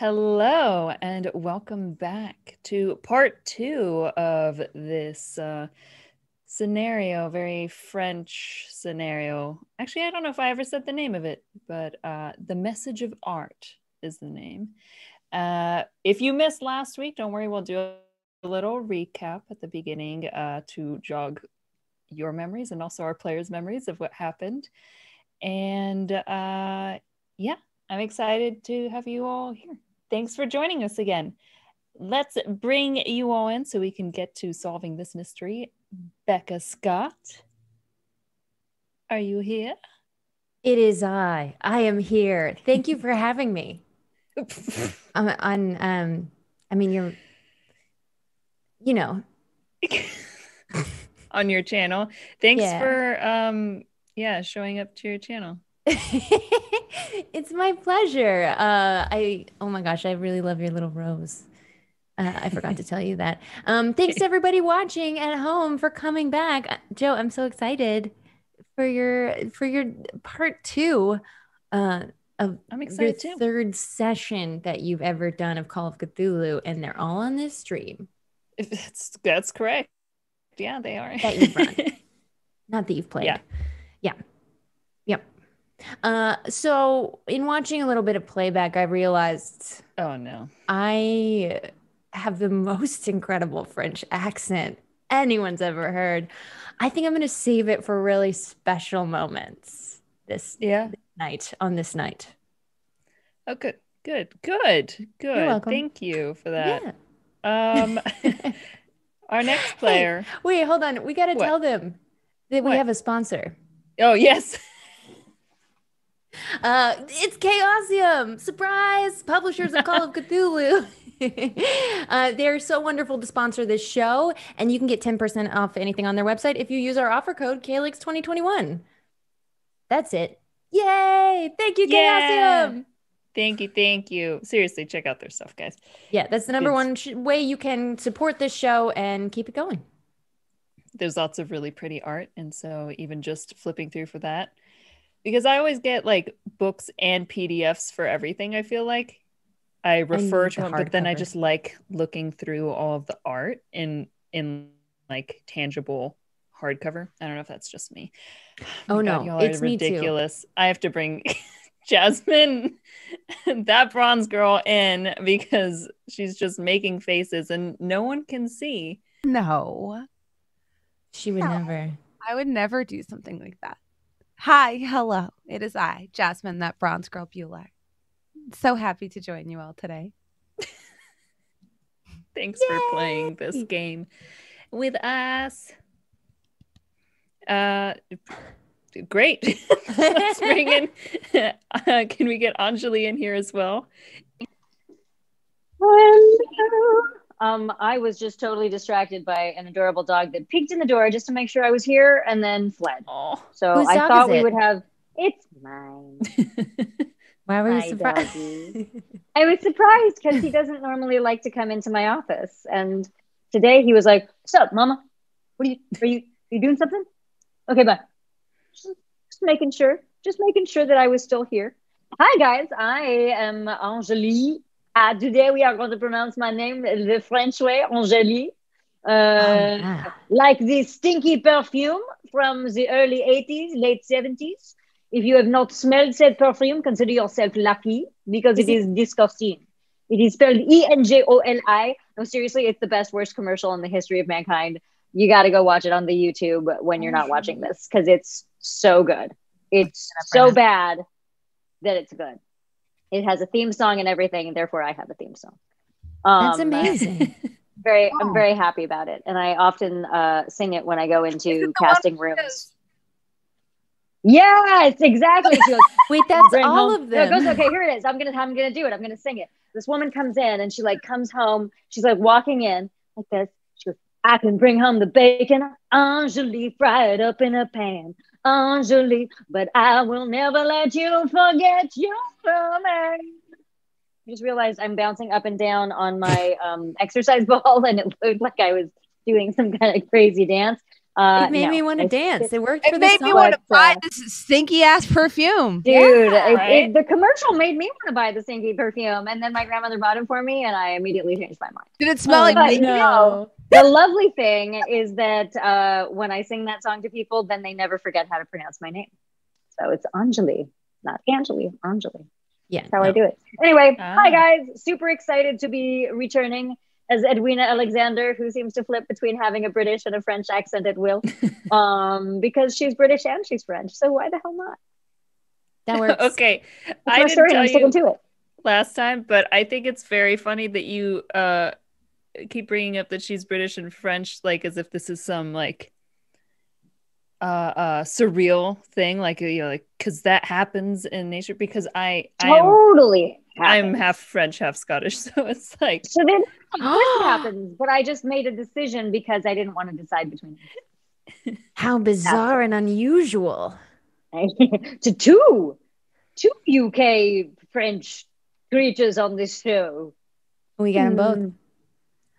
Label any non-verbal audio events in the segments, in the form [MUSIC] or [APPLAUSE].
Hello, and welcome back to part two of this uh, scenario, very French scenario. Actually, I don't know if I ever said the name of it, but uh, The Message of Art is the name. Uh, if you missed last week, don't worry, we'll do a little recap at the beginning uh, to jog your memories and also our players' memories of what happened. And uh, yeah, I'm excited to have you all here. Thanks for joining us again. Let's bring you all in so we can get to solving this mystery. Becca Scott, are you here? It is I. I am here. Thank you for having me. [LAUGHS] I'm on um I mean you're you know [LAUGHS] on your channel. Thanks yeah. for um yeah, showing up to your channel. [LAUGHS] [LAUGHS] it's my pleasure. Uh I oh my gosh, I really love your little rose. Uh, I forgot to tell you that. Um, thanks to everybody watching at home for coming back. Uh, Joe, I'm so excited for your for your part two. Uh, of I'm excited your too. third session that you've ever done of Call of Cthulhu, and they're all on this stream. If That's that's correct. Yeah, they are. That you've run, [LAUGHS] not that you've played. Yeah, yeah. Uh, so in watching a little bit of playback, I realized. Oh no! I have the [LAUGHS] most incredible French accent anyone's ever heard. I think I'm going to save it for really special moments this yeah night on this night. Oh, good, good, good, good. Thank you for that. Yeah. Um, [LAUGHS] [LAUGHS] our next player. Hey, wait, hold on. We got to tell them that we have a sponsor. Oh yes. Uh, it's Chaosium. Surprise! Publishers of Call of Cthulhu. [LAUGHS] uh, they're so wonderful to sponsor this show, and you can get 10% off anything on their website if you use our offer code KLX2021. That's it. Yay! Thank you, yeah. Thank you, thank you. Seriously, check out their stuff, guys. Yeah, that's the number it's, one sh- way you can support this show and keep it going. There's lots of really pretty art, and so even just flipping through for that, because I always get like books and PDFs for everything. I feel like I refer to them, but then I just like looking through all of the art in in like tangible hardcover. I don't know if that's just me. [SIGHS] Oh, oh no, God, it's ridiculous. I have to bring [LAUGHS] Jasmine, [LAUGHS] that bronze girl, in because she's just making faces and no one can see. No, she would no. never. I would never do something like that. Hi, hello. It is I, Jasmine, that bronze girl Bhullar. So happy to join you all today. [LAUGHS] Thanks Yay! for playing this game with us. Uh, great. [LAUGHS] Let's bring in. [LAUGHS] Uh, can we get Anjali in here as well? Hello. Um, I was just totally distracted by an adorable dog that peeked in the door just to make sure I was here and then fled. Oh, so I thought we would have. It's mine. [LAUGHS] Why were you surprised? [LAUGHS] I was surprised because he doesn't normally like to come into my office, and today he was like, "What's up, Mama? What are you? Are you? Are you doing something? Okay, bye." Just, just making sure, just making sure that I was still here. Hi guys, I am Enjoli. Uh, today we are going to pronounce my name the French way, Enjoli. Uh, oh, yeah. Like the stinky perfume from the early 80s, late 70s. If you have not smelled said perfume, consider yourself lucky because is it is disgusting. It is spelled E N J O L I. No, seriously, it's the best, worst commercial in the history of mankind. You got to go watch it on the YouTube when you're not watching this because it's so good. It's so bad that it's good. It has a theme song and everything, and therefore I have a theme song. Um, That's amazing. [LAUGHS] very, oh. I'm very happy about it, and I often uh, sing it when I go into casting rooms. Yes, exactly. Goes, [LAUGHS] Wait, that's all home. of them. No, goes, okay, here it is. I'm gonna I'm gonna do it. I'm gonna sing it. This woman comes in and she like comes home. She's like walking in like this. She goes, I can bring home the bacon, Enjoli, fried up in a pan. Enjoli, but I will never let you forget your man. I just realized I'm bouncing up and down on my um, exercise [LAUGHS] ball, and it looked like I was doing some kind of crazy dance. Uh, it made no. me want to dance. It worked It for the made me want to buy this stinky ass perfume. Dude, Yeah, it- right? it- the commercial made me want to buy the stinky perfume, and then my grandmother bought it for me, and I immediately changed my mind. Did it smell Oh, like But no. the lovely thing is that uh, when I sing that song to people, then they never forget how to pronounce my name. So it's Anjali, not Angeli, Anjali. Yeah. That's how I do it. Anyway, Ah. hi guys. Super excited to be returning as Edwina Alexander, who seems to flip between having a British and a French accent at will, [LAUGHS] um, because she's British and she's French. So why the hell not? That works. [LAUGHS] okay. That's I my didn't story, tell I'm sticking you to it. last time, but I think it's very funny that you uh keep bringing up that she's British and French, like as if this is some like uh uh surreal thing, like you know, like because that happens in nature. Because I I'm Totally. I'm half French, half Scottish, [LAUGHS] so it's like So then, of course, it happens. But I just made a decision because I didn't want to decide between How bizarre and unusual. [LAUGHS] to two, two UK French creatures on this show. We got them both. Mm.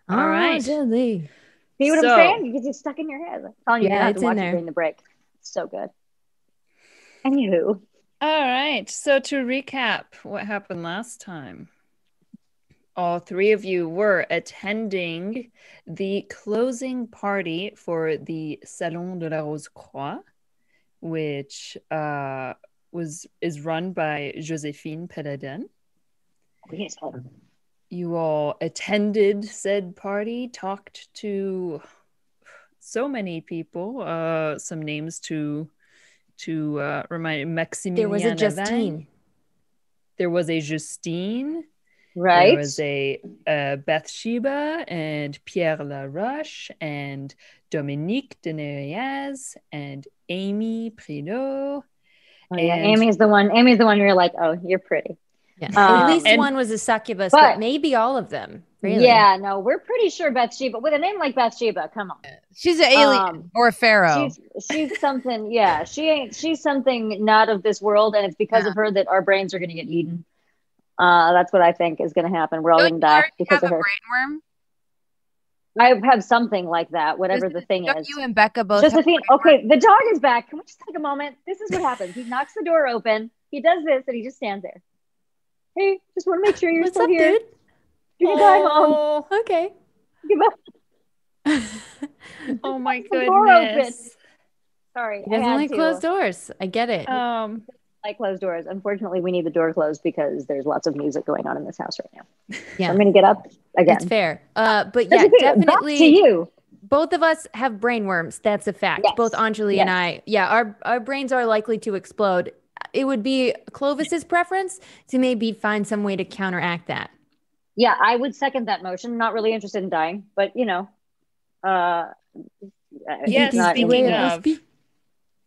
All right. Anjali. See what So- I'm saying? Because it's stuck in your head. I'm telling you, Yeah, you have it's to in watch it there. during the break. It's so good. Anywho, All right. So to recap what happened last time, all three of you were attending the closing party for the Salon de la Rose Croix, which uh, was is run by Josephine Peladin. yes, You all attended said party, talked to so many people, uh, some names to to uh, remind Maximilian. There was a. Justine. There was a Justine. right? There was a, uh Bathsheba and Pierre Laroche and Dominique de Neriaz and Amy Prideaux. Oh, yeah, and- Amy's the one. Amy's the one you're like, oh, you're pretty. Yeah. Uh, At least and- one was a succubus, but- but, maybe all of them. Really. Yeah, no, we're pretty sure Beth Bathsheba. With a name like Beth Bathsheba, come on. She's an alien Um, or a pharaoh. She's she's something. Yeah, she ain't. She's something not of this world, and it's because of her that our brains are going to get eaten. Uh, that's what I think is going to happen. We're all to die because of a her. brain worm? I have something like that, whatever the thing is. you and Becca both Josephine, okay, the dog is back. Can we just take a moment? This is what happens. He knocks the door open. He does this, and he just stands there. Hey, just want to make sure you're What's still up, here. dude? Time, mom. Oh, Okay. Give up. [LAUGHS] oh my [LAUGHS] The door open. goodness. Sorry, He doesn't like to. closed doors. I get it. Um, like closed doors. Unfortunately, we need the door closed because there's lots of music going on in this house right now. [LAUGHS] yeah. So I'm going to get up again. It's fair. Uh, but yeah, back definitely. to you. both of us have brain worms. That's a fact. Yes. Both Anjali and I. Yeah, our our brains are likely to explode. It would be Clovis's preference to maybe find some way to counteract that. Yeah, I would second that motion. Not really interested in dying, but you know, uh, Yes, it's not speaking interesting. of-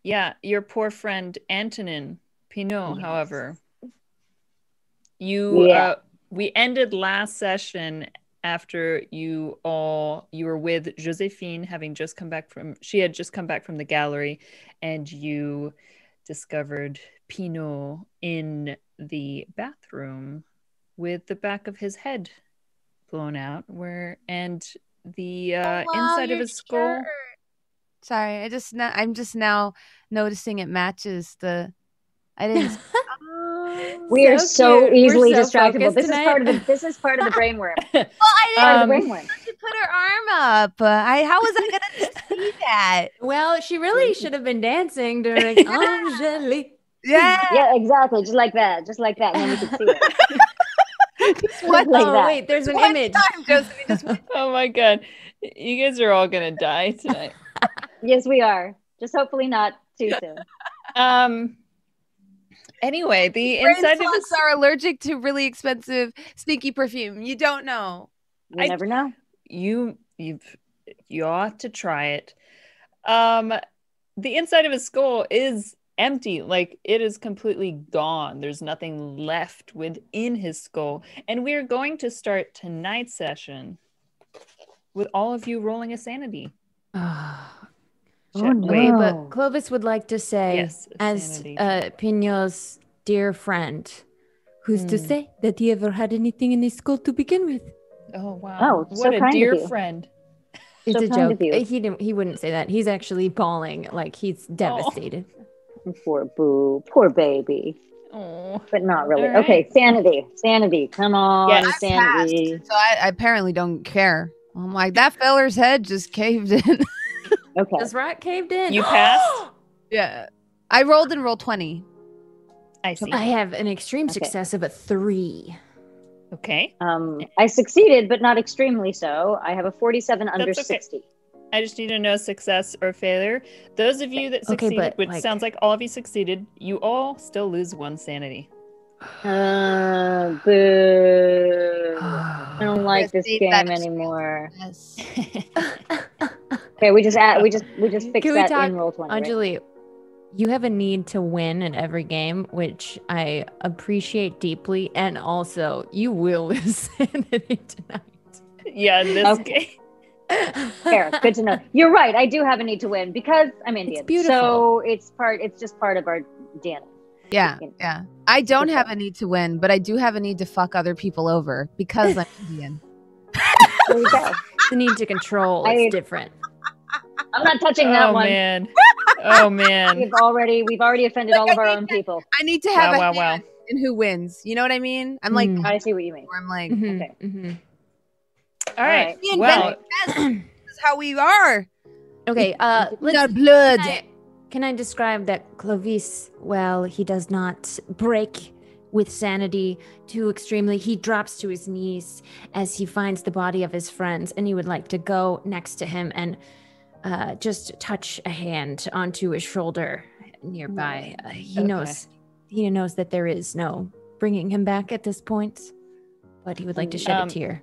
yeah, your poor friend Antonin Pinot, Yes. however, you Yeah. uh, we ended last session after you all you were with Josephine having just come back from she had just come back from the gallery and you discovered Pinot in the bathroom with the back of his head blown out where and the uh, Oh, wow, inside of your his skull shirt. Sorry, I just now I'm just now noticing it matches the. I didn't. [LAUGHS] Oh. We are So so cute. Easily so distractible. focused This is part of the this is part of the [LAUGHS] brain worm. well, I didn't. Part Um, the brain worm. she put her arm up. Uh, I how was I gonna [LAUGHS] see that? Well, she really should have been dancing during Anjali. Yeah. [LAUGHS] Yeah, exactly. Just like that. Just like that. And then you can see it. [LAUGHS] Just one, Like oh that. wait, there's an one image. time, Josephine. Just [LAUGHS] one Oh my god. You guys are all gonna die tonight. Yes, we are. Just hopefully not too soon. um anyway, the brain inside of slugs his are allergic to really expensive stinky perfume. You don't know. You I- never know. you you you ought to try it. Um the inside of his skull is empty, like it is completely gone. There's nothing left within his skull. And we're going to start tonight's session with all of you rolling a sanity. [SIGHS] Oh, check. wait, no. but Clovis would like to say, Yes, as uh, Pinot's dear friend, who's to Hmm. say that he ever had anything in his skull to begin with? Oh wow. Oh, what so a dear friend. It's So a joke. He didn't. He wouldn't say that. He's actually bawling. Like he's devastated. [LAUGHS] Poor boo, poor baby, Oh, but not really. All right. Okay, sanity, sanity. Come on, Yes. I sanity. So I, I apparently don't care. I'm like that feller's head just caved in. [LAUGHS] Okay, This rat caved in. You passed? [GASPS] yeah, I rolled in roll twenty. I see. I have an extreme Okay. success of a three. Okay. um, I succeeded, but not extremely so. I have a forty-seven under okay. sixty. I just need to know success or failure. Those of you that Okay, but, which like- sounds like all of you succeeded, you all still lose one sanity. Uh, [SIGHS] boo. I don't [SIGHS] like this game anymore. Yes. [LAUGHS] Okay, we just add, we just we just fix Can we that talk- in roll twenty. right? Anjali, you have a need to win in every game, which I appreciate deeply. And also, you will [LAUGHS] lose sanity tonight. yeah, in this Okay. game. Fair, good to know. You're right. I do have a need to win because I'm Indian. beautiful. So it's part. It's just part of our DNA. Yeah, You know. yeah. I don't have a need to win, but I do have a need to fuck other people over because I'm Indian. [LAUGHS] There you go. [LAUGHS] the need to control I- is different. I'm not touching that oh one. man. [LAUGHS] Oh man. We've already we've already offended all of our own people. I need to have Wow, a wow, wow. in who wins. You know what I mean? I'm like, Mm. I see what you mean. I'm like, Mhm, Okay. mhm. All right. we Well, invented this. this is how we are. Okay, uh, let's blood. Can I, can I describe that Clovis, well, he does not break with sanity too extremely. He drops to his knees as he finds the body of his friends, and he would like to go next to him and uh, just touch a hand onto his shoulder nearby. Uh, he Okay. knows he knows that there is no bringing him back at this point, but he would like to shed Um, a tear.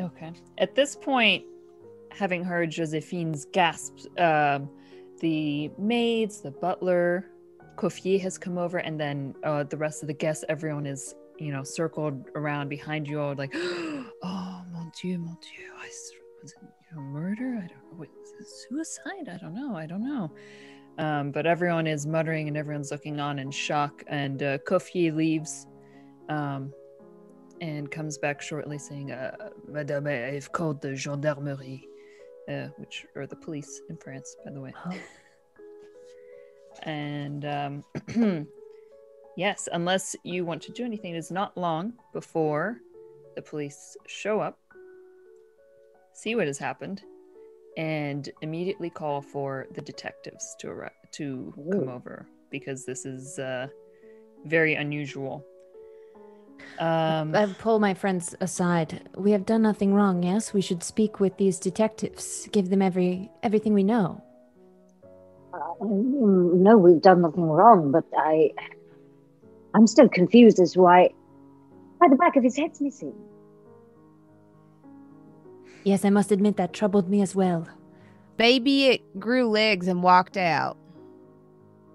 Okay. At this point, having heard Josephine's gasps, um, the maids, the butler, Coiffier has come over, and then uh, the rest of the guests, everyone is, you know, circled around behind you all, like, [GASPS] oh, mon Dieu, mon Dieu. I, was it you know, murder? I don't know. Wait, suicide? I don't know. I don't know. Um, but everyone is muttering and everyone's looking on in shock. And uh, leaves. Um, and comes back shortly saying, uh, Madame, I've called the gendarmerie, uh, which are the police in France, by the way. And um, [CLEARS THROAT] yes, unless you want to do anything, it is not long before the police show up, see what has happened, and immediately call for the detectives to arrive, to come over because this is uh, very unusual. Um, I pull my friends aside. We have done nothing wrong. Yes, we should speak with these detectives. Give them every everything we know. Uh, mm, no, we've done nothing wrong, but I, I'm still confused as to why, why the back of his head's missing. Yes, I must admit that troubled me as well. Maybe it grew legs and walked out.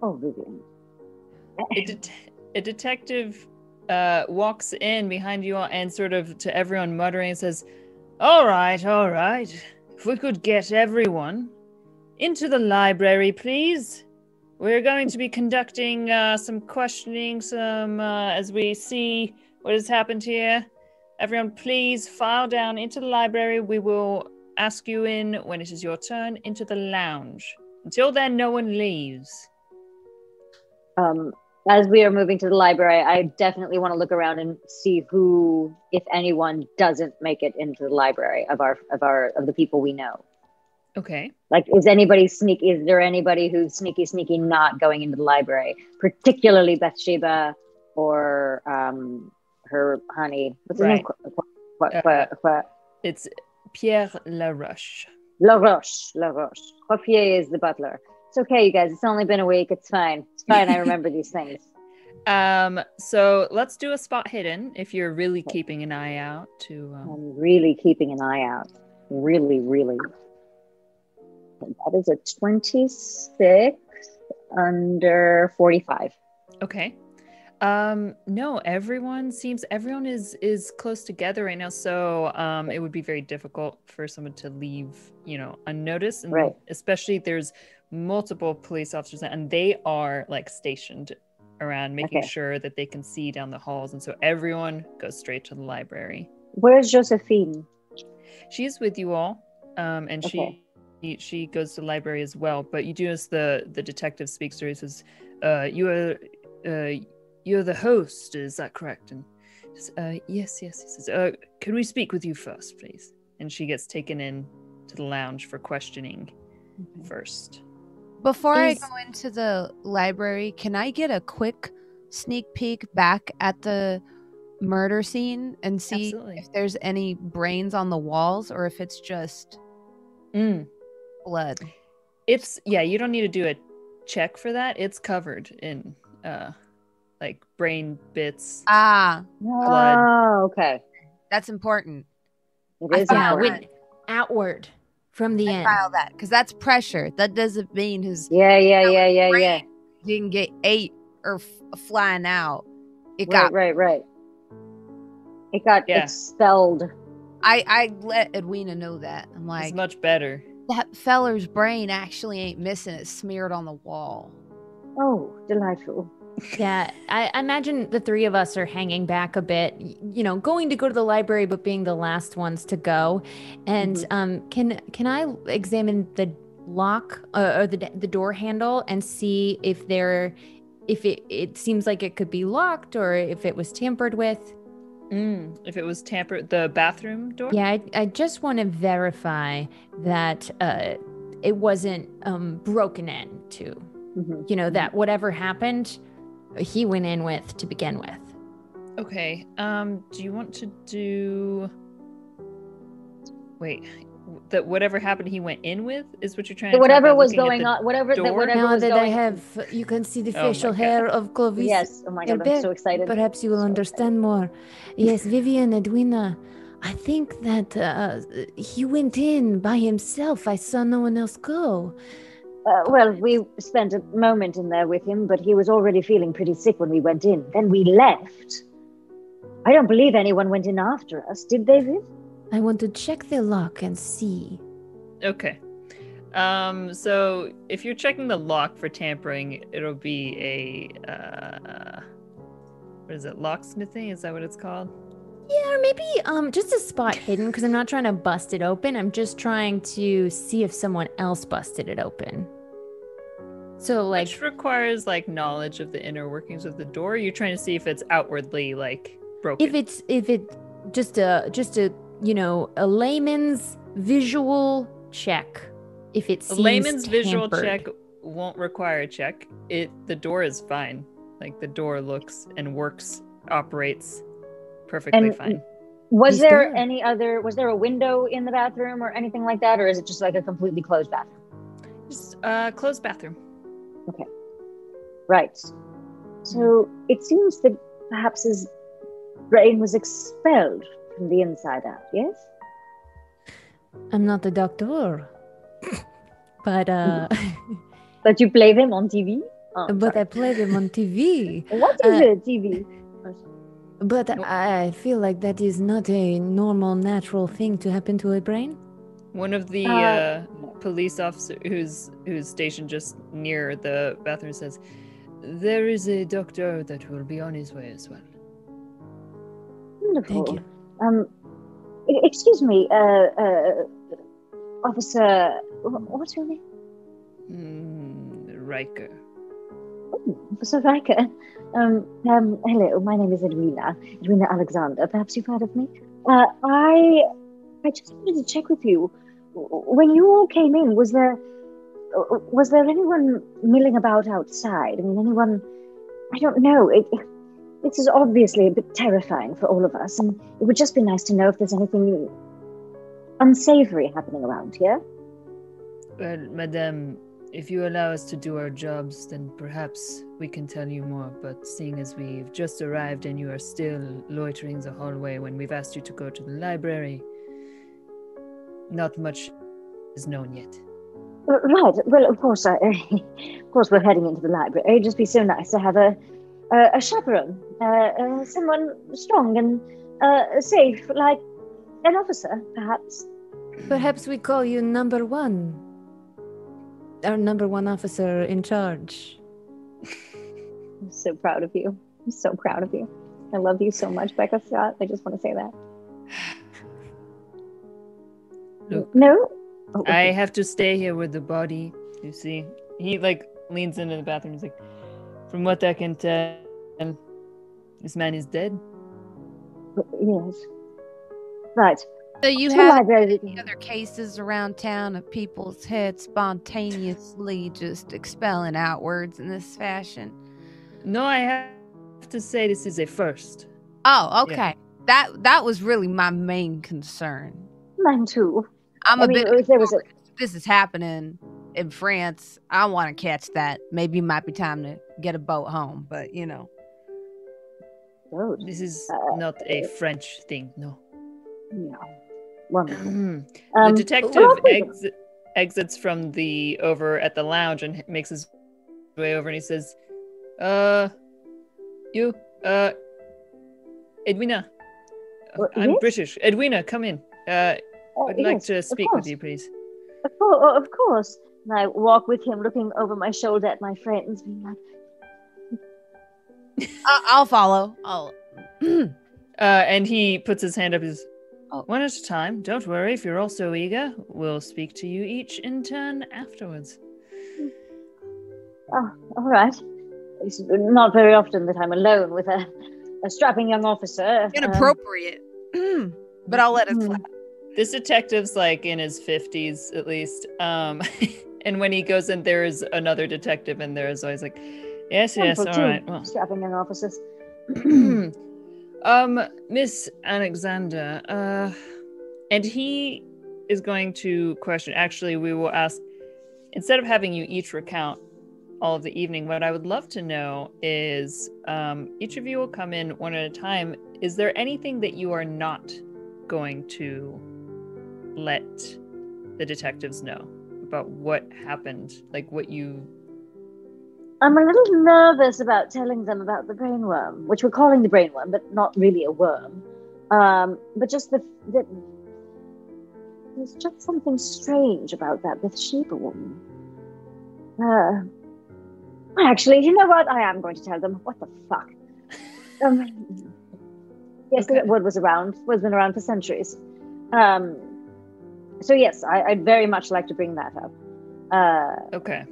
Oh, Vivian. a, det- a detective uh, walks in behind you all and sort of to everyone muttering says, All right, all right. If we could get everyone into the library, please. We're going to be conducting uh, some questioning, some uh, as we see what has happened here. Everyone, please file down into the library. We will ask you in when it is your turn into the lounge. Until then, no one leaves. Um, as we are moving to the library, I definitely want to look around and see who, if anyone, doesn't make it into the library of our of our of the people we know. Okay. Like, is anybody sneak? Is there anybody who's sneaky, sneaky, not going into the library? Particularly Bathsheba or um, her honey. What's his name? Right. Qu- qu- qu- Uh, qu- qu- It's Pierre Laroche. La Roche. La Roche. Coiffier is the butler. It's okay, you guys. It's only been a week. It's fine. Fine. I remember these things. [LAUGHS] Um, so let's do a spot hidden if you're really keeping an eye out to um, I'm really keeping an eye out. Really, really. That is a 26 under 45. okay. Um, no, everyone seems everyone is is close together right now, so um it would be very difficult for someone to leave, you know, unnoticed. And Right. especially there's multiple police officers and they are like stationed around making Okay. sure that they can see down the halls and so everyone goes straight to the library. Where's Josephine? She's with you all. um, and Okay. she she goes to the library as well. But you do as the the detective speaks to her. He says, uh, "You are uh, you're the host. Is that correct?" And says, uh, yes, yes. He says, uh, "Can we speak with you first, please?" And she gets taken in to the lounge for questioning first. Before Is- I go into the library, can I get a quick sneak peek back at the murder scene and see Absolutely. if there's any brains on the walls or if it's just Mm. blood? It's yeah. You don't need to do a check for that. It's covered in uh, like brain bits. Ah, Blood. Oh, okay. that's important. It I Yeah, important. with outward from the I end. file that because that's pressure. That doesn't mean his Yeah, yeah, yeah, yeah, yeah. brain didn't get eight or f- flying out. It Right, got. right, right. It got Yeah. expelled. I I let Edwina know that. I'm it's like much better. that feller's brain actually ain't missing. It's smeared on the wall. Oh, delightful. Yeah, I I imagine the three of us are hanging back a bit, you know, going to go to the library, but being the last ones to go. And Mhm. um, can can I examine the lock uh, or the the door handle and see if there, if it it seems like it could be locked or if it was tampered with? Mm. If it was tampered, the bathroom door. Yeah, I, I just want to verify that uh, it wasn't um, broken into. Mhm. You know that whatever happened, he went in with to begin with. Okay. Um. Do you want to do? Wait. That whatever happened, he went in with is what you're trying to. Whatever was going on, whatever, that door? whatever now was that I have, you can see the Oh facial God. hair of Clovis. yes. Oh my god, I'm so excited. Perhaps you will So understand more. Yes, Vivian, Edwina. I think that uh, he went in by himself. I saw no one else go. Uh, well, we spent a moment in there with him, but he was already feeling pretty sick when we went in. Then we left. I don't believe anyone went in after us, did they, Viv? I want to check the lock and see. Okay. Um. So if you're checking the lock for tampering, it'll be a uh. What is it? Locksmithing? Is that what it's called? Yeah, or maybe um just a spot hidden because I'm not trying to bust it open. I'm just trying to see if someone else busted it open. So like Which requires like knowledge of the inner workings of the door. You're trying to see if it's outwardly like broken. if it's if it just a just a you know a layman's visual check if it a seems layman's visual check won't require a check. It the door is fine. Like the door looks and works, operates perfectly And- fine. Was He's there there. any other? Was there a window in the bathroom or anything like that, or is it just like a completely closed bathroom? Just uh closed bathroom. Right. So it seems that perhaps his brain was expelled from the inside out. Yes. i'm not a doctor [COUGHS] but uh [LAUGHS] But you play them on TV. Oh, but sorry. i played them on tv [LAUGHS] What is uh, a TV? [LAUGHS] But i feel like that is not a normal natural thing to happen to a brain One of the Uh, uh, police officer who's who's stationed just near the bathroom says, "There is a doctor that will be on his way as well." Wonderful. thank you Um, excuse me, uh, uh, Officer. What's your name? Mm, Riker. Oh, Officer Riker. Um, um, hello, my name is Edwina. Edwina Alexander. Perhaps you've heard of me. Uh, I, I just wanted to check with you. When you all came in, was there, was there anyone milling about outside? I mean, anyone? I don't know. It, this is obviously a bit terrifying for all of us, and it would just be nice to know if there's anything unsavory happening around here. Well, Madame, if you allow us to do our jobs, then perhaps we can tell you more. But seeing as we've just arrived and you are still loitering the hallway when we've asked you to go to the library, not much is known yet. Uh, Right. Well, of course, I, [LAUGHS] of course, we're heading into the library. It'd just be so nice to have a a, a chaperone, uh, uh, someone strong and uh, safe, like an officer, perhaps. perhaps we call you number one our number one officer in charge [LAUGHS] I'm so proud of you. I'm so proud of you. I love you so much, Becca Scott. I just want to say that. Look. No, Oh, I have to stay here with the body. You see, he like leans into the bathroom. He's like, from what I can tell, this man is dead. Yes. Right. So you To have any other cases around town of people's heads spontaneously just expelling outwards in this fashion? No, I have to say this is a first. Oh, Yeah. okay. That that was really my main concern. Mine too. I'm I a mean, bit. there was a This is happening in France. I want to catch that. Maybe it might be time to get a boat home. But you know. This is Uh, not a French thing. No. No. Wonderful. [CLEARS THROAT] the Um, detective well, wait a- exit, exits from the over at the lounge and makes his way over and he says, "Uh, you, uh, Edwina, Uh, I'm yes? British. Edwina, come in. Uh, Oh, I'd like to speak with you, please." Of course, of course. And I walk with him, looking over my shoulder at my friends, being like, [LAUGHS] I- I'll follow. I'll. [CLEARS THROAT] Uh, and he puts his hand up. His Oh. one at a time. Don't worry. If you're all so eager, we'll speak to you each in turn afterwards. "Oh, all right." It's not very often that I'm alone with a, a strapping young officer. Um, Inappropriate. [CLEARS THROAT] but I'll let it Hmm. slide. This detective's like in his 50s at least. Um, [LAUGHS] and when he goes in, there is another detective in there. So he's like, yes, yes, all right. Well. strapping young officers. [CLEARS THROAT] um, Miss Alexander, uh, and he is going to question. Actually, we will ask instead of having you each recount all of the evening, what I would love to know is um, each of you will come in one at a time. Is there anything that you are not going to let the detectives know about what happened? Like what you. I'm a little nervous about telling them about the brainworm, which we're calling the brainworm, but not really a worm. Um, but just the, the there's just something strange about that Bathsheba woman. Uh, actually, you know what? I am going to tell them. What the fuck? Um, [LAUGHS] yes, Okay. that word was around. Was been around for centuries. Um, so yes, I, I'd very much like to bring that up. Uh, Okay.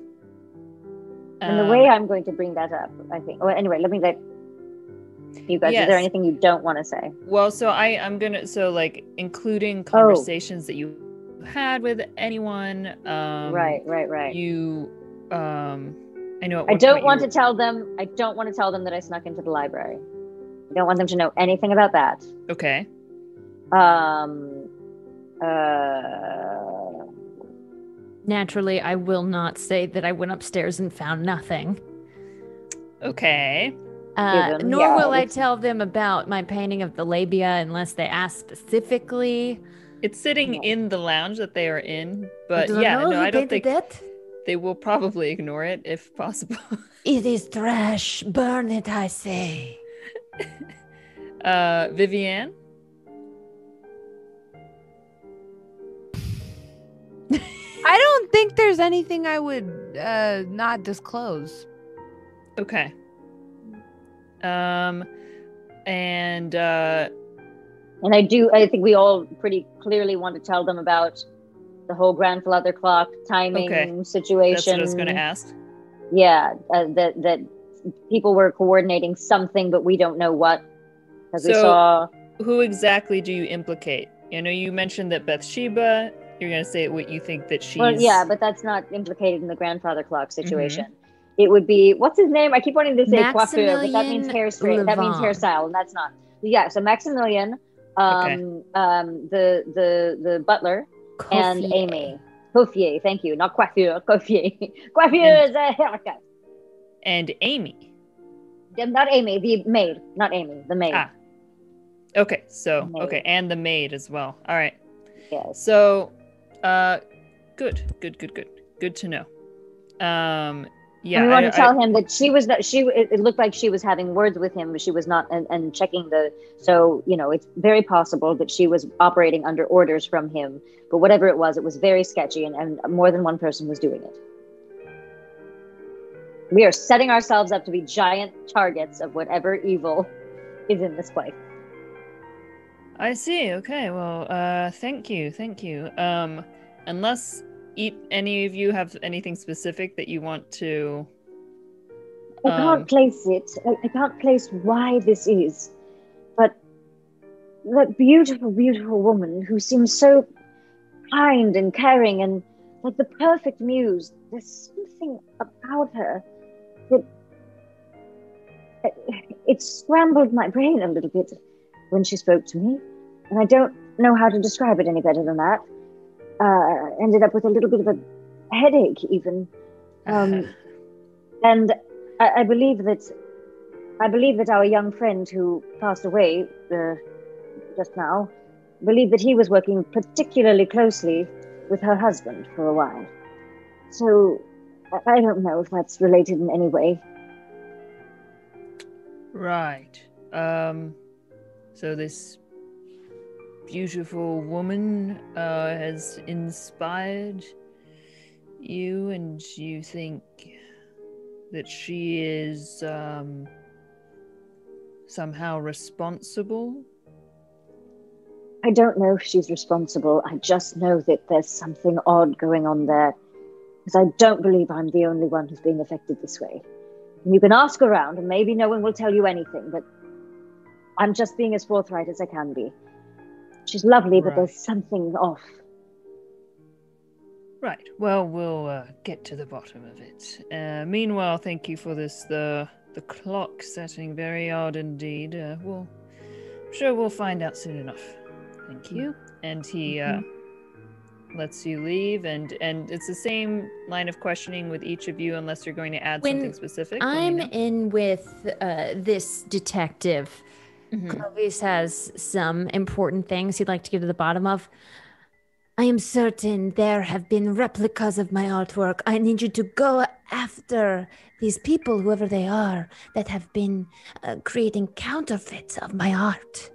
and the Um, way I'm going to bring that up, I think. Well, anyway, let me let you guys. Is there anything you don't want to say? Well, so I I'm gonna so like including Oh. conversations that you had with anyone. Um, right, right, right. You, um, I know. I don't want you to tell them. I don't want to tell them that I snuck into the library. I don't want them to know anything about that. Okay. Um. Uh. Naturally, I will not say that I went upstairs and found nothing. Okay. Uh, Given, nor yeah, will I tell them about my painting of the labia unless they ask specifically. It's sitting Yeah. in the lounge that they are in, but Do yeah, know no, I don't think that? they will probably ignore it if possible. [LAUGHS] It is trash. Burn it, I say. uh, Vivienne. I don't think there's anything I would uh, not disclose. Okay. Um, and uh, And I do. I think we all pretty clearly want to tell them about the whole grandfather clock timing Okay. situation. that's what I was going to ask. Yeah, uh, that that people were coordinating something, but we don't know what. Because we So- saw. Who exactly do you implicate? You know, you mentioned that Bathsheba. You're going to say what you think that she's. Well, yeah, but that's not implicated in the grandfather clock Mm-hmm. situation. It would be what's his name? I keep wanting to say coiffeur, but that means Maximilian hair straight. That means hairstyle, and that's not. Yeah, so Maximilian, um, um, the the the butler, and Amy. Coiffier, thank you. Not coiffure, [LAUGHS] coiffier. coiffure is a haircut. and Amy. Not Amy, the maid. Not Amy, the maid. Ah. Okay, so Maid. okay, and the maid as well. All right. Yes. So, uh, good, good, good, good, good to know. Um, yeah, and we want to tell I- him that she was that She it, it looked like she was having words with him, but she was not, and, and checking the. So you know, it's very possible that she was operating under orders from him. But whatever it was, it was very sketchy, and, and more than one person was doing it. We are setting ourselves up to be giant targets of whatever evil is in this place. I see. Okay. Well, uh, thank you, thank you. Um, unless eat any of you have anything specific that you want to I can't Um, place it. I, I can't place why this is. But that beautiful, beautiful woman who seems so kind and caring and like the perfect muse, there's something about her that it scrambled my brain a little bit when she spoke to me. And I don't know how to describe it any better than that. Uh, ended up with a little bit of a headache, even. Um, [LAUGHS] and I, I believe that I believe that our young friend who passed away uh, just now believed that he was working particularly closely with her husband for a while. So I, I don't know if that's related in any way. Right. Um so this beautiful woman uh has inspired you and you think that she is um somehow responsible? I don't know if she's responsible. I just know that there's something odd going on there. Because I don't believe I'm the only one who's being affected this way. And you can ask around, and maybe no one will tell you anything, but I'm just being as forthright as I can be. She's lovely, but Right. there's something off. Right. Well, we'll uh, get to the bottom of it. Uh, meanwhile, thank you for this. The the clock setting very odd indeed. Uh, we'll I'm sure we'll find out soon enough. Thank you. And he uh, lets you leave, and and it's the same line of questioning with each of you, unless you're going to add When something specific. I'm know. in with uh, this detective. Mhm. Clovis has some important things he'd like to get to the bottom of. I am certain there have been replicas of my artwork. I need you to go after these people, whoever they are, that have been uh, creating counterfeits of my art.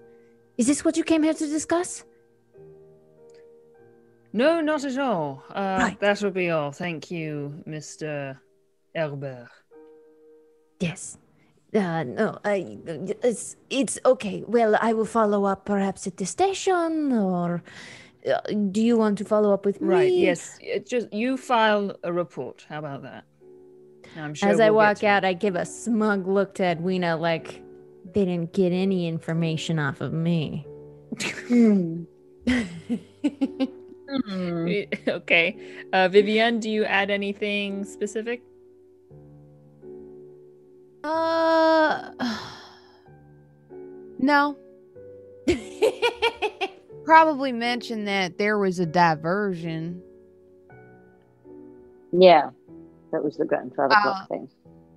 Is this what you came here to discuss? No, not at all. Uh, Right. That will be all. Thank you, Mister Herbert. Yes. Uh, no, I, it's, it's okay. Well, I will follow up perhaps at the station, or uh, do you want to follow up with me? Right. Yes. It just you file a report. How about that? I'm sure. As I we'll get walk to it. out, I give a smug look to Edwina, like they didn't get any information off of me. Hmm. [LAUGHS] [LAUGHS] okay. Uh, Vivienne, do you add anything specific? Uh, [SIGHS] no. [LAUGHS] Probably mention that there was a diversion. Yeah, that was the grandfather Uh, thing.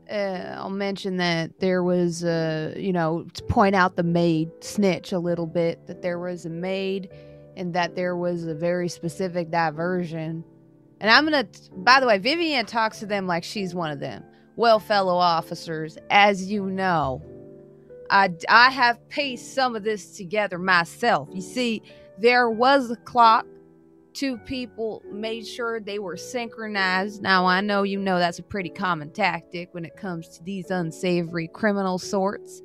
Uh, I'll mention that there was a, you know, to point out the maid snitch a little bit, that there was a maid and that there was a very specific diversion. And I'm going to, by the way, Vivian talks to them like she's one of them. Well, fellow officers, as you know, I, I have pieced some of this together myself. You see, there was a clock. Two people made sure they were synchronized. Now, I know you know that's a pretty common tactic when it comes to these unsavory criminal sorts.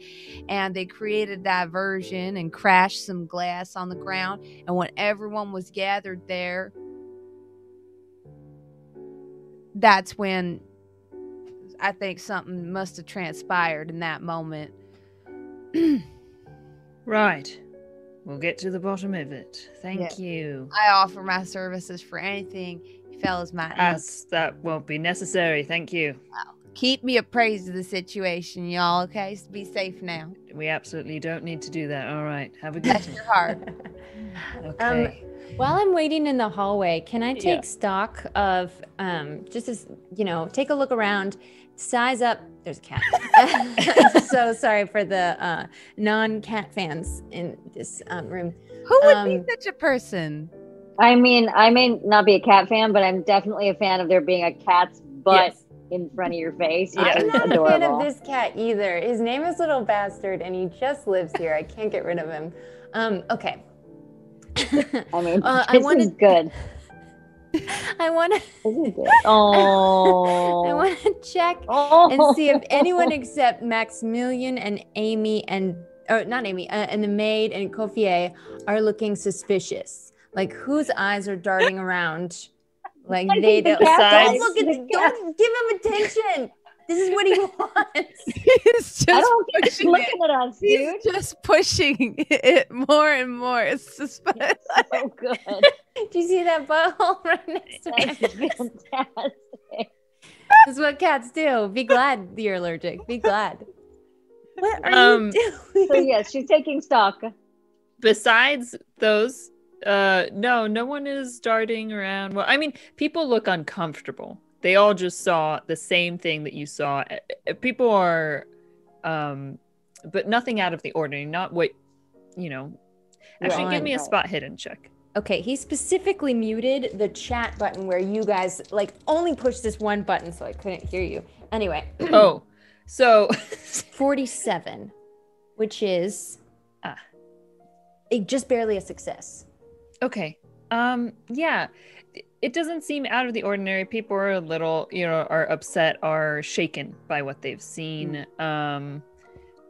And they created diversion and crashed some glass on the ground. And when everyone was gathered there, that's when I think something must have transpired in that moment. [CLEARS THROAT] Right. We'll get to the bottom of it. Thank Yeah. you. I offer my services for anything you fellas might need. As that won't be necessary. Thank you. Well, Keep me appraised of the situation, y'all, okay? Be safe now. We absolutely don't need to do that. All right. Have a good Bless one. your heart. [LAUGHS] Okay. While I'm waiting in the hallway, can I take Yeah. stock of um, just as you know, take a look around, size up. There's a cat. [LAUGHS] [LAUGHS] So sorry for the uh, non-cat fans in this um, room. Who would Um, be such a person? I mean, I may not be a cat fan, but I'm definitely a fan of there being a cat's butt Yes. in front of your face. Yeah. It's I'm not a fan of this cat either. His name is Little Bastard, and he just lives here. I can't get rid of him. Um, okay. [LAUGHS] I mean, Uh, I this is wanted- good. [LAUGHS] I want to. This is good. Oh. [LAUGHS] I want to check oh. and see if anyone except Maximilian and Amy and or not Amy uh, and the maid and Coiffier are looking suspicious. Like whose eyes are darting around? [LAUGHS] Like I they the don't, don't look at The don't give him attention. This is what he wants. He's just I don't pushing looking it. at us, He's dude. just pushing it more and more. It's suspense. So good. [LAUGHS] Do you see that butthole [LAUGHS] right next to That's me? fantastic. [LAUGHS] This is what cats do. Be glad you're allergic. Be glad. What are Um, you doing? So yes, she's taking stock. Besides those, uh, no, no one is darting around. Well, I mean, people look uncomfortable. They all just saw the same thing that you saw. Uh, uh, People are, um, but nothing out of the ordinary. Not what, you know. Actually, give me a spot hidden check. Okay, he specifically muted the chat button where you guys like only pushed this one button so I couldn't hear you. Anyway, [CLEARS THROAT] oh, so [LAUGHS] 47, which is Ah. just barely a success. Okay. Um yeah. It doesn't seem out of the ordinary. People are a little, you know, are upset, are shaken by what they've seen. Um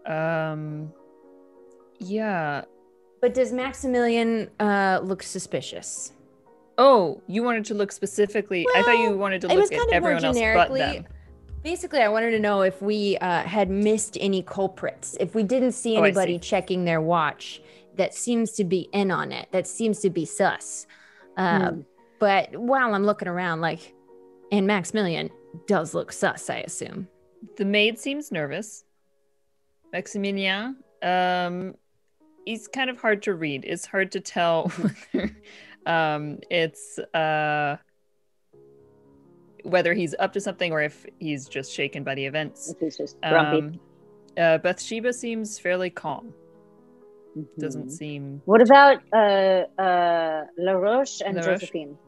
um yeah. But does Maximilian uh, look suspicious? Oh, you wanted to look specifically. I thought you wanted to look at everyone else but them. Basically, I wanted to know if we uh, had missed any culprits, if we didn't see Oh, anybody see. checking their watch that seems to be in on it, that seems to be sus. Uh, Hmm. But while I'm looking around, like, and Maximilian does look sus, I assume. The maid seems nervous. Maximilian um, he's kind of hard to read. It's hard to tell [LAUGHS] whether um, it's uh, whether he's up to something or if he's just shaken by the events. If he's just grumpy. Um, uh, Bathsheba seems fairly calm. Doesn't Mhm. seem. What about uh, uh, La Roche and La Roche? Josephine?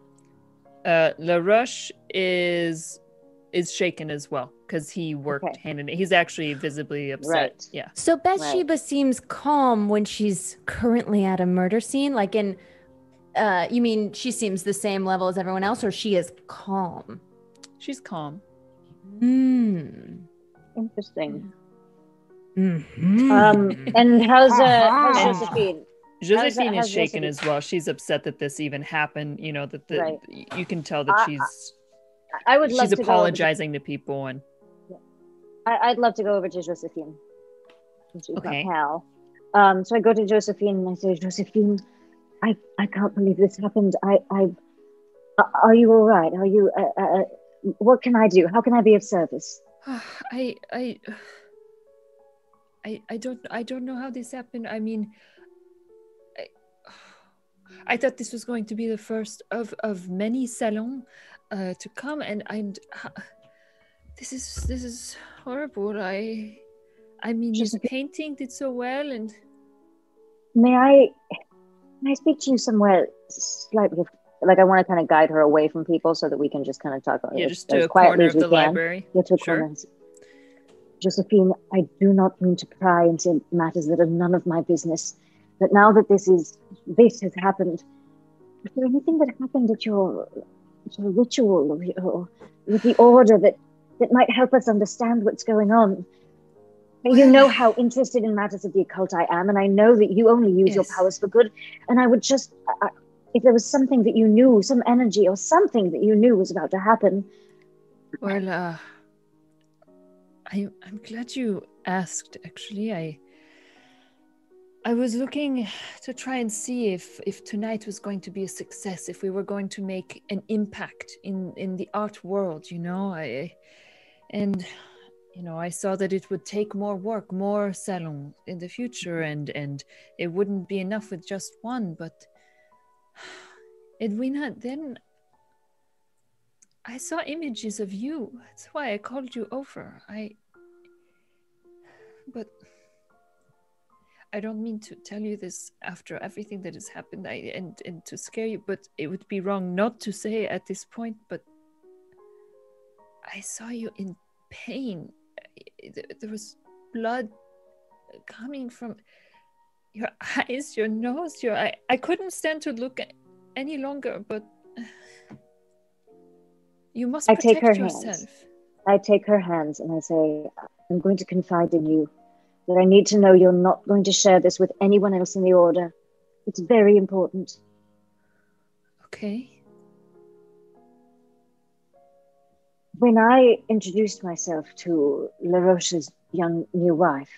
Uh, La Roche is is shaken as well because he worked Okay. hand in. He's actually visibly upset. Right. Yeah. So Bathsheba seems calm when she's currently at a murder scene. Like in, uh, you mean she seems the same level as everyone else, or she is calm? She's calm. Hmm. Interesting. Mhm. Um, and how's uh, how's Josephine? Josephine how's is shaken Josephine? as well. She's upset that this even happened. You know that the Right. you can tell that I- she's I would love she's over to- apologizing to people and I, I'd love to go over to Josephine. Okay. pal. Um, so I go to Josephine and I say, Josephine, I, I can't believe this happened. I, I, uh, are you all right? Are you, uh, uh, what can I do? How can I be of service? [SIGHS] I I [SIGHS] I I don't I don't know how this happened. I mean I, [SIGHS] I thought this was going to be the first of of many salons uh, to come and and uh, this is this is horrible. I I mean his Josephine- painting did so well and May I, may I speak to you somewhere slightly, like I want to kind of guide her away from people so that we can just kind of talk yeah just to a corner of the can. library. Get to a Sure. corner. Josephine, I do not mean to pry into matters that are none of my business. But now that this is this has happened, is there anything that happened at your, your ritual or, your, with the order that, that might help us understand what's going on? You know how interested in matters of the occult I am, and I know that you only use your powers for good. And I would just, I- if there was something that you knew, some energy or something that you knew was about to happen, Well, uh, I I'm glad you asked. Actually, I I was looking [SIGHS] to try and see if if tonight was going to be a success, if we were going to make an impact in in the art world. You know, I and you know I saw that it would take more work, more salon in the future, and and it wouldn't be enough with just one. But [SIGHS] Edwina, then I saw images of you. That's why I called you over. I. But. I don't mean to tell you this after everything that has happened I, and, and to scare you, but it would be wrong not to say at this point. But I saw you in pain. There- was blood coming from your [LAUGHS] eyes, your nose, your. I, I couldn't stand to look any longer, but. You must protect I take her hands. yourself. I take her hands and I say, I'm going to confide in you that I need to know you're not going to share this with anyone else in the order. It's very important. Okay. When I introduced myself to LaRoche's young new wife,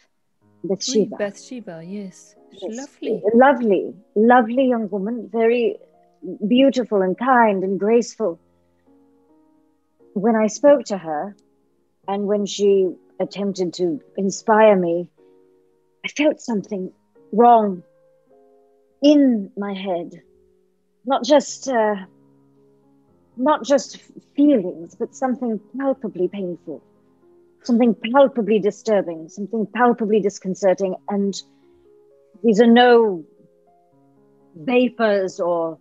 Oui, Bathsheba, Bathsheba, yes. Yes, Lovely. lovely, lovely young woman, very beautiful and kind and graceful. When I spoke to her, and when she attempted to inspire me, felt something wrong in my head. Not just, uh, not just feelings, but something palpably painful, something palpably disturbing, something palpably disconcerting, and these are no vapors or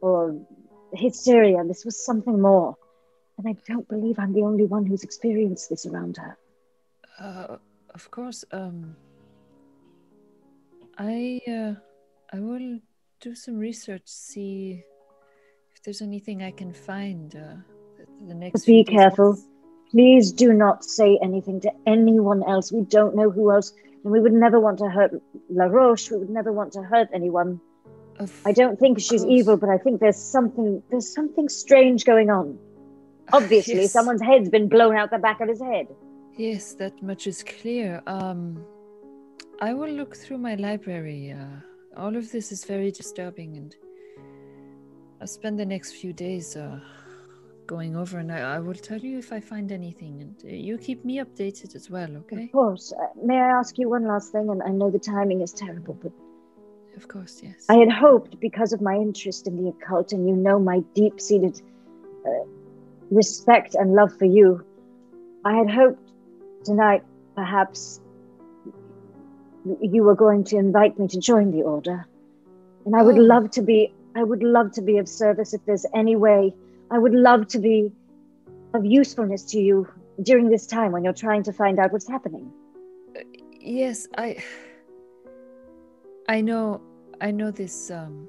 or hysteria. This was something more. And I don't believe I'm the only one who's experienced this around her. Uh, of course. Um, I uh, I will do some research, see if there's anything I can find. Uh, the- next. Be careful. Please do not say anything to anyone else. We don't know who else, and we would never want to hurt La Roche. We would never want to hurt anyone. Of I don't think she's course. evil, but I think there's something there's something strange going on. [LAUGHS] Obviously, Yes. someone's head's been blown out the back of his head. Yes, that much is clear. Um, I will look through my library. Uh, all of this is very disturbing, and I'll spend the next few days uh, going over, and I, I will tell you if I find anything, and uh, you keep me updated as well, okay? Of course. Uh, may I ask you one last thing? And I know the timing is terrible, but Of course, yes. I had hoped, because of my interest in the occult, and you know my deep seated uh, respect and love for you, I had hoped tonight perhaps you were going to invite me to join the order. And I would Oh. love to be, I would love to be of service if there's any way. I would love to be of usefulness to you during this time when you're trying to find out what's happening. yes, I. I know. I know this. Um,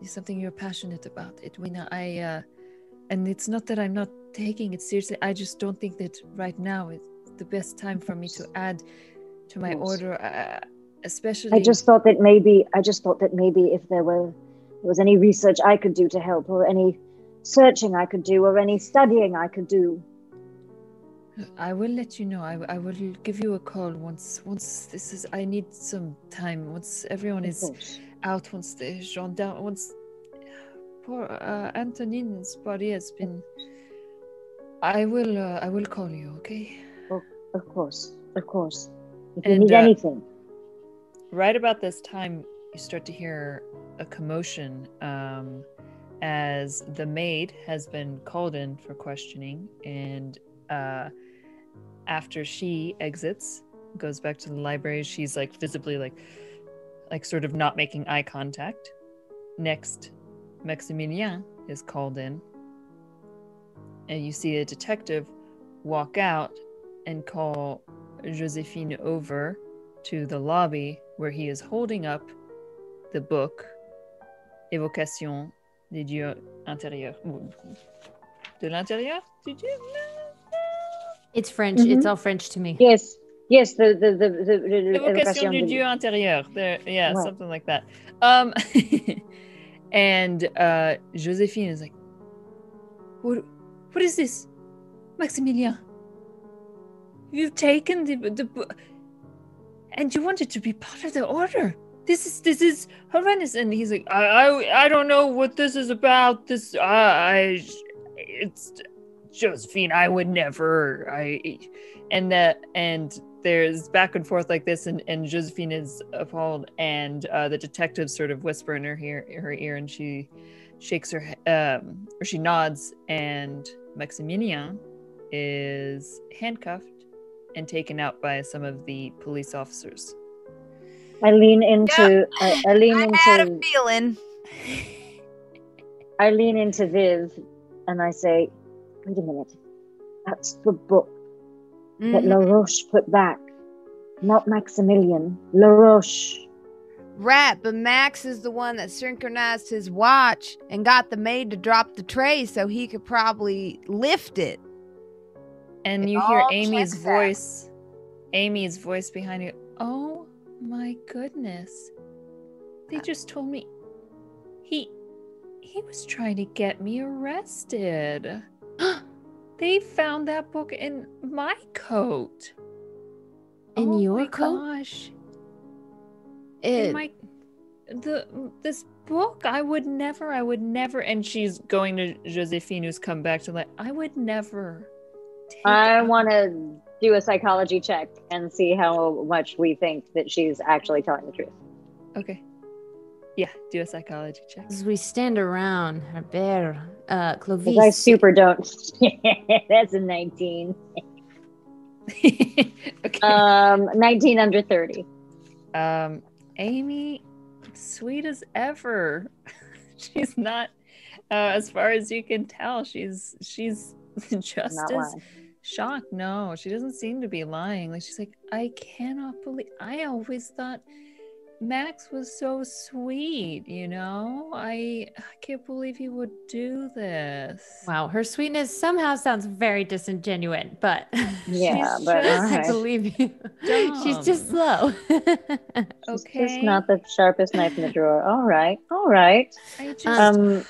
is something you're passionate about, Edwina. I. Uh, and it's not that I'm not taking it seriously. I just don't think that right now is the best time for me to add to my order, uh, especially. I just thought that maybe I just thought that maybe if there were there was any research I could do to help, or any searching I could do, or any studying I could do. I will let you know. I, I will give you a call once. Once this is. I need some time. Once everyone is out. Once the gendarme. Once poor uh, Antonin's body has been. I will. Uh, I will call you. Okay. Of course, of course. If you And, need uh, anything, right about this time you start to hear a commotion um, as the maid has been called in for questioning and uh, after she exits goes back to the library she's like visibly like like sort of not making eye contact. Next maximilien is called in. And you see a detective walk out and call josephine over to the lobby where he is holding up the book Évocation des dieux intérieurs. De l'intérieur? Du dieu? It's French. It's Mhm. all French to me. yes, yes. The the the the, the, the Évocation du dieu intérieur. There, yeah, Right. something like that. Um, [LAUGHS] and uh, Josephine is like, what, what is this? Maximilien, you've taken the, the and you wanted to be part of the order. This is this is horrendous. And he's like, I I, I don't know what this is about. This I, I it's Josephine. I would never. I and that and there's back and forth like this, and and Josephine is appalled, and uh, the detective sort of whisper in her ear, her ear, and she shakes her he- um or she nods, and Maximilien is handcuffed and taken out by some of the police officers. I lean into. I, I lean I had a into. feeling. I lean into Viv, and I say, "Wait a minute. That's the book that Mhm. La Roche put back, not Maximilian. La Roche." Right, but Max is the one that synchronized his watch and got the maid to drop the tray so he could probably lift it. And It you hear Amy's voice, Amy's voice behind you. Oh my goodness. They just told me he he was trying to get me arrested. [GASPS] they found that book in my coat. In Oh your my coat? Gosh. It, in my the this book i would never i would never and she's going to josephine who's come back to like i would never I [LAUGHS] want to do a psychology check and see how much we think that she's actually telling the truth. okay yeah do a psychology check as we stand around, Herbert, uh, Clovis. 'Cause I super don't. [LAUGHS] That's a 19. [LAUGHS] okay Um, 19 under 30. um amy sweet as ever she's not uh, as far as you can tell she's she's just Not as lying. Shocked. No, she doesn't seem to be lying. Like she's like, I cannot believe. I always thought Max was so sweet. You know, I I can't believe he would do this. Wow, her sweetness somehow sounds very disingenuous, but [LAUGHS] Yeah, She's but just- I alright. believe you. She's just Dumb. slow. [LAUGHS] She's Okay, just not the sharpest knife in the drawer. All right. All right. I just Um,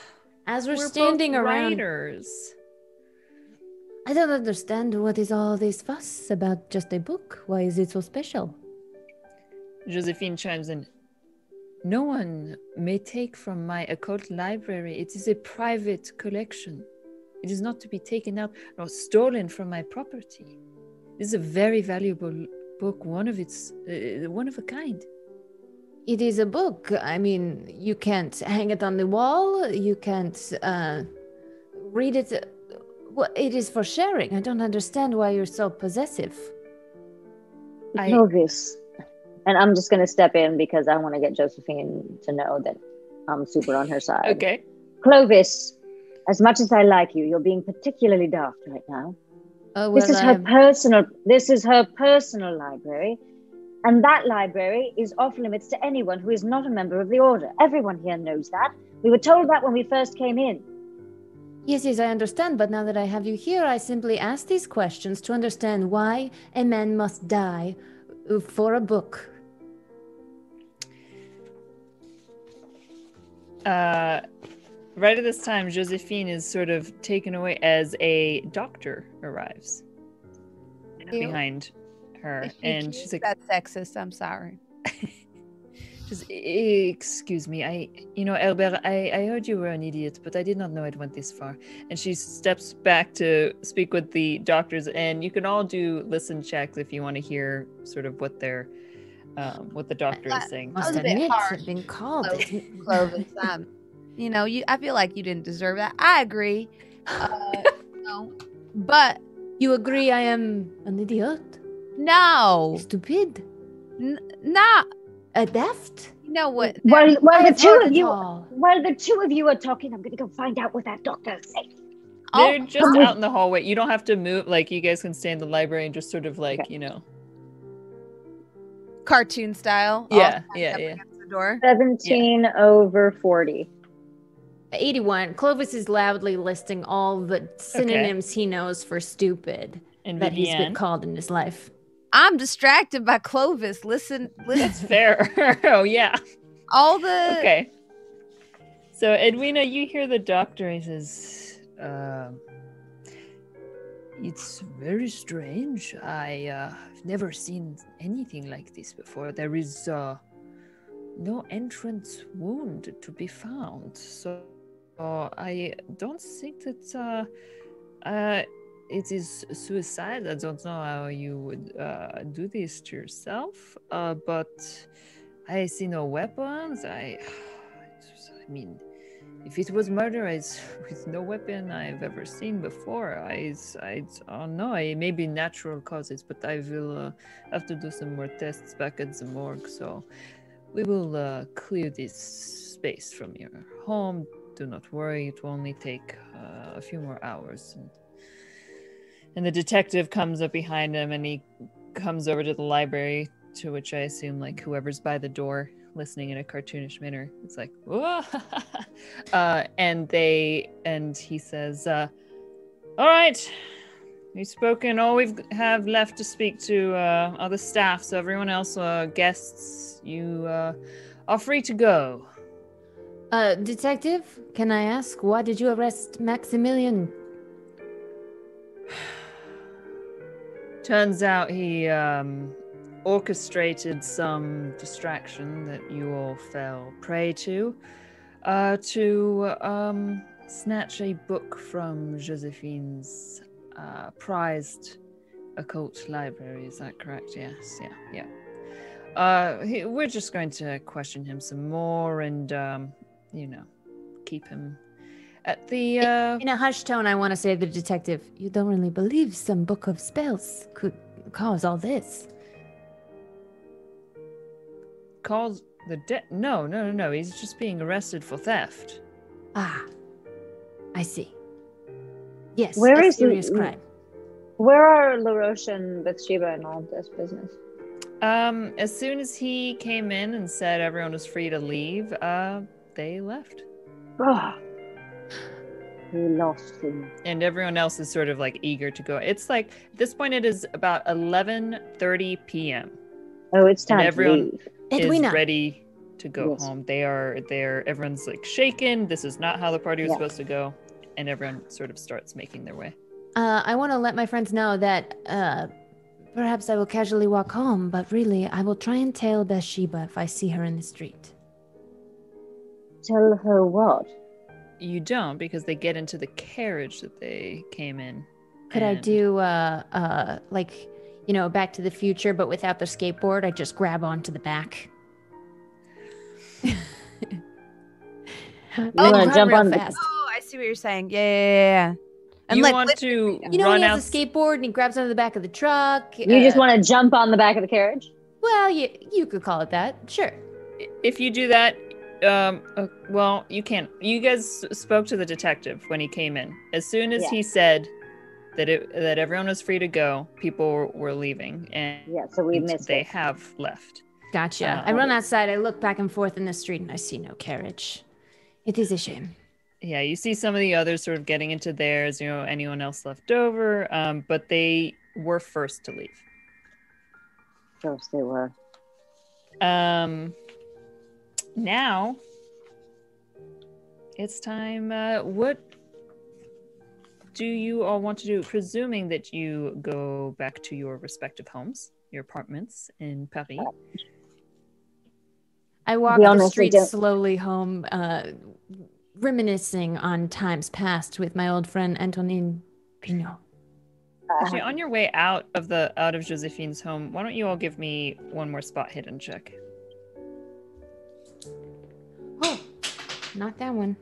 As we're, we're standing both around, writers. I don't understand what is all this fuss about just a book. Why is it so special? Josephine chimes in. No one may take from my occult library. It is a private collection. It is not to be taken out nor stolen from my property. This is a very valuable book, one of its, uh, one of a kind. It is a book. I mean, you can't hang it on the wall. You can't uh, read it. Well, it is for sharing. I don't understand why you're so possessive. I- Clovis. And I'm just going to step in because I want to get Josephine to know that I'm super on her side. Okay. Clovis, as much as I like you, you're being particularly daft right now. Oh, well, this is her I'm- personal this is her personal library and that library is off limits to anyone who is not a member of the order everyone here knows that we were told that when we first came in Yes, yes, I understand. But now that I have you here, I simply ask these questions to understand why a man must die uh, for a book. Uh, right at this time, Josephine is sort of taken away as a doctor arrives Ew. behind her, If you and she's like, that sexist. I'm sorry. [LAUGHS] Just excuse me. I, you know, Herbert, I, I heard you were an idiot, but I did not know it went this far. And she steps back to speak with the doctors, and you can all do listen checks if you want to hear sort of what they're, um, what the doctor is saying. Must was a bit admit, harsh, I've been called. Clovis. [LAUGHS] Clovis. Um, you know, you. I feel like you didn't deserve that. I agree. Uh, [LAUGHS] no, but You agree I am an idiot? no, Stupid? N- not. A daft? You know what? while, while the two of you while the two of you are talking i'm going to go find out what that doctor said They're Oh, just out in the hallway. You don't have to move. Like you guys can stay in the library and just sort of like Okay. you know. cartoon style. Yeah, yeah, yeah. The door. 17 over 40 81. Clovis is loudly listing all the synonyms he knows for stupid And that he's been called in his life. I'm distracted by Clovis. Listen, listen. That's fair. [LAUGHS] oh yeah. all the okay. So Edwina, you hear the doctor. He says, um, "It's very strange. I uh, have never seen anything like this before. There is uh, no entrance wound to be found. So uh, I don't think that uh, uh, it is suicide. I don't know how you would uh, do this to yourself, uh, but." I see no weapons. I, [SIGHS] I mean, if it was murder, it's [LAUGHS] with no weapon I've ever seen before. I, I don't know. It may be natural causes, but I will uh, have to do some more tests back at the morgue. So we will uh, clear this space from your home. Do not worry. It will only take uh, a few more hours. And, the detective comes up behind him and he comes over to the library to which I assume like whoever's by the door listening in a cartoonish manner. It's like, Whoa! uh, and they and he says, uh, "All right, we've spoken. All we have left to speak to uh, are the staff. So everyone else, uh, guests, you uh, are free to go." Uh, detective, can I ask why did you arrest Maximilian? Turns out he um, orchestrated some distraction that you all fell prey to, uh, to um, snatch a book from Josephine's uh, prized occult library. Is that correct? Yes. Yeah. Yeah. Uh, he, we're just going to question him some more and, um, you know, keep him at the. Uh, In a hushed tone, I want to say to the detective, you don't really believe some book of spells could cause all this. Cause the debt. No, no, no, no. He's just being arrested for theft. Ah, I see. Yes, Where a is he- serious crime. Where are LaRoche and Bathsheba and all this business? Um, as soon as he came in and said everyone was free to leave, uh, they left. We lost him. and everyone else is sort of like eager to go. It's like at this point it is about 11:30 p.m. Oh, it's time everyone- to leave. Edwina, is ready to go Yes. home. They are they're everyone's like shaken. This is not how the party was Yeah. supposed to go, and everyone sort of starts making their way. uh, I want to let my friends know that uh, perhaps I will casually walk home, but really, I will try and tail Bathsheba if I see her in the street. Tell her what? You don't because they get into the carriage that they came in. Could I do uh, uh, like, you know, Back to the Future, but without the skateboard? I just grab onto the back. [LAUGHS] You Oh, wanna jump real on the- fast. Oh, I see what you're saying. Yeah, yeah, yeah, yeah. And you like, want lit- to You know, run he out? has a skateboard and he grabs onto the back of the truck. You just uh, want to jump on the back of the carriage? Well, you you could call it that. Sure. if you do that, um, uh, well, you can't. You guys spoke to the detective when he came in. As soon as Yeah. he said that it that everyone was free to go, people were, were leaving, and Yeah, so we missed they it. have left. Gotcha. Uh, I run outside. I look back and forth in the street and I see no carriage. It is a shame. Yeah, you see some of the others sort of getting into theirs. You know, anyone else left over, um, but they were first to leave. Of course they were. Um, now it's time. Uh, what do you all want to do? Presuming that you go back to your respective homes, your apartments in Paris. I walk be the honest, I street don't- slowly home, uh, reminiscing on times past with my old friend Antonin Pinot. Actually, on your way out of the out of Josephine's home, why don't you all give me one more spot hidden check? Not that one.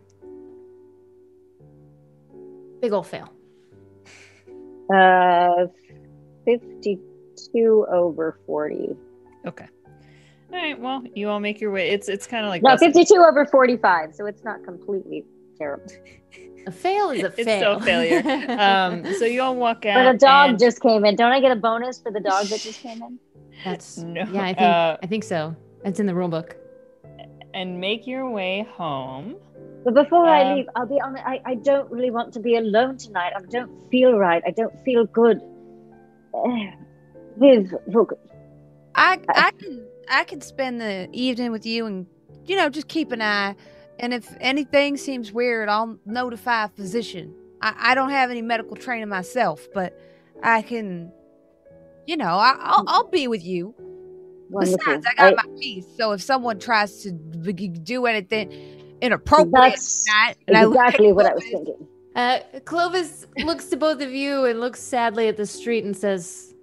Big old fail. Uh, 52 over 40. Okay. All right. Well, you all make your way. It's it's kind of like No, busting- 52 over 45, so it's not completely terrible. [LAUGHS] A fail is a It's fail. still a failure. [LAUGHS] Um, so you all walk out. But a dog and- just came in. Don't I get a bonus for the dog that just came in? That's [LAUGHS] No, yeah. I think uh, I think so. That's in the rule book. And make your way home. But before I Um, leave, I'll be honest, I, I don't really want to be alone tonight. I don't feel right. I don't feel good. [SIGHS] Viv, look, I I can I can spend the evening with you and you know just keep an eye. And if anything seems weird, I'll notify a physician. I, I don't have any medical training myself, but I can, you know, I, I'll I'll be with you. Wonderful. Besides, I got I- my piece. So if someone tries to do anything inappropriate, That's tonight, and I exactly what I was thinking. Uh, Clovis looks to both of you and looks sadly at the street and says,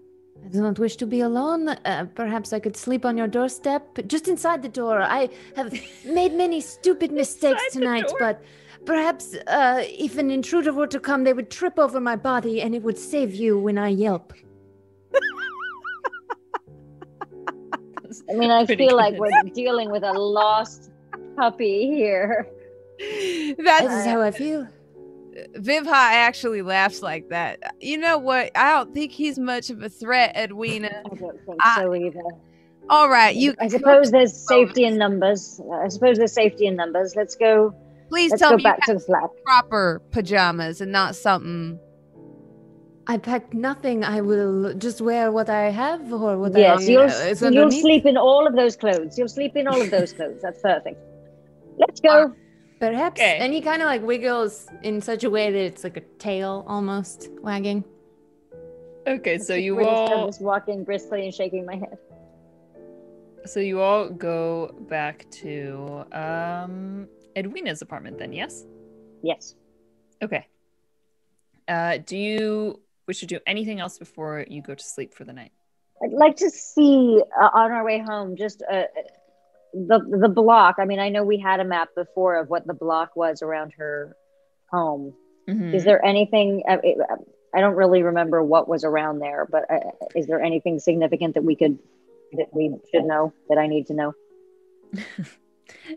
I do not wish to be alone. Uh, perhaps I could sleep on your doorstep, just inside the door. I have made many stupid [LAUGHS] mistakes tonight, but perhaps uh, if an intruder were to come, they would trip over my body and it would save you when I yelp. [LAUGHS] I mean, I feel like good. we're dealing with a lost puppy here. That [LAUGHS] That's is how I feel. Vivha actually laughs like that. You know what? I don't think he's much of a threat, Edwina. I don't think I- so either. All right, you. I suppose there's safety in numbers. I suppose there's safety in numbers. Let's go. Please Let's tell go me you back to have the flat. proper pajamas and not something. I packed nothing. I will just wear what I have or what Yes, I you'll uh, is you'll sleep in all of those clothes. You'll sleep in all of those clothes. That's perfect. Let's go. Perhaps. Okay. And he kind of like wiggles in such a way that it's like a tail almost wagging. Okay, so you British, I'm all just walking briskly and shaking my head. so you all go back to um Edwina's apartment then, yes? Yes. Okay. Uh do you wish to do anything else before you go to sleep for the night? I'd like to see uh, on our way home just uh, the the block. I mean, I know we had a map before of what the block was around her home. Mhm. Is there anything? Uh, it, I don't really remember what was around there, but uh, is there anything significant that we could that we should know that I need to know? [LAUGHS]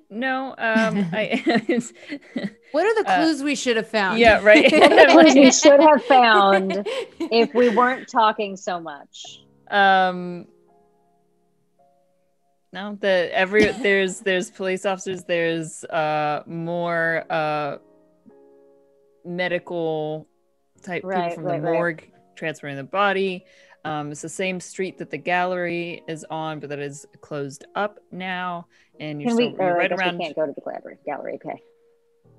No, um I [LAUGHS] [LAUGHS] What are the Uh, clues we should have found? Yeah, right. [LAUGHS] What are the clues we should have found if we weren't talking so much? um no the every there's there's police officers there's uh more uh medical type Right, people from right, the right. morgue transferring the body um it's the same street that the gallery is on but that is closed up now and you're, Can still, we? you're I right guess around we can't go to the gallery. Gallery, okay.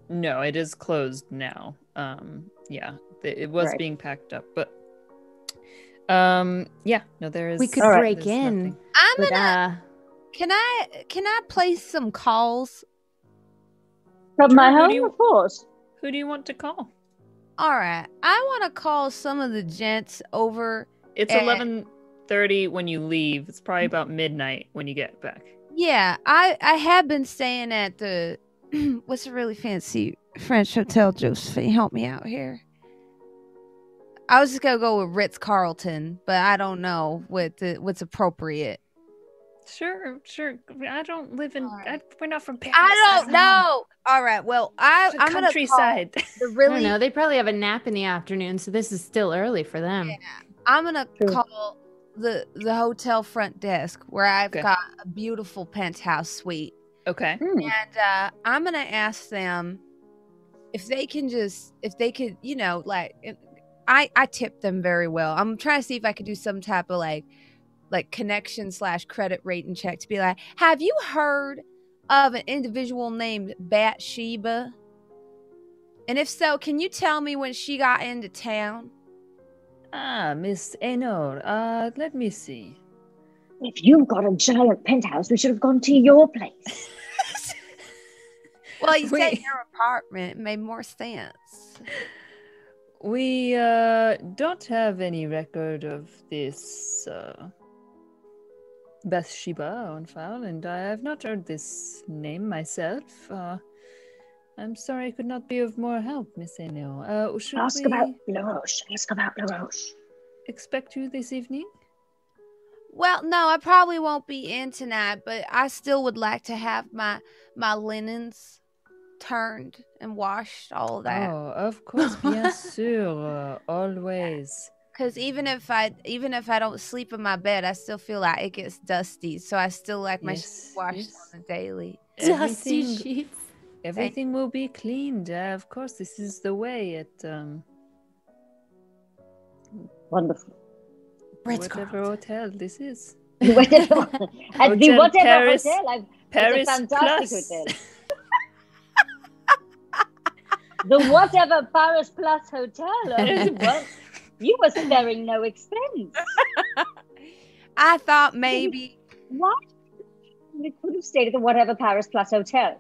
no it is closed now um yeah it, it was Right. being packed up but um yeah no there is We could All right. break in. nothing. I'm But, gonna. uh, Can I? Can I place some calls? From my who do home, you- of course. who do you want to call All right. I want to call some of the gents over. It's Eh. eleven thirty when you leave. It's probably about midnight when you get back. Yeah, I I have been staying at the [CLEARS THROAT] what's a really fancy French hotel. Josephine, help me out here. I was just gonna go with Ritz Carlton, but I don't know what the, what's appropriate. Sure, sure. I don't live in. Alright. I, we're not from Paris. I don't know. All right. Well, I it's I'm gonna call countryside. the [LAUGHS] I don't really know. They probably have a nap in the afternoon, so this is still early for them. Yeah. I'm gonna True. call the the hotel front desk where I've Okay. got a beautiful penthouse suite, okay. Hmm. and uh, I'm gonna ask them if they can just if they could, you know, like I I tip them very well. I'm trying to see if I could do some type of like like connection slash credit rating check to be like, have you heard of an individual named Bathsheba? And if so, can you tell me when she got into town? Ah, Miss Enor. Uh, let me see. If you've got a giant penthouse, we should have gone to your place. [LAUGHS] Well, you said your apartment made more sense. We uh don't have any record of this uh Bathsheba on file, and I have not heard this name myself. Uh, I'm sorry I could not be of more help, Miss Enor. Uh, should Ask we about LaRoche. Ask about LaRoche. expect you this evening? Well, no, I probably won't be in tonight, but I still would like to have my my linens turned and washed, all that. Oh, of course, bien [LAUGHS] sûr, uh, always. Because even if I even if I don't sleep in my bed, I still feel like it gets dusty. So I still like my sheets washed yes. on a daily. Dusty Everything, sheets. Everything will be cleaned. Uh, of course, this is the way at um, Wonderful. Ritz whatever hotel this is. [LAUGHS] [LAUGHS] At the whatever Paris- hotel, I've, Paris it's a fantastic Plus. hotel. [LAUGHS] the whatever Paris Plus Hotel. uh. You were sparing no expense. I thought maybe What? We could have stayed at the whatever Paris Plus Hotel.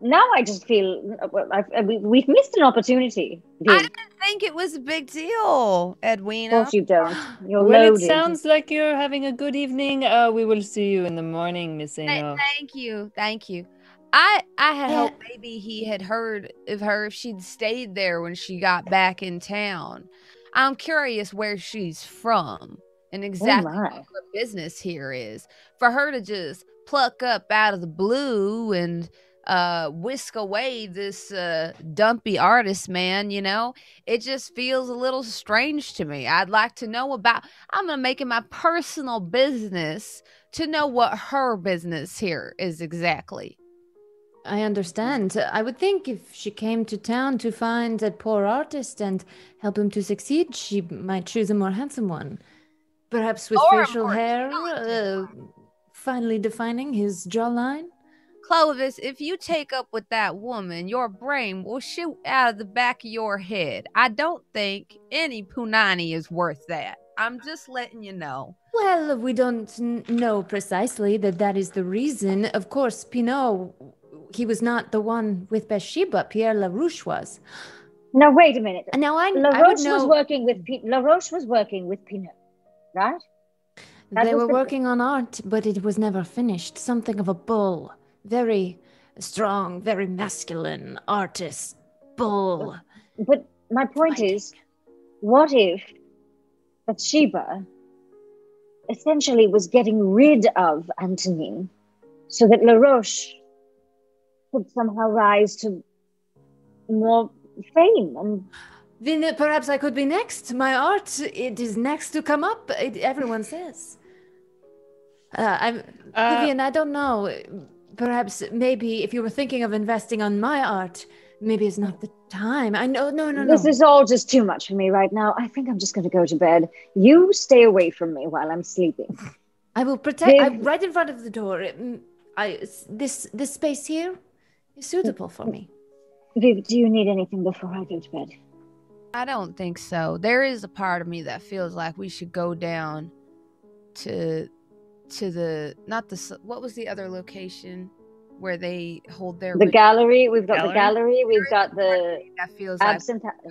Now I just feel well, I've, uh, we- we've missed an opportunity. I didn't think it was a big deal, Edwina. Of course you don't. You're Well, loaded. it sounds like you're having a good evening. Uh, we will see you in the morning, Miss Th- Eno. thank you, thank you. I I had hoped maybe he had heard of her if she'd stayed there when she got back in town. I'm curious where she's from and exactly my. what her business here is. For her to just pluck up out of the blue and uh whisk away this uh dumpy artist man you know it just feels a little strange to me i'd like to know about i'm gonna make it my personal business to know what her business here is exactly. I understand. I would think if she came to town to find a poor artist and help him to succeed, she might choose a more handsome one. Perhaps with Or facial hair, uh, finally defining his jawline. Clovis, if you take up with that woman, your brain will shoot out of the back of your head. I don't think any punani is worth that. I'm just letting you know. Well, we don't n- know precisely that that is the reason. Of course, Pinot, he was not the one with Bathsheba. Pierre LaRoche was. Now wait a minute. Now I, I would LaRoche was working with P- LaRoche was working with Pinot, right? that they were the- working on art, but it was never finished. Something of a bull, very strong, very masculine artist bull. But my point Fighting. is, what if Bathsheba essentially was getting rid of Antonin so that LaRoche could somehow rise to more fame and Then perhaps I could be next. My art, it is next to come up. It, everyone says. Uh, I'm Uh, Vivian. I don't know. Perhaps maybe if you were thinking of investing on my art, maybe it's not the time. I know. No, no, no. this is all just too much for me right now. I think I'm just going to go to bed. You stay away from me while I'm sleeping. I will protect. Viv- I'm right in front of the door. Mm, I this this space here is suitable for me. Viv, do you need anything before I go to bed? I don't think so. There is a part of me that feels like we should go down to to the not the what was the other location where they hold their The gallery, we've got the Gallery? gallery, we've got the that feels like.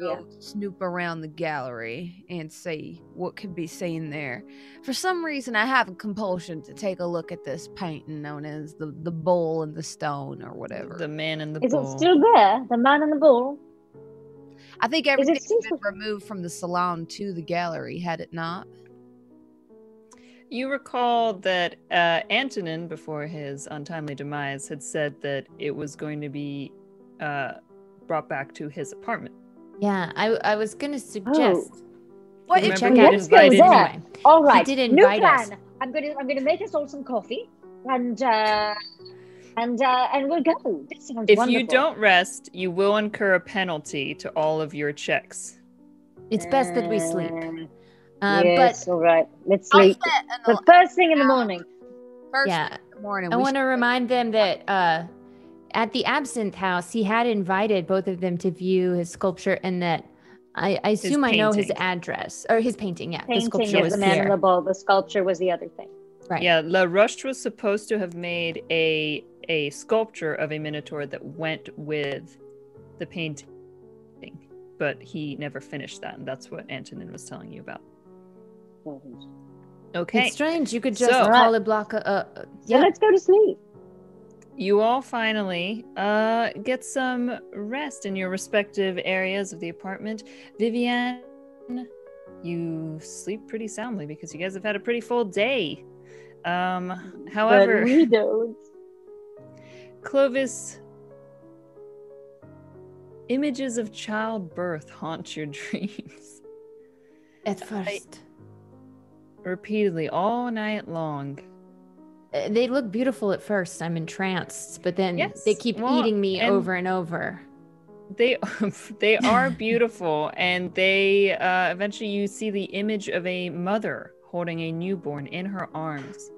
Yeah. snoop around the gallery and see what could be seen there. For some reason, I have a compulsion to take a look at this painting known as the the bull and the stone or whatever. the man in the Is bull. it still there? The man and the bull? I think it everything's still- been removed from the salon to the gallery, had it not? You recall that uh, Antonin, before his untimely demise, had said that it was going to be uh, brought back to his apartment. Yeah, I I was gonna suggest. What Remember if check he out Let's go invited there. Anyway, All right. did New invite us. I'm gonna I'm gonna make us all some coffee and uh and uh and we'll go. This sounds If wonderful. you don't rest, you will incur a penalty to all of your checks. it's best that we sleep. Uh, Uh, yes, all right. Let's sleep. said The the first thing in the morning. first Yeah, thing in the morning. I want to remind them that uh, at the Absinthe House, he had invited both of them to view his sculpture, and that I, I assume I know his address or his painting. Yeah, the sculpture was the man in the bull. The sculpture was the other thing. Right. Yeah, La Roche was supposed to have made a a sculpture of a minotaur that went with the painting, but he never finished that, and that's what Antonin was telling you about. Okay, It's strange. You could just So- call it block. Uh, uh, So yeah. let's go to sleep. you all finally uh, get some rest in your respective areas of the apartment. Vivienne, you sleep pretty soundly because you guys have had a pretty full day. Um, however, But we don't. Clovis, images of childbirth haunt your [LAUGHS] dreams At first, repeatedly all night long. Uh, they look beautiful at first. I'm entranced, but then Yes, they keep well, eating me and- over and over. They [LAUGHS] they are [LAUGHS] beautiful, and they uh, eventually you see the image of a mother holding a newborn in her arms,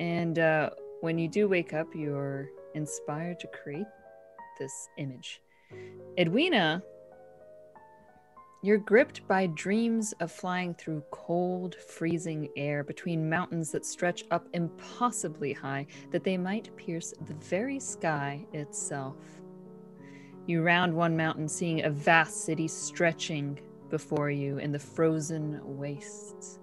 and uh, when you do wake up, you're inspired to create this image. Edwina, you're gripped by dreams of flying through cold, freezing air between mountains that stretch up impossibly high that they might pierce the very sky itself. You round one mountain, seeing a vast city stretching before you in the frozen wastes.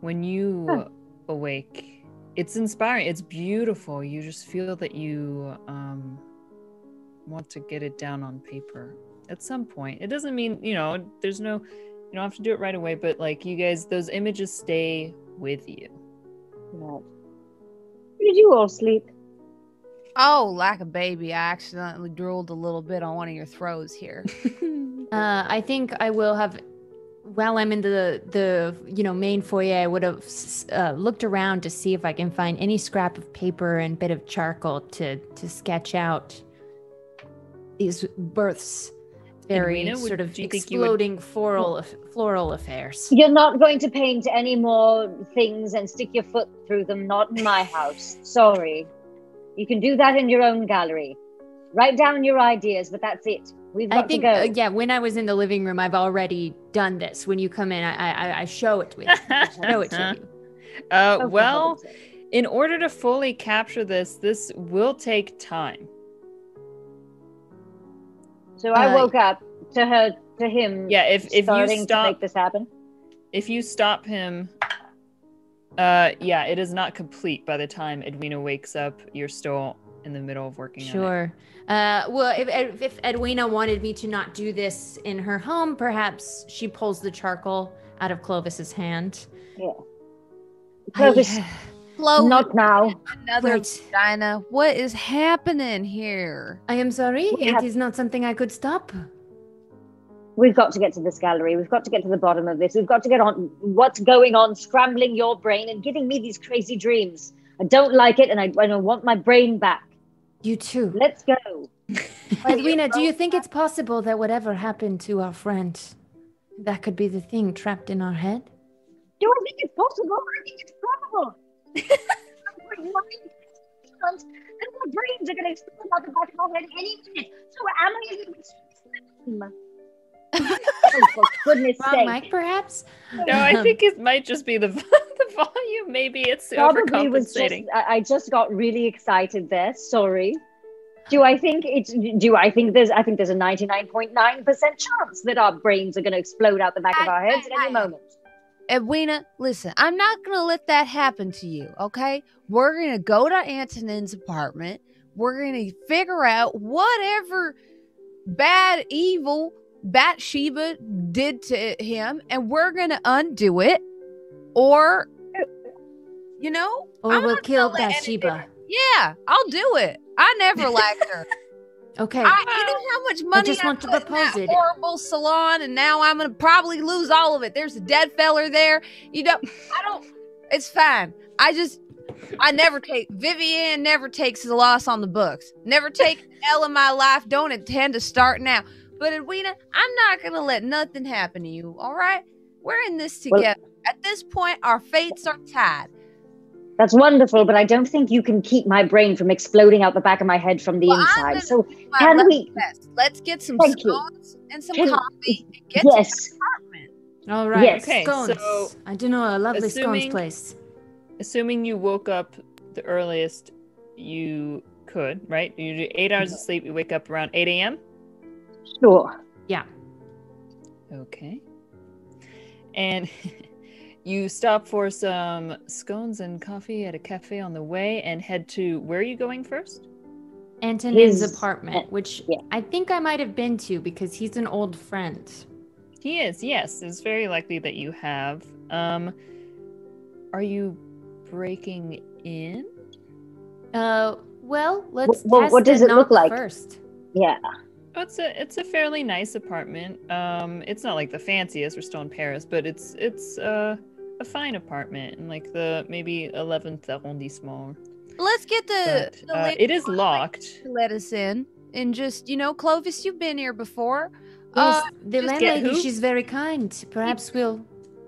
When you Huh. awake, it's inspiring. It's beautiful. You just feel that you um, want to get it down on paper at some point. It doesn't mean, you know, there's no, you don't have to do it right away, but like you guys, those images stay with you. Right. Where did you all sleep? Oh, like a baby. I accidentally drooled a little bit on one of your throws here. [LAUGHS] Uh, I think I will have. While I'm in the the you know main foyer, I would have uh, looked around to see if I can find any scrap of paper and bit of charcoal to to sketch out these births. Very Edwina, sort of do you think you would- exploding floral floral affairs. You're not going to paint any more things and stick your foot through them. Not in my house. [LAUGHS] Sorry. You can do that in your own gallery. Write down your ideas, but that's it. We've got I think, to go. uh, yeah, when I was in the living room, I've already done this. When you come in, I I, I show it with [LAUGHS] I show it to you. Uh, well, in order to fully capture this, this will take time. So I uh, woke up to her, to him. Yeah, if if you starting to stop make this happen. if you stop him, uh, yeah, it is not complete by the time Edwina wakes up. You're still in the middle of working on it. Sure. Uh, well, if, if if Edwina wanted me to not do this in her home, perhaps she pulls the charcoal out of Clovis's hand. Yeah. I- Clovis, Chloe, not now. another Wait. vagina. What is happening here? I am sorry. We It have- is not something I could stop. We've got to get to this gallery. We've got to get to the bottom of this. We've got to get on what's going on, scrambling your brain and giving me these crazy dreams. I don't like it, and I, I don't want my brain back. You too. Let's go. [LAUGHS] Edwina, do you think it's possible that whatever happened to our friend, that could be the thing trapped in our head? Do I think it's possible? I think it's probable. And my brains are going to explode out the back of my head any minute. So am I a little [LAUGHS] oh, for goodness Wrong sake. mic, perhaps? No, I think it [LAUGHS] might just be the [LAUGHS] the volume. Maybe it's Probably was just, overcompensating. I I just got really excited there. Sorry. Do I think it's? Do I think there's? I think there's a 99.9% chance that our brains are going to explode out the back of our heads at any moment. Edwina, listen, I'm not going to let that happen to you, okay? We're going to go to Antonin's apartment. We're going to figure out whatever bad, evil Bathsheba did to him, and we're going to undo it. Or, you know, Or I'm we'll kill Bathsheba. yeah, I'll do it. I never liked her. [LAUGHS] Okay. I, you know how much money I just I want to propose that it. horrible salon, and now I'm gonna probably lose all of it. There's a dead feller there. You know, I don't. It's fine. I just, I never take Vivian. Never takes a loss on the books. Never take [LAUGHS] L in my life. Don't intend to start now. But Edwina, I'm not gonna let nothing happen to you. All right, we're in this Well- together. At this point, our fates are tied. That's wonderful, but I don't think you can keep my brain from exploding out the back of my head from the Well, inside. So My can level we? best. Let's get some Thank you. and some Can- coffee. And get to Yes. your apartment. All right. Yes. Okay, scones. so I do know a lovely scones place. Assuming you woke up the earliest you could, right? You do eight hours of sleep. You wake up around eight a.m. Sure. Yeah. Okay. And [LAUGHS] you stop for some scones and coffee at a cafe on the way and head to where are you going first? Antonin's His- apartment, which yeah. I think I might have been to because he's an old friend. He is, yes. It's very likely that you have. Um are you breaking in? Uh, well, let's well, test what does it look like? first. Yeah. Oh, it's a it's a fairly nice apartment. Um, it's not like the fanciest. We're still in Paris, but it's it's uh, a fine apartment in like the maybe eleventh arrondissement. Let's get the, But the uh, it is locked. let us in and just you know, Clovis, you've been here before. Yes, Uh, the landlady, she's very kind. Perhaps we'll.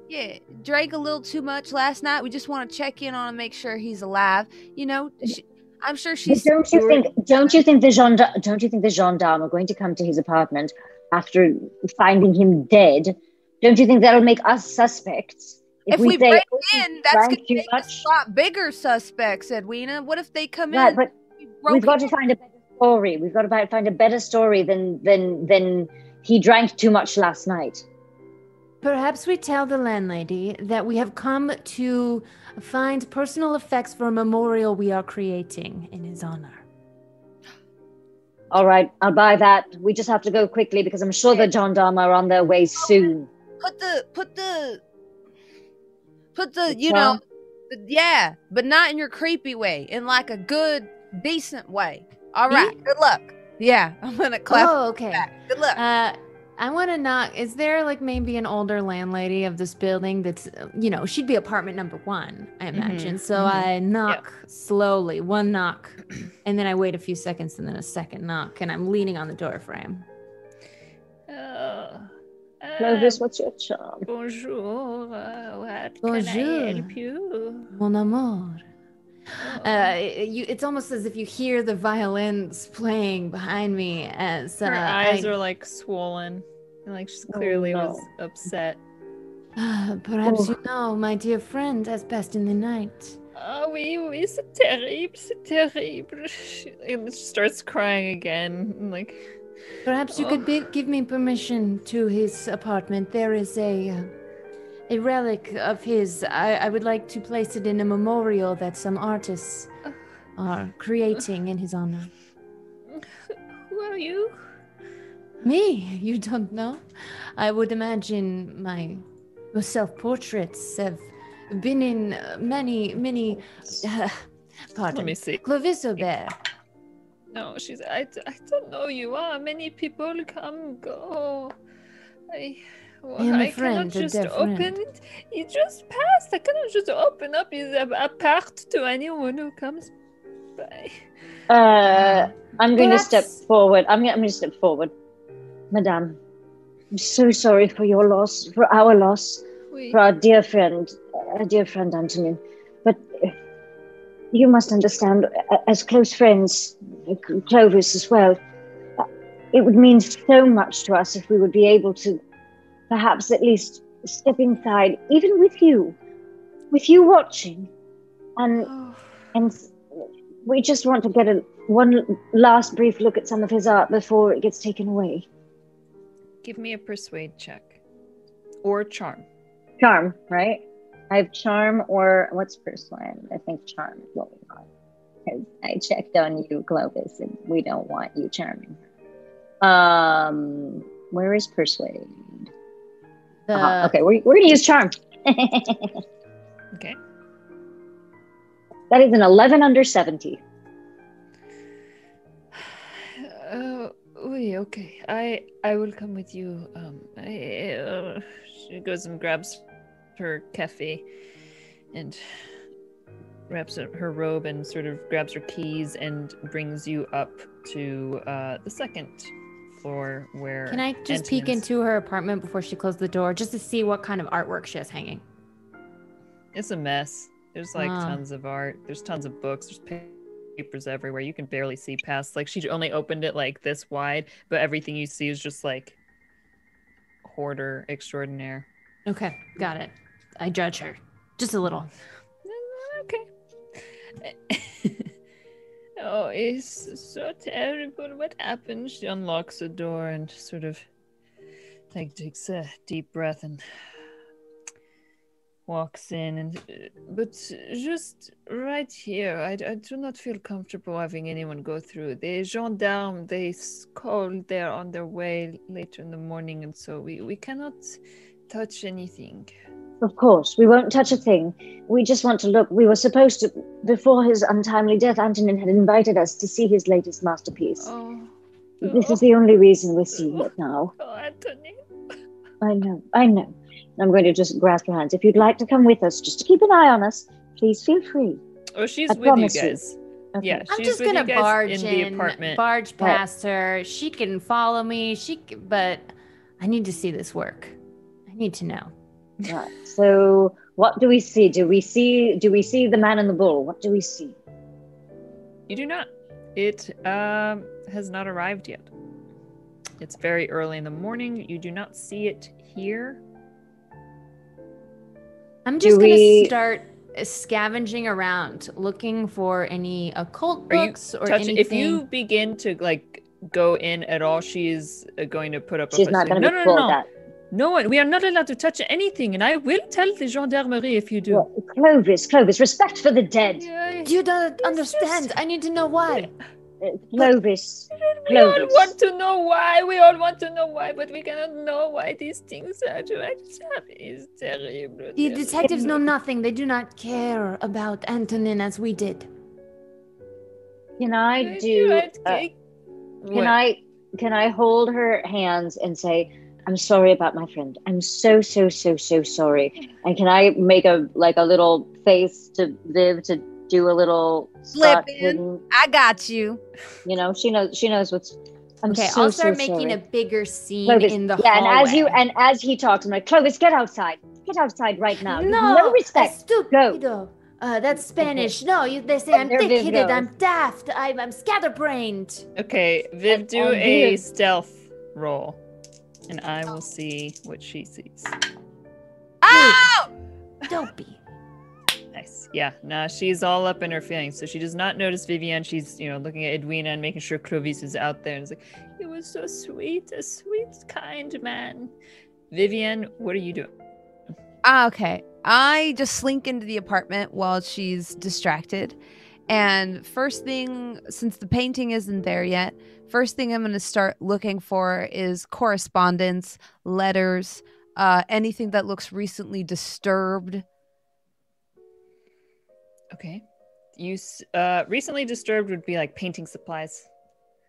yeah, drank a little too much last night. We just want to check in on him, make sure he's alive. You know, she, I'm sure But she's. don't you think? Don't you think the gendarme? Don't you think the gendarme are going to come to his apartment after finding him dead? Don't you think that'll make us suspects? If we say, break "Oh, in, that's gonna too make us a lot bigger suspects, Edwina. What if they come Right, in? but we we've got to find a better story. We've got to find a better story than than than he drank too much last night. Perhaps we tell the landlady that we have come to find personal effects for a memorial we are creating in his honor. All right, I'll buy that. We just have to go quickly because I'm sure the gendarmes are on their way soon. put the put the put the you know the, yeah but not in your creepy way in like a good decent way all right good luck yeah [LAUGHS] i'm gonna clap Oh, okay. back. good luck Uh, I want to knock. Is there like maybe an older landlady of this building that's, you know, she'd be apartment number one, I imagine. so mhm. I knock slowly, one knock, [CLEARS THROAT] and then I wait a few seconds and then a second knock, and I'm leaning on the door frame. Uh, Clovis, uh, what's your charm? bonjour. Uh, what can I help you? Mon amour. Uh, you, it's almost as if you hear the violins playing behind me as uh, Her eyes I- are like swollen. And like she's clearly no. was upset. Ah, [SIGHS] perhaps Oh. you know my dear friend has passed in the night. Oh, oui, oui, c'est terrible, c'est terrible. And she starts crying again. and, Like, Perhaps you Oh. could be, give me permission to his apartment. There is a uh, a relic of his. I, I would like to place it in a memorial that some artists are creating in his honor. who are you? Me? You don't know? I would imagine my self portraits have been in uh, many, many. [SIGHS] pardon. Let me see. Clovis Aubert. No, she's. I, I don't know you are. Many people come, go. I. well, I am a I friend, cannot just dear open friend. it. You just passed. I cannot just open up his ap- apart to anyone who comes by. Uh, I'm going to step forward. I'm, I'm going to step forward. Madame, I'm so sorry for your loss, for our loss, Oui. for our dear friend, our dear friend Antonin. But uh, you must understand, uh, as close friends, Clovis as well, it would mean so much to us if we would be able to perhaps at least step inside, even with you, with you watching. And Oh, and we just want to get a one last brief look at some of his art before it gets taken away. give me a persuade check, or charm. Charm, right? I have charm or what's first one? I think charm is what we want. Because I checked on you, Clovis, and we don't want you charming her. Um, where is persuade? The, Uh-huh, Okay, we're, we're gonna use charm. [LAUGHS] Okay. that is an eleven under seventy. [SIGHS] Uh, okay. I I will come with you. Um, I, uh, she goes and grabs her kefi and wraps her robe and sort of grabs her keys and brings you up to uh, the second floor where. Can I just peek into her apartment before she closed the door just to see what kind of artwork she has hanging? It's a mess. There's like Ah. tons of art. There's tons of books. There's pa- papers everywhere. You can barely see past. Like she only opened it like this wide, but everything you see is just like hoarder extraordinaire. Okay, got it. I judge her just a little. Okay. [LAUGHS] oh, it's so terrible. What happened? She unlocks the door and sort of like takes a deep breath and walks in and uh, but just right here I, I do not feel comfortable having anyone go through the gendarmes they s- they're on their way later in the morning and so we, we cannot touch anything Of course, we won't touch a thing. We just want to look. We were supposed to, before his untimely death, Antonin had invited us to see his latest masterpiece. oh This is the only reason we're seeing it now. oh, oh Anthony I know, I know. I'm going to just grasp her hands. If you'd like to come with us, just to keep an eye on us, please feel free. oh she's I with you promise you. Okay. Yeah. I'm just gonna barge in in, the apartment. barge Right. past her. She can follow me. She, c- but I need to see this work. I need to know. Right. So, what do we see? Do we see? Do we see the man in the bull? What do we see? You do not. It um, has not arrived yet. It's very early in the morning. You do not see it here. I'm just we- gonna start scavenging around, looking for any occult Are books or Touch anything. if you begin to like go in at all, she's uh, going to put up. She's a not going to no, be no, no, no, that. No one. We are not allowed to touch anything, and I will tell the gendarmerie if you do. Well, Clovis, Clovis, respect for the dead. Yeah, you don't understand. just- I need to know why. Uh, Clovis, we all Clovis. want to know why. We all want to know why, but we cannot know why these things are doing. It's terrible. The terrible. detectives know nothing. They do not care about Antonin as we did. Can I do? uh. Can I can I hold her hands and say, I'm sorry about my friend. I'm so so so so sorry. And can I make a like a little face to Viv to do a little Slip in. I got you. You know, she knows she knows what's I'm Okay, so, I'll start so making sorry. a bigger scene Clovis, in the yeah, hallway. and as you and as he talks, I'm like, Clovis, get outside. Get outside right now. No, no respect. Stupido. Uh, that's Spanish. No, you, they say I'm They're thick-headed. I'm daft. I'm, I'm scatterbrained. Okay, Viv, And- do and a Viv- stealth roll, and I will see what she sees. Oh! Don't be. Nice. Yeah. Nah, she's all up in her feelings. So she does not notice Vivian. She's, you know, looking at Edwina and making sure Clovis is out there. And it's like, he was so sweet, a sweet, kind man. Vivian, what are you doing? Ah, okay. I just slink into the apartment while she's distracted. And first thing, since the painting isn't there yet, first thing I'm going to start looking for is correspondence, letters, uh, anything that looks recently disturbed. Okay. You uh, recently disturbed would be like painting supplies.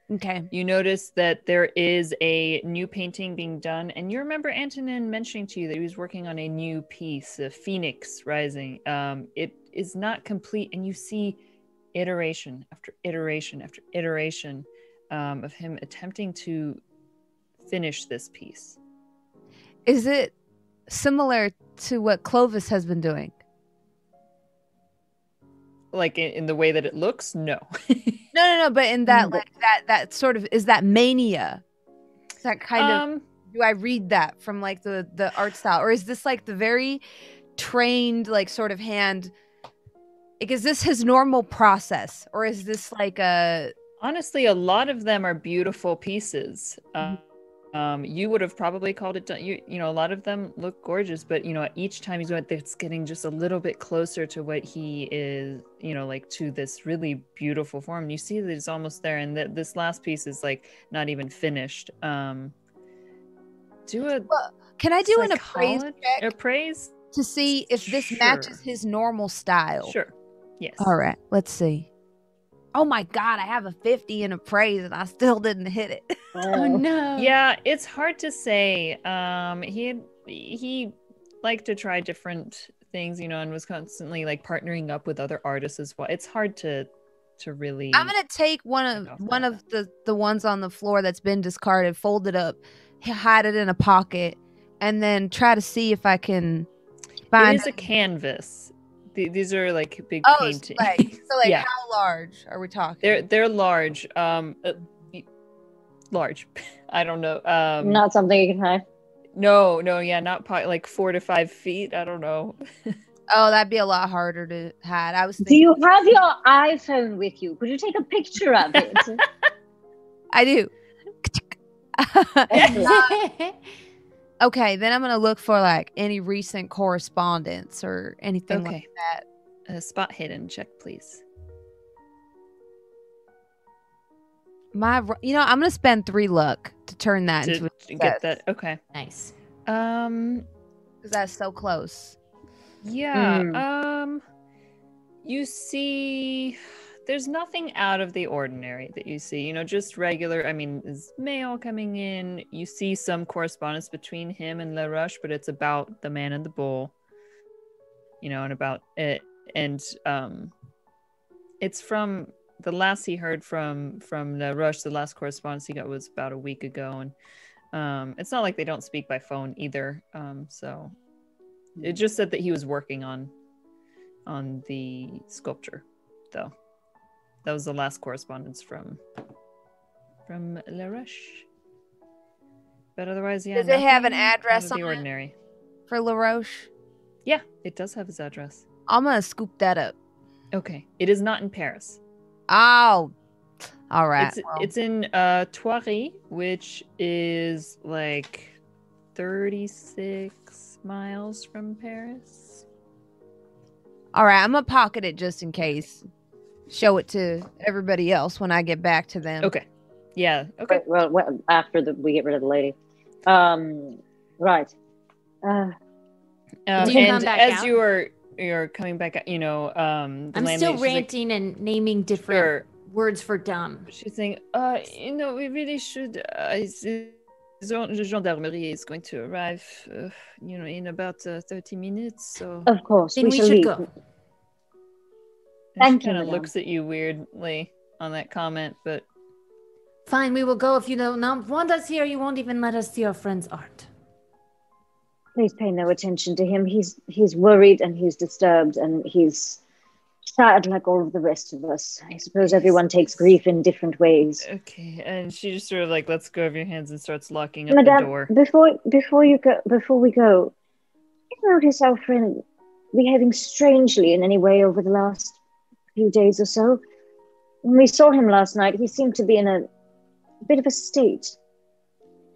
Okay. You notice that there is a new painting being done, and you remember Antonin mentioning to you that he was working on a new piece, a phoenix rising. Um, it is not complete, and you see iteration after iteration after iteration um, of him attempting to finish this piece. Is it similar to what Clovis has been doing? Like in, in the way that it looks, no. [LAUGHS] No, no, no. But in that, like that, that sort of is that mania. Is that kind of um, do I read that from like the the art style, or is this like the very trained like sort of hand? Like, is this his normal process, or is this like a? Honestly, a lot of them are beautiful pieces. Um, um, you would have probably called it done. You, you know, a lot of them look gorgeous, but you know, each time he's going, it's getting just a little bit closer to what he is. You know, like to this really beautiful form. You see that it's almost there, and that this last piece is like not even finished. Um, do a Can I do an appraise check appraise? to see if this Sure. matches his normal style? Sure. Yes. All right, let's see. Oh my god, I have a fifty in appraise, and I still didn't hit it. Oh [LAUGHS] no. Yeah, it's hard to say. Um, he had, he liked to try different things, you know, and was constantly like partnering up with other artists as well. It's hard to to really. I'm gonna take one of one that. of the the ones on the floor that's been discarded, fold it up, hide it in a pocket, and then try to see if I can It find. is a canvas. Th- these are like big oh, so paintings. like, so like [LAUGHS] Yeah. how large are we talking? they're they're large. Um, uh, large. [LAUGHS] I don't know. Um, Not something you can hide. no, no, yeah, not po- like four to five feet. I don't know. [LAUGHS] oh, that'd be a lot harder to hide. I was Do you have your iPhone with you? Could you take a picture of it? I do. Excellent. Okay, then I'm gonna look for like any recent correspondence or anything like Okay. that. Uh, spot hidden check, please. My, you know, I'm gonna spend three luck to turn that To into a get that. Okay. nice. Um. because that's so close. Yeah. Hmm. Um you see there's nothing out of the ordinary that you see. You know, just regular, I mean, is mail coming in. You see some correspondence between him and LaRoche, but it's about the man and the bull. You know, and about it and um it's from the last he heard from from LaRoche, the last correspondence he got was about a week ago and um it's not like they don't speak by phone either. Um so it just said that he was working on on the sculpture though that was the last correspondence from from LaRoche but otherwise yeah Does it have an address of the on it? ordinary For LaRoche, yeah it does have his address I'm gonna scoop that up. okay it is not in paris Oh, all right. it's well, it's in uh Thoiry which is like 36 miles from paris all right. I'm gonna pocket it just in case. Show it to everybody else when I get back to them. okay yeah okay Okay. Well, well, after the, we get rid of the lady. Um. Right. Uh, Um, Do you come and back as out? you are you're coming back, you know, um, the I'm landlady, still she's like, ranting and naming different "Sure." words for dumb. She's saying, uh, you know, we really should. Uh, the gendarmerie is going to arrive, uh, you know, in about uh, 30 minutes. So of course, Then we, we should leave. go. Thank she you, kind of looks at you weirdly on that comment, but Fine, we will go if you don't not want us here. You won't even let us see our friend's art. Please pay no attention to him. He's he's worried and he's disturbed and he's sad like all of the rest of us. I suppose everyone takes grief in different ways. Okay, and she just sort of like lets go of your hands and starts locking up the door. before before you go before we go, did you notice our friend behaving strangely in any way over the last few days or so? When we saw him last night, he seemed to be in a bit of a state.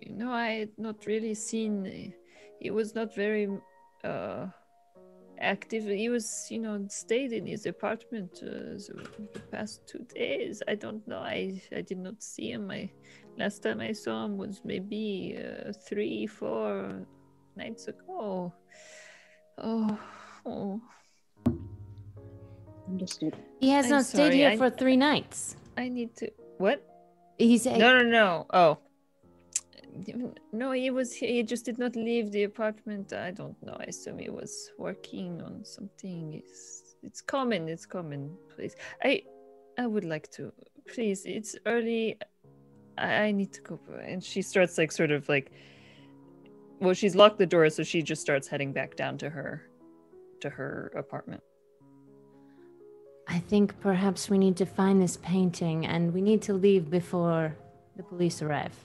You know, I had not really seen. He was not very uh active. He was, you know, stayed in his apartment uh, the the past two days. I don't know. I I did not see him. I last time I saw him was maybe uh, three, four nights ago. Oh, oh, Understood. He has I'm not stayed here I- for three nights. I need to. What? He's a, No, no, no. Oh. No, he was. He just did not leave the apartment. I don't know. I assume he was working on something. It's it's common. It's common. Please, I I would like to. Please, it's early. I, I need to go. And she starts like sort of like. Well, she's locked the door, so she just starts heading back down to her, to her apartment. I think perhaps we need to find this painting and we need to leave before the police arrive.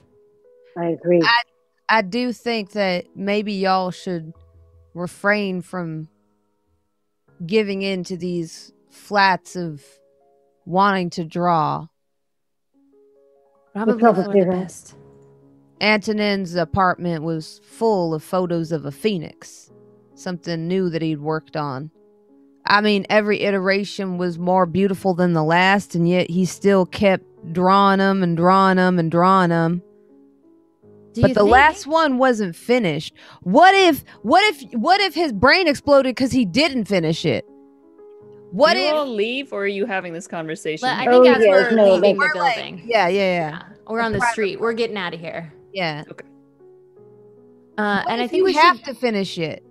I agree. I do think that maybe y'all should refrain from giving in to these flats of wanting to draw. Probably probably for the best. Antonin's apartment was full of photos of a phoenix, something new that he'd worked on. I mean, every iteration was more beautiful than the last, and yet he still kept drawing them and drawing them and drawing them. Do But the think- last one wasn't finished. What if, what if, what if his brain exploded because he didn't finish it? What Do you if? all leave, or are you having this conversation? But I think Oh, as yes, we're no, leaving We're the like- building. yeah, yeah, yeah, Yeah. We're on the street. We're getting out of here. yeah. Uh, What and I think you we have should. to finish it.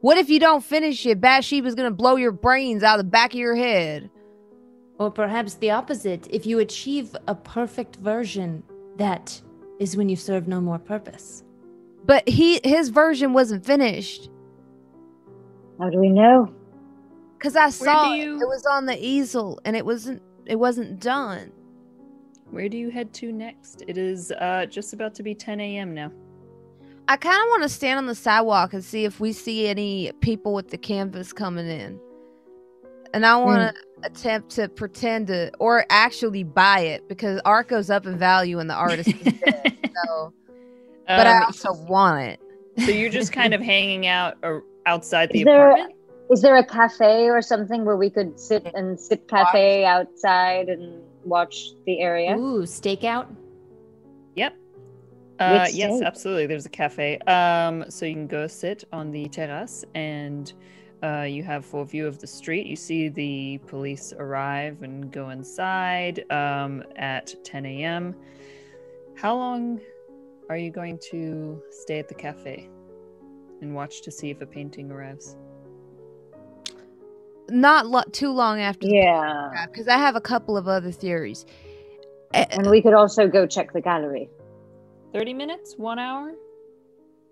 What if you don't finish it? Bathsheba's gonna blow your brains out of the back of your head. Or perhaps the opposite. If you achieve a perfect version, that is when you serve no more purpose. But he his version wasn't finished How do we know? because I saw do it. It was on the easel and it wasn't it wasn't done. Where do you head to next? It is uh, just about to be 10 a.m. now. I kind of want to stand on the sidewalk and see if we see any people with the canvas coming in. And I want to attempt to pretend to, or actually buy it because art goes up in value and the artist is dead. [LAUGHS] So, but I Um, also want it. so you're just kind of [LAUGHS] hanging out or outside the Is there- apartment? Is there a cafe or something where we could sit and sip cafe outside and watch the area? Ooh, stakeout. Yep. Uh, yes, absolutely. There's a cafe. Um, so you can go sit on the terrace and uh, you have full view of the street. You see the police arrive and go inside um, at 10 a.m. How long are you going to stay at the cafe and watch to see if a painting arrives? Not lo- too long after Yeah. because I have a couple of other theories. Eh, And we could also go check the gallery. 30 minutes? One hour?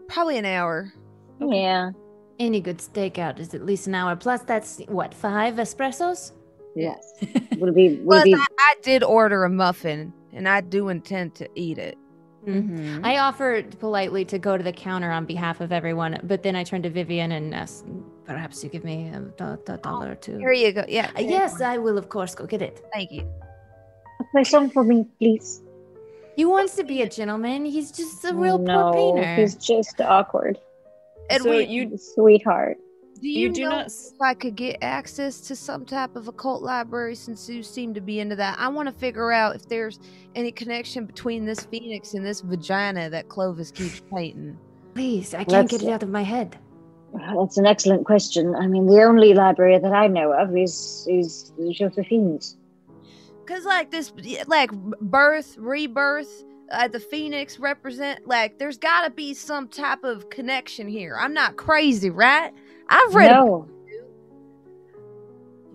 Probably an hour. Okay. Yeah. Any good stakeout is at least an hour. Plus, that's what five espressos. Yes. [LAUGHS] Will be will Plus, be I, I did order a muffin, and I do intend to eat it. Mhm. I offered politely to go to the counter on behalf of everyone, but then I turned to Vivian and asked, perhaps you give me a, do- a dollar or two. Here you go. Yeah. Uh, yes, I will, of course, go get it. Thank you. A song for me, please. He wants to be a gentleman. He's just a real no, poor painter. He's just awkward. And So we, you Sweetheart. do you, you do know not if I could get access to some type of occult library since you seem to be into that? I want to figure out if there's any connection between this phoenix and this vagina that Clovis keeps painting. Please, I can't Let's- get it out of my head. That's an excellent question. I mean, the only library that I know of is is Josephine's. Cause like this, like birth, rebirth, uh, the phoenix represent like there's got to be some type of connection here. I'm not crazy, right? I've read. No,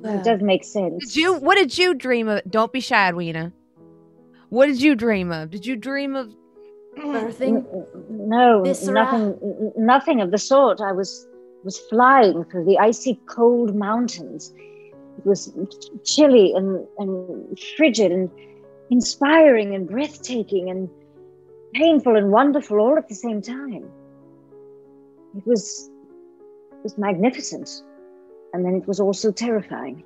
it does make sense. Did you? What did you dream of? Don't be shy, Edwina. What did you dream of? Did you dream of? birthing. No, Viscera? nothing. Nothing of the sort. I was was flying through the icy cold mountains, It was chilly and, and frigid and inspiring and breathtaking and painful and wonderful all at the same time. It was it was magnificent. And then it was also terrifying.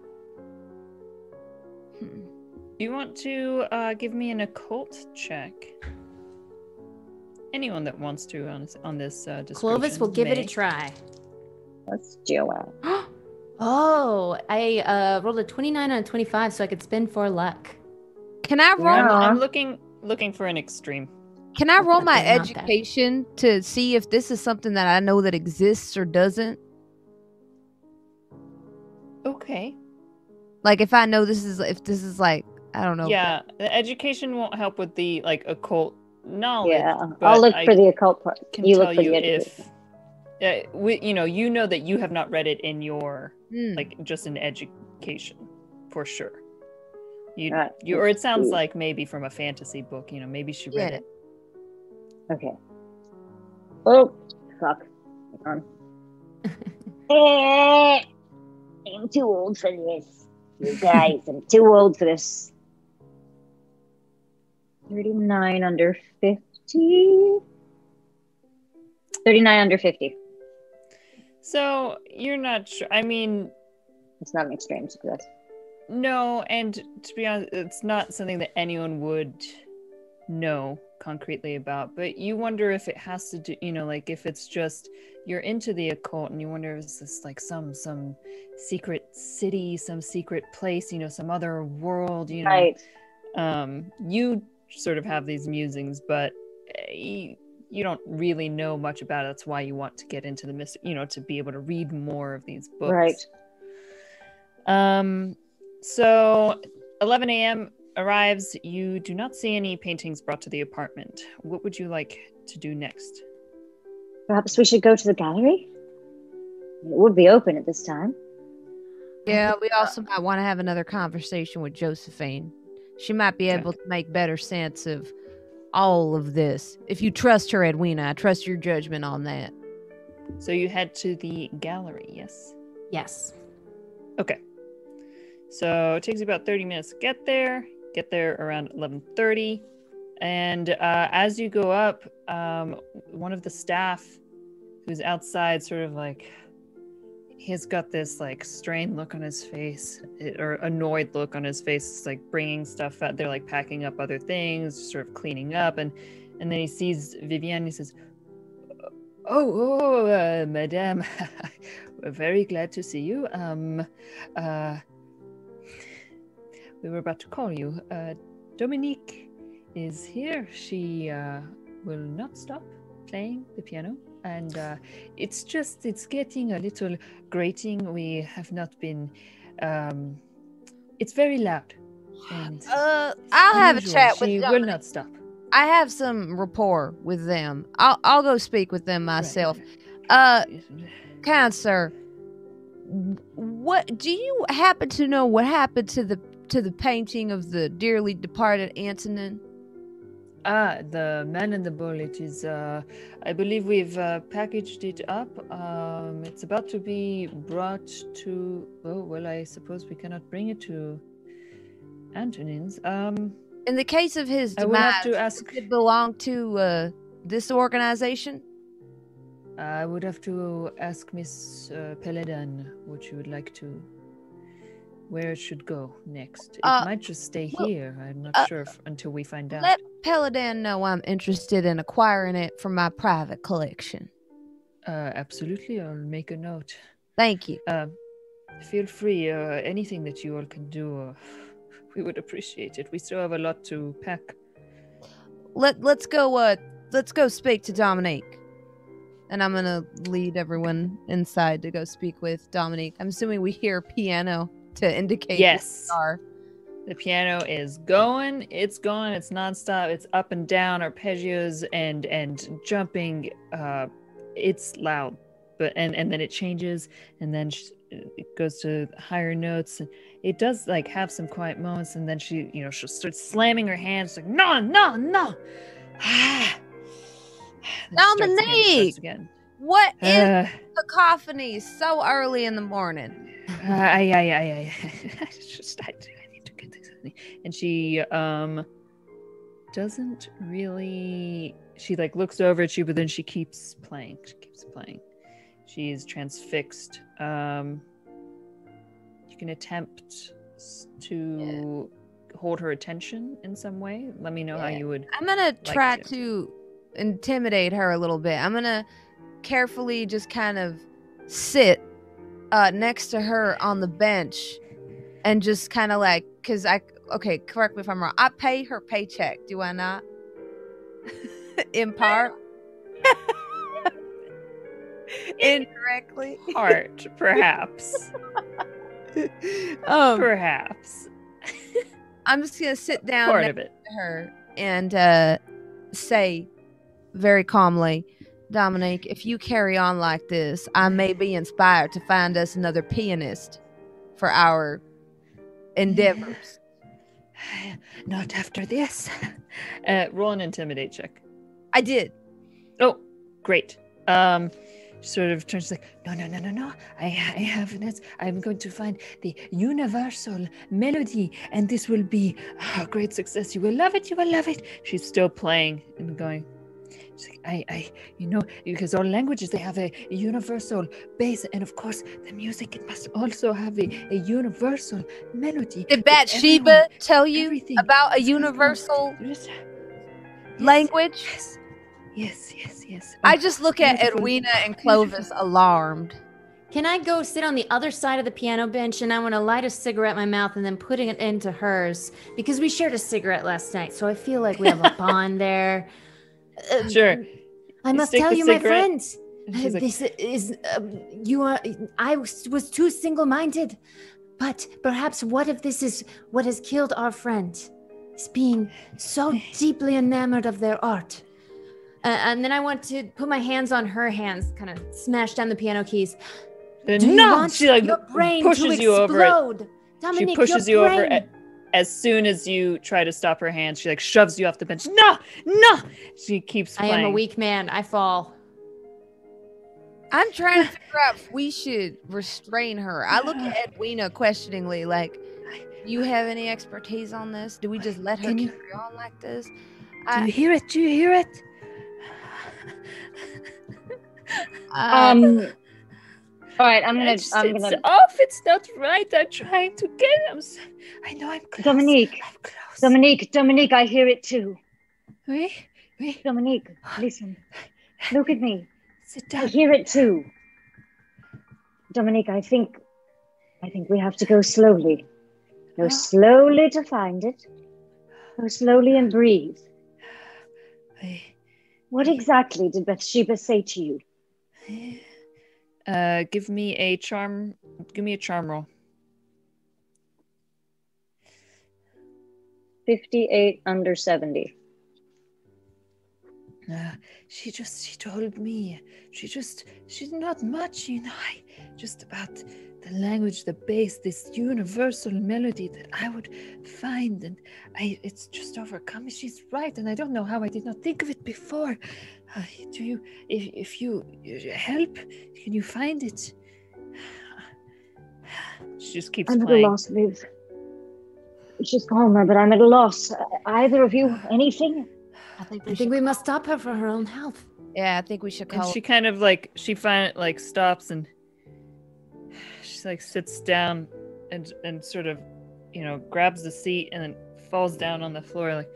Do you want to uh, give me an occult check? Anyone that wants to on, on this uh, Clovis will give it a try. Let's do it. [GASPS] [GASPS] Oh, I uh, rolled a 29 on a 25, so I could spend four luck. Can I roll? Yeah. I'm, I'm looking looking for an extreme. Can I roll my Definitely not that. education to see if this is something that I know that exists or doesn't? Okay. Like if I know this is if this is like I don't know. Yeah, the education won't help with the like occult knowledge. Yeah. I'll look I for the occult part. Can You tell look for you the if education. uh, we, you know, you know that you have not read it in your Hmm. like just in education, for sure. You, Right. you, or it sounds Ooh. like maybe from a fantasy book. You know, maybe she read Yeah. it. Okay. Oh, fuck. Hang on. [LAUGHS] I'm too old for this. You guys, I'm too old for this. 39 under 50. 39 under 50. So you're not sure. I mean, It's not an extreme success. no, and to be honest, it's not something that anyone would know concretely about. But you wonder if it has to do, you know, like if it's just you're into the occult and you wonder if it's this like some some secret city, some secret place, you know, some other world, you know. Right. um, you sort of have these musings, but uh, you, you don't really know much about it. That's why you want to get into the mystery, you know, to be able to read more of these books. Right. Um, so 11 a.m. arrives. You do not see any paintings brought to the apartment. What would you like to do next? Perhaps we should go to the gallery? It would be open at this time. Yeah, we also might want to have another conversation with Josephine. She might be able to make better sense of all of this. If you trust her, Edwina, I trust your judgment on that. So you head to the gallery. Yes. Yes. Okay. So it takes you about 30 minutes to get there. Get there around 11:30. And uh, as you go up, um, one of the staff who's outside sort of like he's got this like strained look on his face or annoyed look on his face it's like bringing stuff out they're like packing up other things sort of cleaning up and and then he sees vivienne he says oh oh uh, madame [LAUGHS] we're very glad to see you um uh we were about to call you uh dominique is here she uh will not stop playing the piano and uh it's just it's getting a little grating we have not been um it's very loud and [GASPS] Uh, I'll have a chat with she them. will not stop I have some rapport with them. I'll I'll go speak with them Right. myself. Uh, kind sir, what do you happen to know what happened to the to the painting of the dearly departed Antonin? Ah, the man in the bull. It is. Uh, I believe we've uh, packaged it up. Um, it's about to be brought to. Oh well, I suppose we cannot bring it to Antonin's. Um, In the case of his I would have to ask. does it belong to uh, this organization? I would have to ask Miss uh, Peladan what she would like to. Where it should go next. It Uh, might just stay well, here. I'm not uh, sure if, until we find out. Let Peladan know I'm interested in acquiring it for my private collection. Uh, absolutely, I'll make a note. Thank you. Uh, feel free. Uh, anything that you all can do, uh, [LAUGHS] we would appreciate it. We still have a lot to pack. Let Let's go. Uh, let's go speak to Dominique. And I'm gonna lead everyone inside to go speak with Dominique. I'm assuming we hear piano to indicate. Yes, Are. the piano is going. It's going. It's nonstop. It's up and down arpeggios and and jumping. Uh, it's loud, but and and then it changes, and then sh- it goes to higher notes. And it does like have some quiet moments, and then she, you know, she'll start slamming her hands like no, no, no. [SIGHS] She starts again, again. What is Uh, cacophony so early in the morning? I, I, I, I, just, I, I need to get this. And she, um, doesn't really. She like looks over at you, but then she keeps playing. She keeps playing. She's transfixed. Um, you can attempt to hold her attention in some way. Let me know how you would. I'm gonna try to. to intimidate her a little bit. I'm gonna carefully just kind of sit uh, next to her on the bench and just kind of like, cause I okay, correct me if I'm wrong. I pay her paycheck, do I not? [LAUGHS] In part. [LAUGHS] Indirectly. [LAUGHS] Part, perhaps. um, perhaps. I'm just gonna sit down Part next of it. to her and uh, say very calmly, Dominique, if you carry on like this, I may be inspired to find us another pianist for our endeavors. [SIGHS] Not after this. [LAUGHS] Uh, roll an intimidate check. I did. Oh, great. Um, she sort of turns like, no, no, no, no, no. I, I have this. I'm going to find the universal melody, and this will be a great success. You will love it. You will love it. She's still playing and going. She's like, I, I, you know, because all languages they have a, a universal base, and of course, the music it must also have a, a universal melody. Did that Bathsheba tell you everything about a is going to- universal Yes. language? Yes, yes, yes, yes. I Oh, just look at beautiful, Edwina and Clovis alarmed. Can I go sit on the other side of the piano bench and I want to light a cigarette in my mouth and then putting it into hers because we shared a cigarette last night, so I feel like we have a [LAUGHS] bond there. Uh, Sure. I must tell you, my cigarette- friends. [LAUGHS] And uh, like, this is um, you are. I was, was too single-minded, but perhaps what if this is what has killed our friend? Is being so deeply enamored of their art. Uh, and then I want to put my hands on her hands, kind of smash down the piano keys. Do you no, want she like your brain pushes to you over. It. explode? She pushes you over. brain. At, as soon as you try to stop her hand, she like shoves you off the bench. No, no. She keeps I am a weak man. I fall. I'm trying to [LAUGHS] figure out if we should restrain her. I look at Edwina questioningly, like, you have any expertise on this? Do we just let her Can you- carry on like this? Do I, you hear it? Do you hear it? I- Um. All right, I'm gonna. It's, I'm it's gonna. off. It's not right. I'm trying to get. I'm. s- I know I'm close. Dominique, I'm close. Dominique, Dominique, I hear it too. Wait, wait. Dominique, listen. [SIGHS] Look at me. Sit down. I hear it too. Dominique, I think. I think we have to go slowly. Go Ah. slowly to find it. Go slowly and breathe. I- What exactly did Bathsheba say to you? Uh, give me a charm. Give me a charm roll. 58 under 70. Uh, she just she told me she just she's not much you know I, just about the language the bass this universal melody that i would find and i it's just overcome she's right and i don't know how i did not think of it before uh, do you if, if you, you help can you find it [SIGHS] she just keeps I'm at a loss, Liv. She's calmer, but I'm at a loss. Uh, Either of you, anything? I think we I think we must stop her for her own health. yeah, I think we should call. and she kind of like she find like stops and [SIGHS] she like sits down and and sort of you know grabs the seat and then falls down on the floor like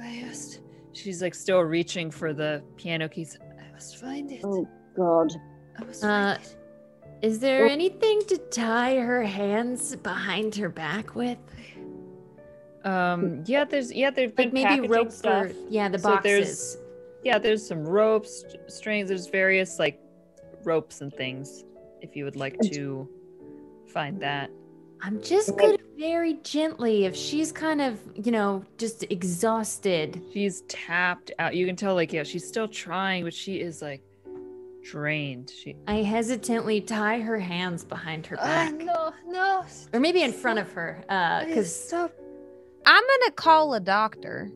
i must she's like still reaching for the piano keys i must find it Oh, God. i must Uh, find it Is there Oh. anything to tie her hands behind her back with? Um yeah there's yeah there've Like maybe rope stuff or yeah, the So there's- boxes. yeah there's some ropes strings there's various like ropes and things if you would like to find that I'm just gonna very gently if she's kind of, you know, just exhausted. She's tapped out. You can tell, like, yeah, she's still trying, but she is like drained. She. I hesitantly tie her hands behind her Ah, back. no, no. Or maybe in front of her. Uh, because stop. I'm gonna call a doctor.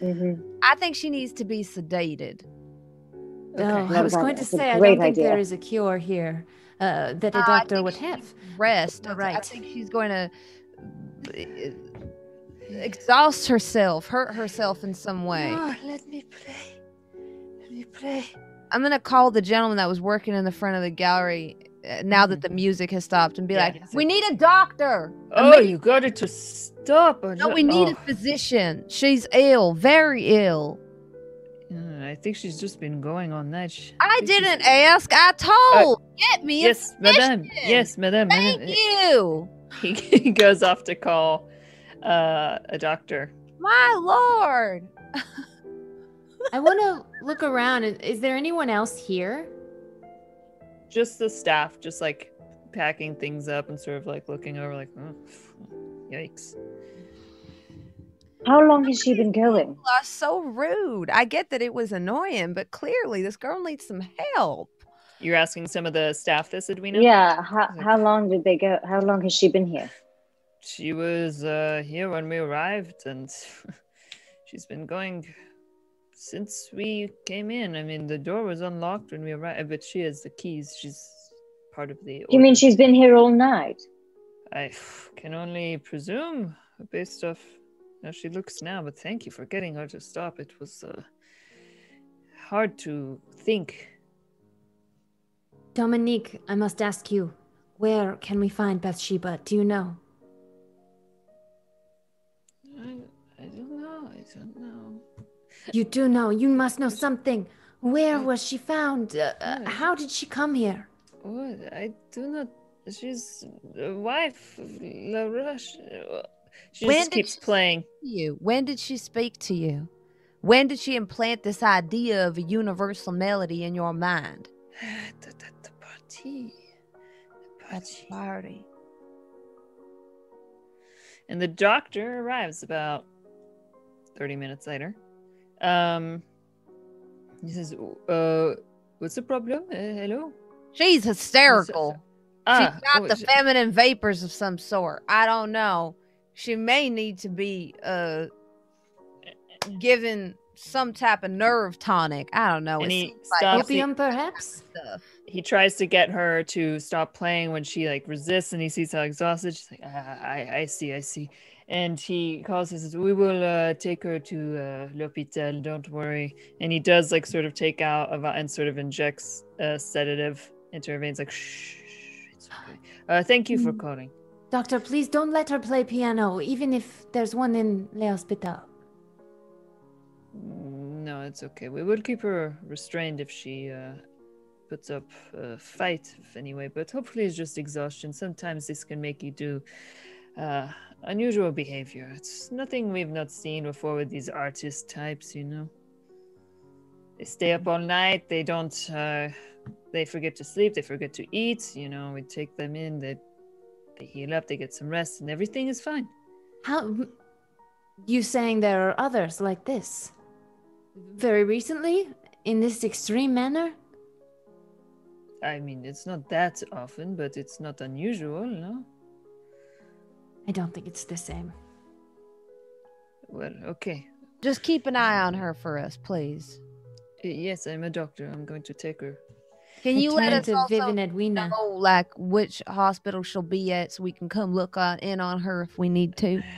Mhm. I think she needs to be sedated. Oh, I was was- going to say, I don't think idea. there is a cure here uh, that a Uh, doctor think would have. Rest. I- I think she's going to exhaust herself, hurt herself in some way. Oh, let me play. Let me play. I'm gonna call the gentleman that was working in the front of the gallery uh, now that the music has stopped and be Yeah, like, it's "We need a doctor. A Oh, you got it to stop. no, we need a oh. physician. She's ill, very ill. Uh, I think she's just been going on that. Sh- I think didn't ask. I told. Get me. a Yes, madame. Yes, madame. Thank madame. you, [LAUGHS] He, he goes off to call uh, a doctor. my lord. [LAUGHS] I want to look around. Is- Is there anyone else here? Just the staff, just like packing things up and sort of like looking over, like, oh, yikes. How long has she been going? Are so rude. I get that it was annoying, but clearly this girl needs some help. You're asking some of the staff this, Edwina? Yeah. How, how long did they go? How long has she been here? She was uh, here when we arrived, and [LAUGHS] she's been going since we came in. I mean, the door was unlocked when we arrived, but she has the keys. She's part of the. You mean she's been here all night? I can only presume based off how she looks now, but thank you for getting her to stop. It was uh, hard to think. Dominique, I must ask you, where can we find Bathsheba? Do you know? I, I don't know. I don't know. You do know. You must know something. Where was she found? Uh, uh, how did she come here? What? I do not. She's the wife of LaRoche. She When just keeps she- playing. You. When did she speak to you? When did she implant this idea of a universal melody in your mind? [SIGHS] the, the, the party. The party. party. And the doctor arrives about 30 minutes later. Um, he says, uh, what's the problem? Uh, hello? She's hysterical. Ah, She's got oh, the sh- feminine vapors of some sort. I don't know. She may need to be uh given some type of nerve tonic. I don't know. And It he stops- Opium, perhaps? stuff. he tries to get her to stop playing when she like resists and he sees how exhausted she's like ah, I, I see i see and he calls and says we will uh, take her to uh, l'hopital don't worry. And he does like sort of take out and sort of injects a sedative into her veins like shh it's okay. Uh, thank you for Mm. calling. Doctor, please don't let her play piano, even if there's one in Le Hospital. Mm, no it's okay. We will keep her restrained if she uh, puts up a fight anyway but hopefully it's just exhaustion. Sometimes this can make you do uh, unusual behavior it's nothing we've not seen before with these artist types you know they stay up all night they don't uh, they forget to sleep they forget to eat you know we take them in they they heal up they get some rest and everything is fine How you saying there are others like this? Very recently? In this extreme manner? i mean it's not that often but it's not unusual no I don't think it's the same. well okay Just keep an eye on her for us, please. Uh, Yes, I'm a doctor. I'm going to take her. Can you let turn us to also Viv and Edwina. know like which hospital she'll be at so we can come look on, in on her if we need to? [SIGHS]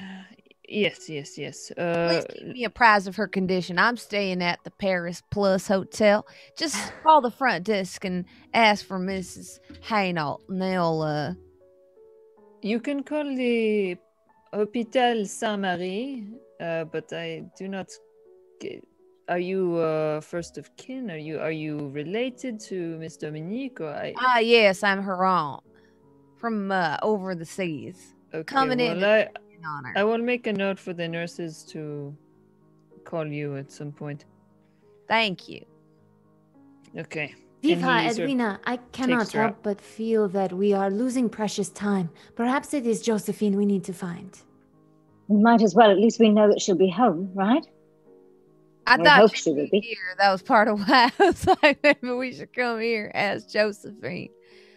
Yes, yes, yes. Please Uh, keep me apprised of her condition. I'm staying at the Paris Plus Hotel. Just [SIGHS] call the front desk and ask for Mrs. Haynault, and they'll uh you can call the Hôpital Saint Marie, uh, but I do not. Get, are you uh, first of kin? Are you are you related to Miss Dominique? Or I ah yes, I'm her aunt from uh, over the seas. okay, coming in I, In on her. I will make a note for the nurses to call you at some point. Thank you. Okay. Viva, he sort of Edwina, I cannot help but feel that we are losing precious time. Perhaps it is Josephine we need to find. We might as well. At least we know that she'll be home, right? I I thought hope she'd she would be be. here. That was part of [LAUGHS] why I was like, maybe we should come here as Josephine.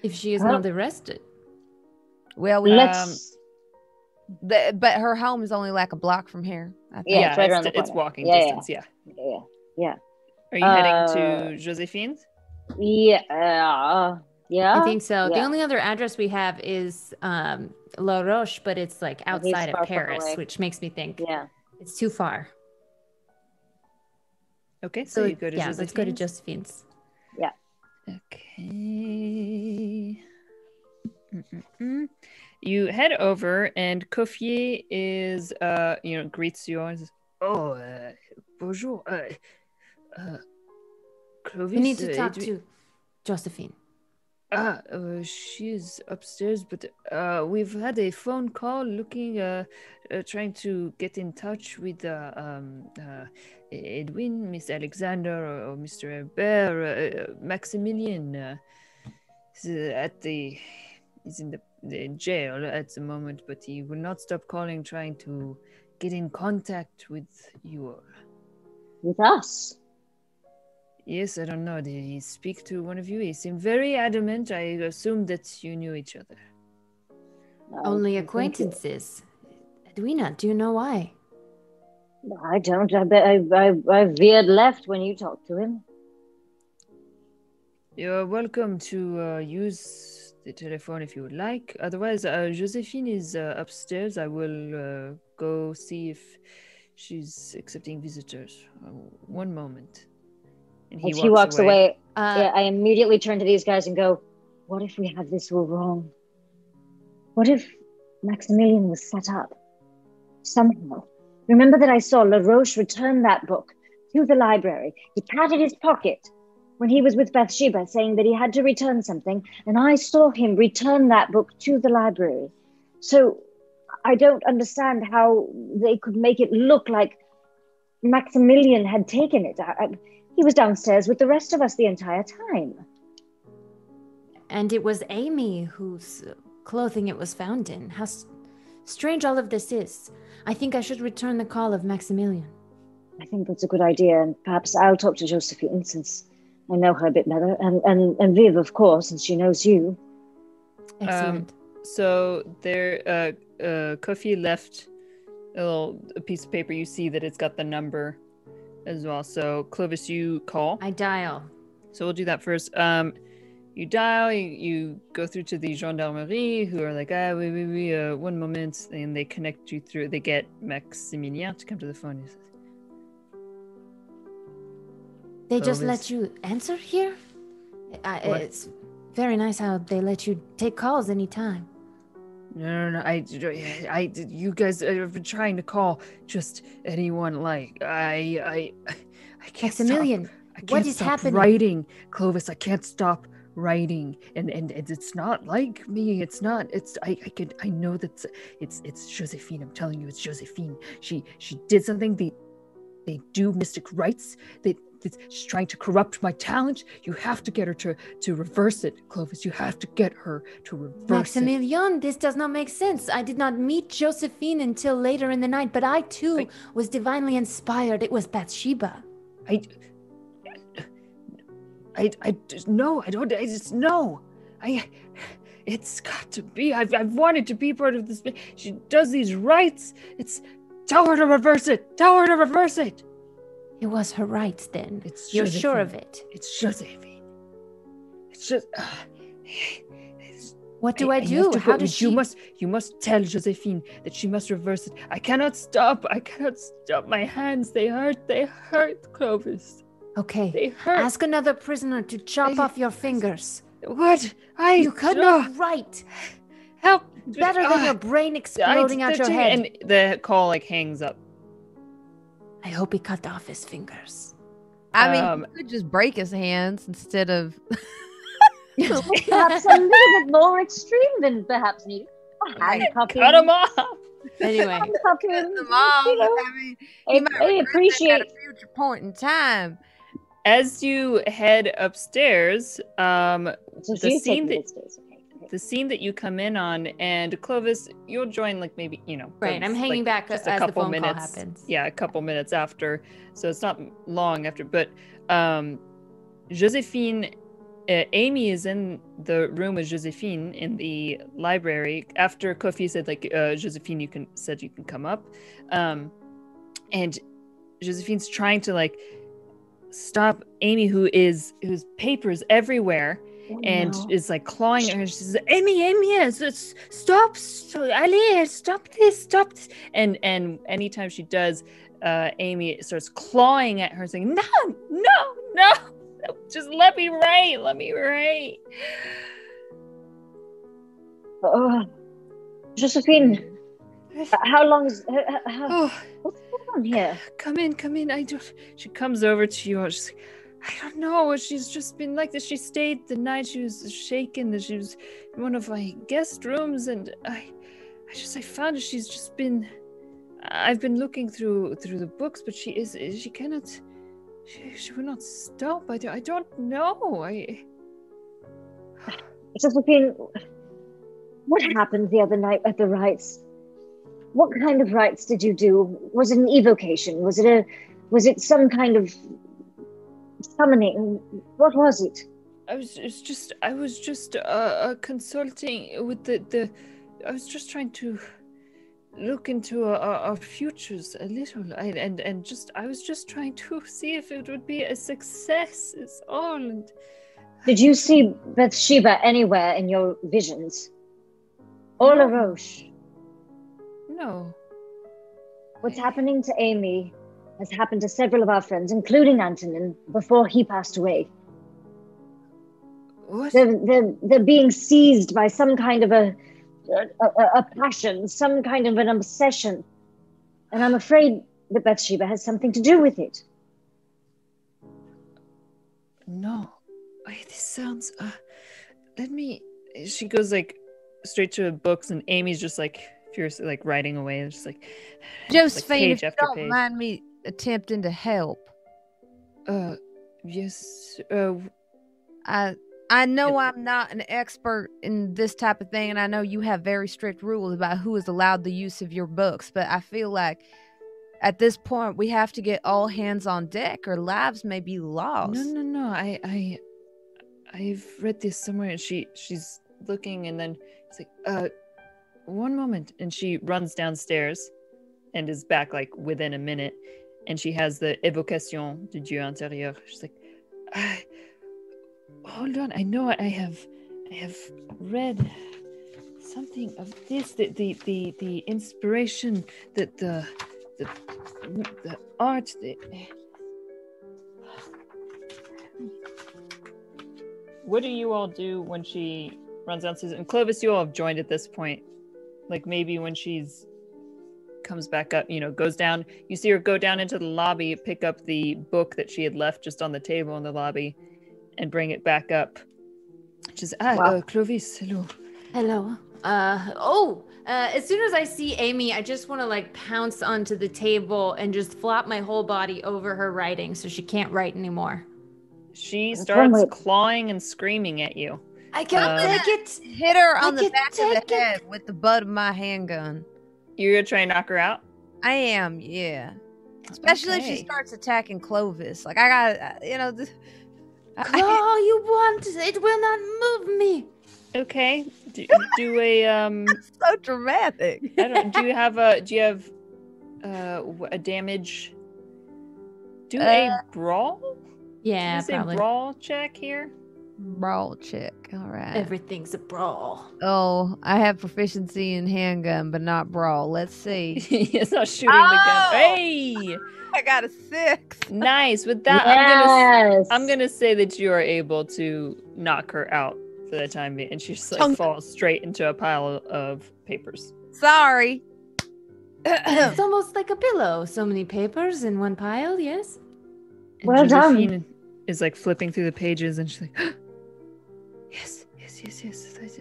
If she is Well- not arrested. Well, we, Let's. the, but her home is only like a block from here. I think. Yeah, it's right it's, the it's walking Yeah, yeah. distance. Yeah. yeah, yeah. Are you heading Uh, to Josephine's? Yeah. Yeah. I think so. The only other address we have is um, LaRoche, but it's like outside of Paris, which makes me think Yeah. it's too far. Okay, so, So, you go to yeah, let's go to Josephine's? Yeah. Okay. Mm-mm-mm. You head over, and Kofi is, uh, you know, greets you. and says, Oh, uh, bonjour. Uh, uh, Clovis. We need to uh, talk do we- to Josephine. Ah, uh, she's upstairs, but uh, we've had a phone call looking, uh, uh trying to get in touch with uh, um, uh, Edwin, Miss Alexander, or, or Mr. Herbert, uh, uh, Maximilian. Uh, he's uh, at the, he's in the, the jail at the moment, but he will not stop calling, trying to get in contact with you all. With us. Yes, I don't know. Did he speak to one of you? He seemed very adamant. I assumed that you knew each other. No, Only acquaintances. Edwina, do you know why? I don't. I bet I, I, I veered left when you talked to him. You're welcome to uh, use the telephone if you would like. Otherwise, uh, Josephine is uh, upstairs. I will uh, go see if she's accepting visitors. Uh, one moment. And As he walks away, Uh, yeah, I immediately turn to these guys and go, What if we have this all wrong? What if Maximilian was set up? Somehow. Remember that I saw LaRoche return that book to the library. He patted his pocket when he was with Bathsheba, saying that he had to return something, and I saw him return that book to the library. So I don't understand how they could make it look like Maximilian had taken it. I, I, he was downstairs with the rest of us the entire time. and it was Amy whose clothing it was found in. How s- strange all of this is. I think I should return the call of Maximilian. I think that's a good idea, and perhaps I'll talk to Josephine since I know her a bit better, and and and Viv, of course, since she knows you. Excellent. So there, uh, uh, Kofi left a little a piece of paper. You see that it's got the number as well. So Clovis, you call. I dial. So we'll do that first. Um, you dial. You, you go through to the gendarmerie, who are like, ah, wait, wait, wait, uh, one moment, and they connect you through. They get Maximilien to come to the phone. Says, They just Clovis. let you answer here? I, it's very nice how they let you take calls anytime. No, no, no. I, I, you guys have been trying to call just anyone. Like, I, I, I can't stop. Maximilian, I can't what is stop happening? writing, Clovis. I can't stop writing, and and and it's not like me. It's not. It's I. I could. I know that it's it's Josephine. I'm telling you, it's Josephine. She she did something. They they do mystic rites. They. It's- She's trying to corrupt my talent. You have to get her to to reverse it, Clovis. You have to get her to reverse it. Maximilian, this does not make sense. I did not meet Josephine until later in the night, but I too I- was divinely inspired. It was Bathsheba. I, I, I just no, I don't. I just no. I, it's got to be. I've, I've wanted to be part of this. She does these rites. It's tell her to reverse it. Tell her to reverse it. It was her rights then. It's You're sure of it. It's Josephine. It's just. Uh, [SIGHS] it's- What do I, have do? to How does she? You must. You must tell Josephine that she must reverse it. I cannot stop. I cannot stop. My hands. They hurt. They hurt, Clovis. Okay. They hurt. Ask another prisoner to chop I- off your fingers. what? I. You could uh, not write. help. Better than Ah. your brain I- exploding out your head. And the call like hangs up. I hope he cut off his fingers. I mean, Um, could just break his hands instead of. [LAUGHS] [LAUGHS] Perhaps a little bit more extreme than perhaps needed. Handcuff. Cut him off. Anyway, [LAUGHS] Handcuff him. the mom. you know. I mean, he I, might I regret that appreciate. at a future point in time. As you head upstairs, um, So the scene that- this days, okay, okay. The scene that you come in on, and Clovis, you'll join like maybe you know. right. I'm hanging like, back just as a couple the phone minutes. call happens. Yeah, a couple minutes after, so it's not long after. But um, Josephine, uh, Amy is in the room with Josephine in the library after Kofi said like uh, Josephine, you can said you can come up, um, and Josephine's trying to like stop Amy, who is whose papers everywhere, Oh, and no. is like clawing at her. She says, "Amy, Amy, stop, stop, Ali, stop this, stop this!" And and anytime she does, uh, Amy starts clawing at her, saying, "No, no, no, [LAUGHS] just let me write, let me write." Oh, Josephine, [SIGHS] how long is how, Oh, what's going on here? come in, come in. I don't. She comes over to you. and She's like, I don't know. She's just been like this. She stayed the night. She was shaken. That she was in one of my guest rooms, and I, I just I found she's just been. I've been looking through through the books, but she is she cannot. She, she will not stop. I, don't- I don't know. I [SIGHS] Josephine, what happened the other night at the rites? What kind of rites did you do? Was it an evocation? Was it a was it some kind of summoning? What was it? I was it's just I was just uh, uh consulting with the the I was just trying to look into our, our, our futures a little I, and and just I was just trying to [LAUGHS] see if it would be a success is all and Did you see Bathsheba anywhere in your visions? Or No. LaRoche? no What's happening to Amy has happened to several of our friends, including Antonin, before he passed away. what They're, they're, they're being seized by some kind of a, a, a- a passion, some kind of an obsession. And I'm afraid that Bathsheba has something to do with it. no I, this sounds uh let me she goes like straight to her books and Amy's just like furiously like writing away it's [SIGHS] just like Josephine, page if you after don't page. mind me attempting to help, uh yes uh I I know I'm not an expert in this type of thing, and I know you have very strict rules about who is allowed the use of your books. But I feel like at this point we have to get all hands on deck, or lives may be lost. No, no, no. I, I, I've read this somewhere. And she, she's looking, and then it's like, uh, one moment, and she runs downstairs, and is back like within a minute, and she has the évocation du Dieu intérieur. She's like, I, hold on. I know I have, I have read something of this. The, the, the, the inspiration that the, the, the art. The, What do you all do when she runs downstairs? And Clovis, you all have joined at this point. Like maybe when she's comes back up, you know, goes down. You see her go down into the lobby, pick up the book that she had left just on the table in the lobby, and bring it back up. She's ah, Wow. uh, Clovis, hello. Hello. Uh oh. Uh, as soon as I see Amy, I just want to like pounce onto the table and just flop my whole body over her writing so she can't write anymore. She starts clawing and screaming at you. I can't Uh, take it. Hit her I on the back of take the it. head with the butt of my handgun. You're gonna try and knock her out. I am, yeah. Especially if she starts attacking Clovis. Like I got, uh, you know, th- I- I- All you want, it will not move me. Okay. Do, [LAUGHS] do a um. [LAUGHS] so dramatic. I don't. Do you have a? Do you have uh a damage? Do a Uh, brawl? Yeah, Is a probably. brawl check here? Brawl check. All right. Everything's a brawl. Oh, I have proficiency in handgun, but not brawl. Let's see. it's not shooting Oh! the gun. Hey, [LAUGHS] I got a six. nice. With that, I'm gonna. yes. I'm gonna say that you are able to knock her out for the time being, and she just like Chunk. falls straight into a pile of papers. Sorry. [CLEARS THROAT] It's almost like a pillow. So many papers in one pile, yes? And Well done. Is like flipping through the pages, and she's like, [GASPS] "Yes, yes, yes, yes.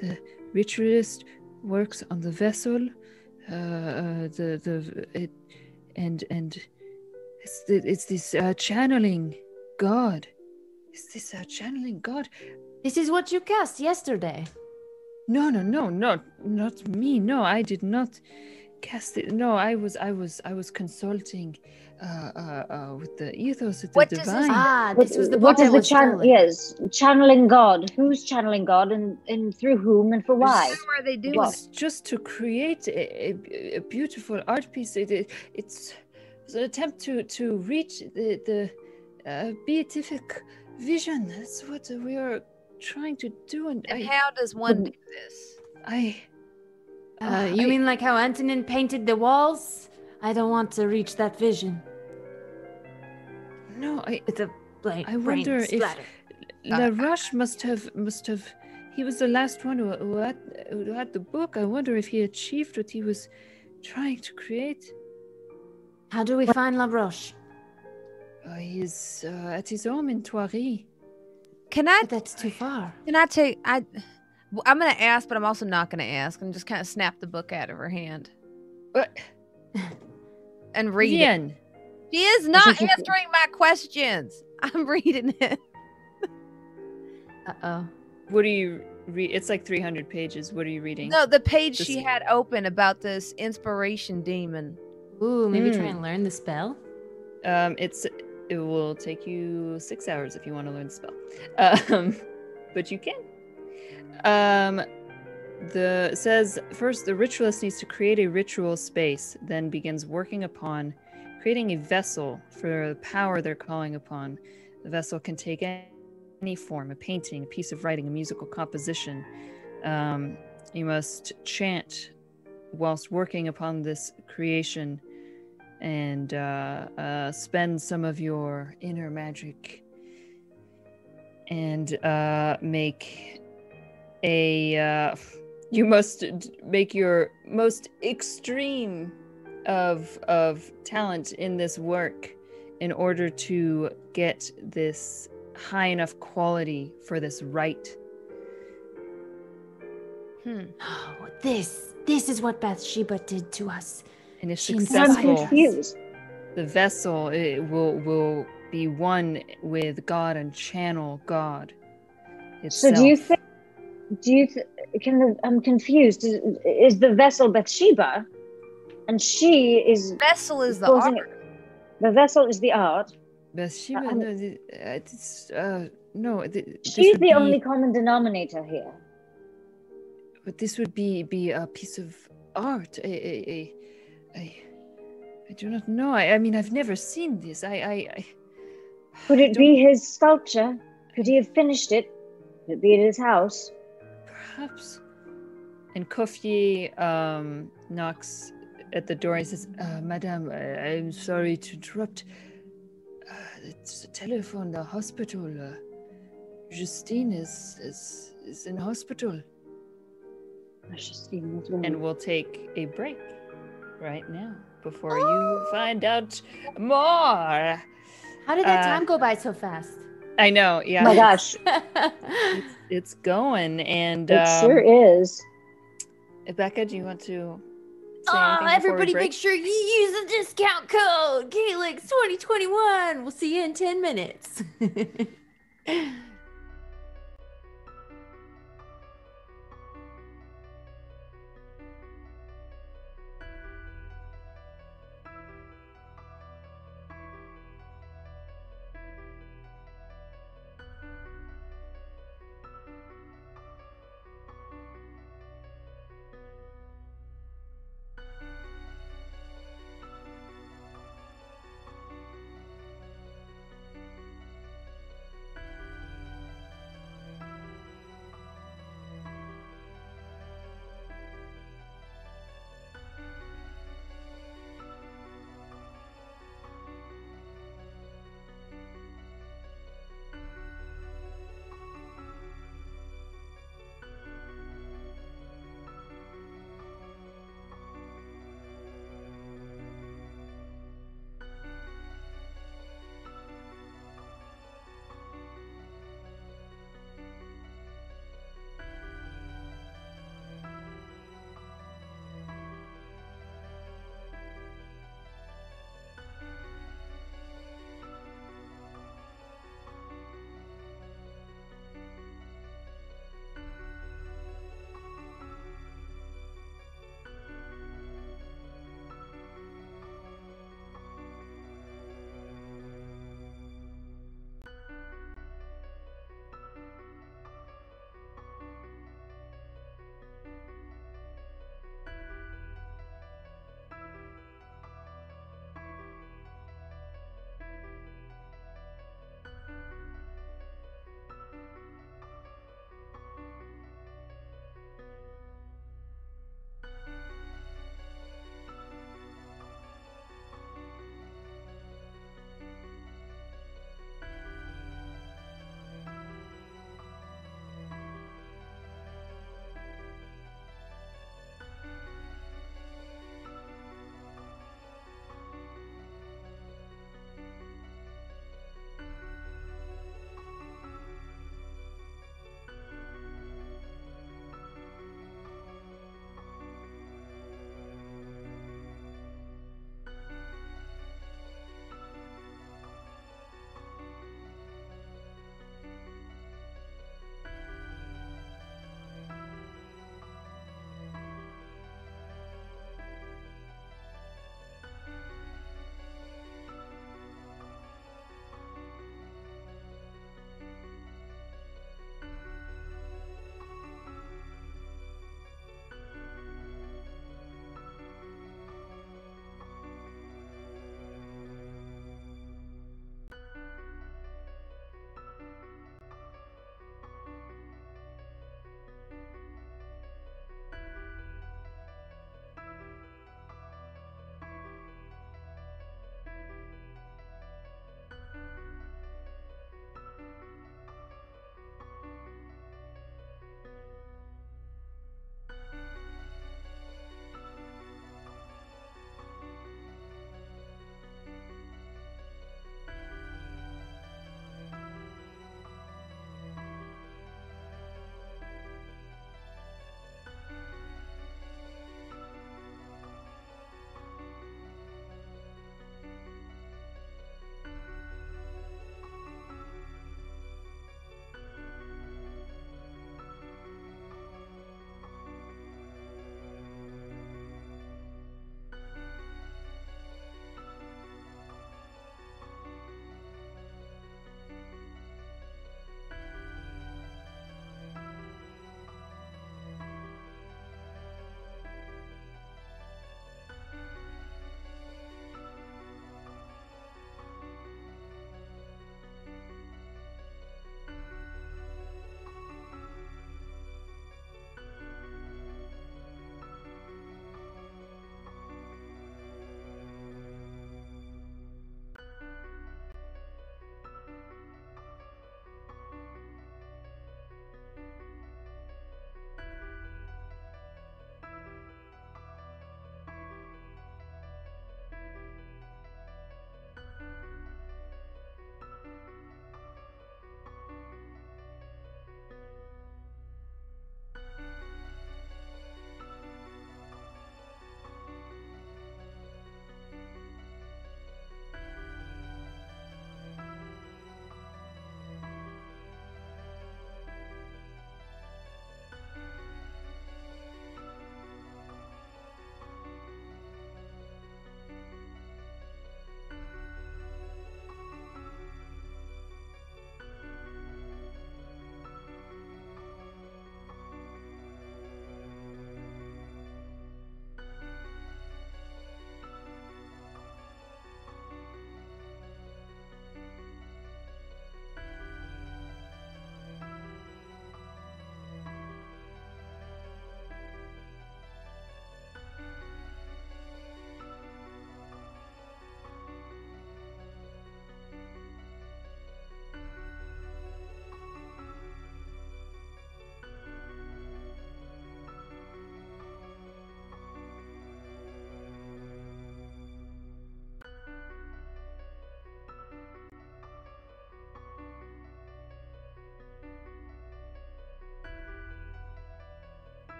The, ritualist works on the vessel. Uh, uh the the it, and and it's the, it's this uh, channeling God. It's this uh, channeling God. This is what you cast yesterday. No, no, no, no, not me. No, I did not cast it. No, I was, I was, I was consulting uh, uh, uh, with the ethos of the What does this- divine. Ah, What- this was the what book is that the was chan- stolen. Yes, channeling God. Who's channeling God, and, and through whom, and for why? What are they It doing? was just to create a, a, a beautiful art piece. It, it, it's, it's an attempt to to reach the the a beatific vision. That's what we are trying to do. And, And I, how does one do this? I, Uh, you I- mean like how Antonin painted the walls? I don't want to reach that vision. No, I, It's a blank. I brain wonder if. LaRoche must have must have. He was the last one who, who had who had the book. I wonder if he achieved what he was trying to create. How do we find LaRoche? Uh, he's uh, at his home in Thoiry. Can I But that's too far. can I take I, I'm gonna ask, but I'm also not gonna ask and just kind of snap the book out of her hand What? and read it. Vivian, She is not answering my questions. [LAUGHS] I'm reading it. Uh oh. what are you read? It's like 300 pages. What are you reading? No, the page This- she had open about this inspiration demon. Ooh, maybe try Hmm. and learn the spell. Um, it's it will take you six hours if you want to learn the spell, [LAUGHS] um, but you can. Um, the says first the ritualist needs to create a ritual space, then begins working upon creating a vessel for the power they're calling upon. The vessel can take any form: a painting, a piece of writing, a musical composition. Um, you must chant whilst working upon this creation and uh, uh, spend some of your inner magic and uh, make a. Uh, [LAUGHS] you must make your most extreme of of talent in this work in order to get this high enough quality for this right. Hmm. Oh, this. This is what Bathsheba did to us. And if She I'm successful, confused. the vessel it will will be one with God and channel God. So do you think? Do you? Th- can the, I'm confused. Is, is the vessel Bathsheba, and she is The Vessel is the causing- art. the vessel is the art. Bathsheba, Um, no, the- uh, it's, uh, no, th- She's the be- only common denominator here. But this would be be a piece of art. A, a, a, a I do not know. I, I mean, I've never seen this. I, I, I Could I it be his sculpture? Could he have finished it? Could it be at his house? Perhaps. And Kofi um, knocks at the door and says, uh, Madame, I, I'm sorry to interrupt. Uh, it's the telephone, the hospital. Uh, Justine is, is, is in hospital. Justine, what's wrong? And we'll take a break right now before you find out more. How did that Uh, time go by so fast? I know, yeah. oh my gosh, It's, it's going. And it um, sure is. Becca, do you want to say Oh, anything before we everybody make sure you use the discount code Calyx2021. We'll see you in 10 minutes. [LAUGHS]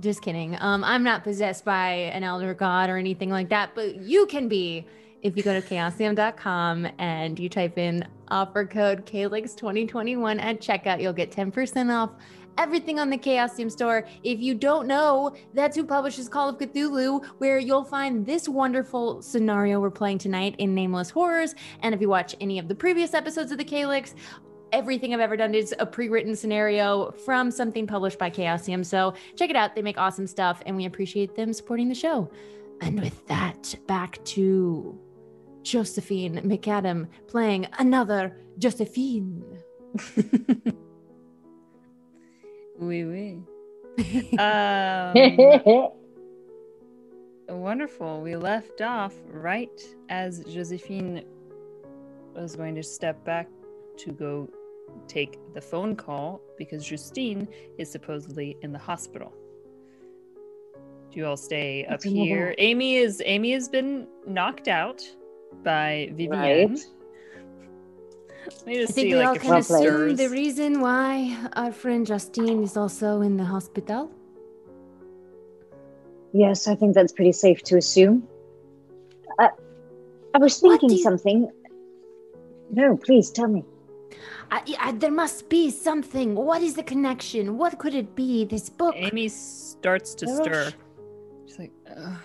Just kidding. Um, I'm not possessed by an elder god or anything like that, but you can be if you go to chaosium.com and you type in offer code Calyx2021 at checkout, you'll get 10% off everything on the Chaosium store. If you don't know, that's who publishes Call of Cthulhu, where you'll find this wonderful scenario we're playing tonight in Nameless Horrors. And if you watch any of the previous episodes of the Calyx, everything I've ever done is a pre-written scenario from something published by Chaosium. So check it out. They make awesome stuff and we appreciate them supporting the show. And with that, back to Josephine McAdam playing another Josephine. [LAUGHS] Oui, oui. [LAUGHS] um, wonderful. We left off right as Josephine was going to step back to go take the phone call because Justine is supposedly in the hospital. Do you all stay up What's in the here? Amy is Amy has been knocked out by Vivian. Right. I think see we like all can she Well assume the reason why our friend Justine is also in the hospital. yes, I think that's pretty safe to assume. Uh, I was thinking you- something. No, please tell me. I, I, there must be something. What is the connection? What could it be? This book. Amy starts to Laroche. stir. She's like, Ugh.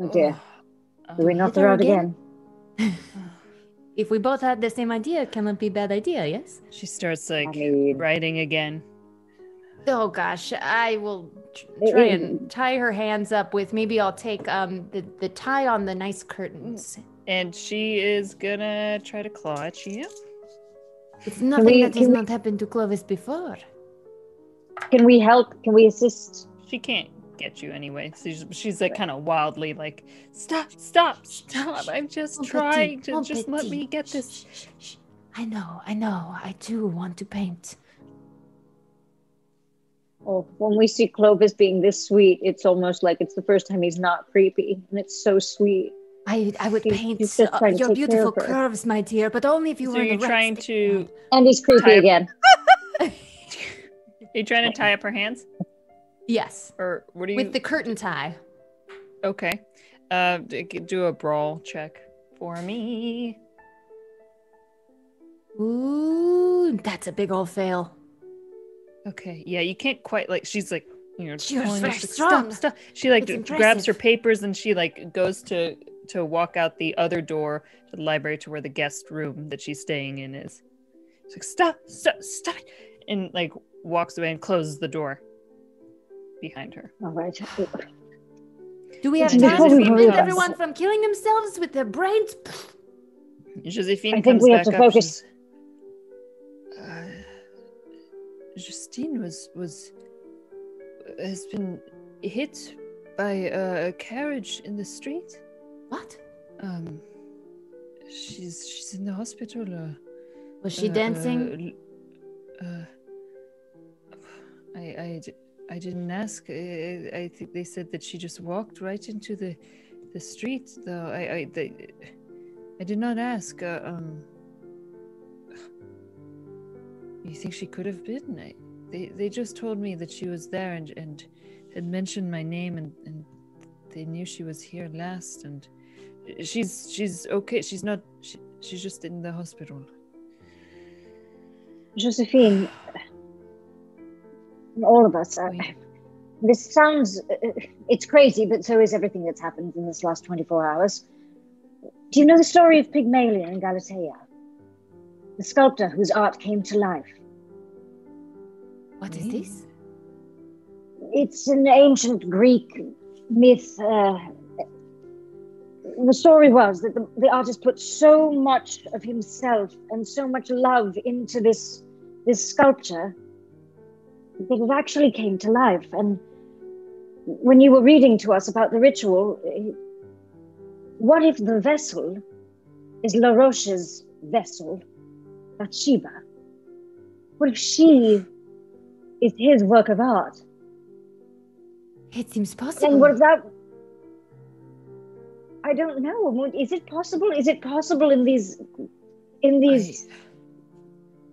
Oh dear. Ugh. Do we not hit throw her out again? again? If we both had the same idea, it cannot be a bad idea, yes? She starts I like mean, writing again. Oh gosh, I will tr- try and tie her hands up with maybe I'll take um the, the tie on the nice curtains. And she is gonna try to claw at you. It's nothing we- that has we- not happened to Clovis before. can we help? Can we assist? She can't get you anyway. She's, she's like kind of wildly like, stop, stop, stop. I'm just Mon trying petit, to mon just let me get this. Shh, shh, shh. I know, I know. I too want to paint. Oh, when we see Clovis being this sweet, it's almost like it's the first time he's not creepy, and it's so sweet. I I would He's- paint he's just uh, your beautiful curves, my dear, but only if you So were in you're trying to- And he's creepy again. [LAUGHS] Are you trying to tie up her hands? Yes, Or what do you with the curtain tie. Okay. Uh do a brawl check for me. Ooh, that's a big old fail. Okay. Yeah, you can't quite like she's like you know She was pulling very like, strong. Stop, stop. She like grabs her papers and she like goes to to walk out the other door to the library to where the guest room that she's staying in is. She's like, stop, stop, stop it, and like walks away and closes the door behind her. All right. Do we [LAUGHS] have time to Josephine prevent everyone from killing themselves with their brains? Josephine I think comes we back have to up. focus. Uh, Justine was was has been hit by a, a carriage in the street. What? Um, she's she's in the hospital. Uh, Was she uh, dancing? Uh, uh, I, I, I didn't ask. I, I think they said that she just walked right into the the street. Though I I they, I did not ask. Uh, um, you think she could have been? I, they they just told me that she was there and and had mentioned my name and and they knew she was here last and she's she's okay. She's not. She, she's just in the hospital. Josephine, all of us, Oui. this sounds, it's crazy, but so is everything that's happened in this last 24 hours. Do you know the story of Pygmalion in Galatea? The sculptor whose art came to life. What is this? It's an ancient Greek myth. Uh, the story was that the, the artist put so much of himself and so much love into this this sculpture that it actually came to life. And when you were reading to us about the ritual, what if the vessel is LaRoche's vessel, Bathsheba? What if she is his work of art? It seems And possible. what if that? I don't know. Is it possible? Is it possible in these, in these?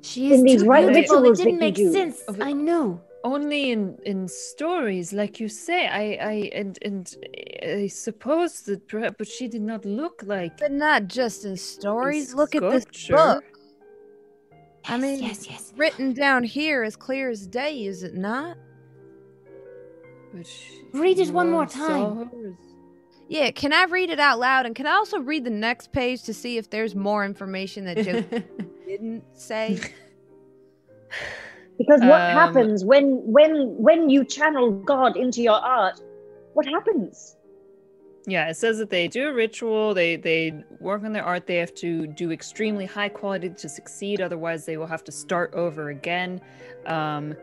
She is in these too right beautiful. It didn't make sense. Of- I know. only in in stories, like you say. I I and and I suppose that perhaps, but she did not look like. But not just in stories. a Look at this sculpture. book. I mean, yes, yes. written down here as clear as day, is it not? But she- Read it one more all saw time. Hers. Yeah, can I read it out loud? And can I also read the next page to see if there's more information that Joe [LAUGHS] didn't say? Because what Um, happens when when when you channel God into your art? What happens? Yeah, it says that they do a ritual. They they work on their art. They have to do extremely high quality to succeed. Otherwise, they will have to start over again. Um,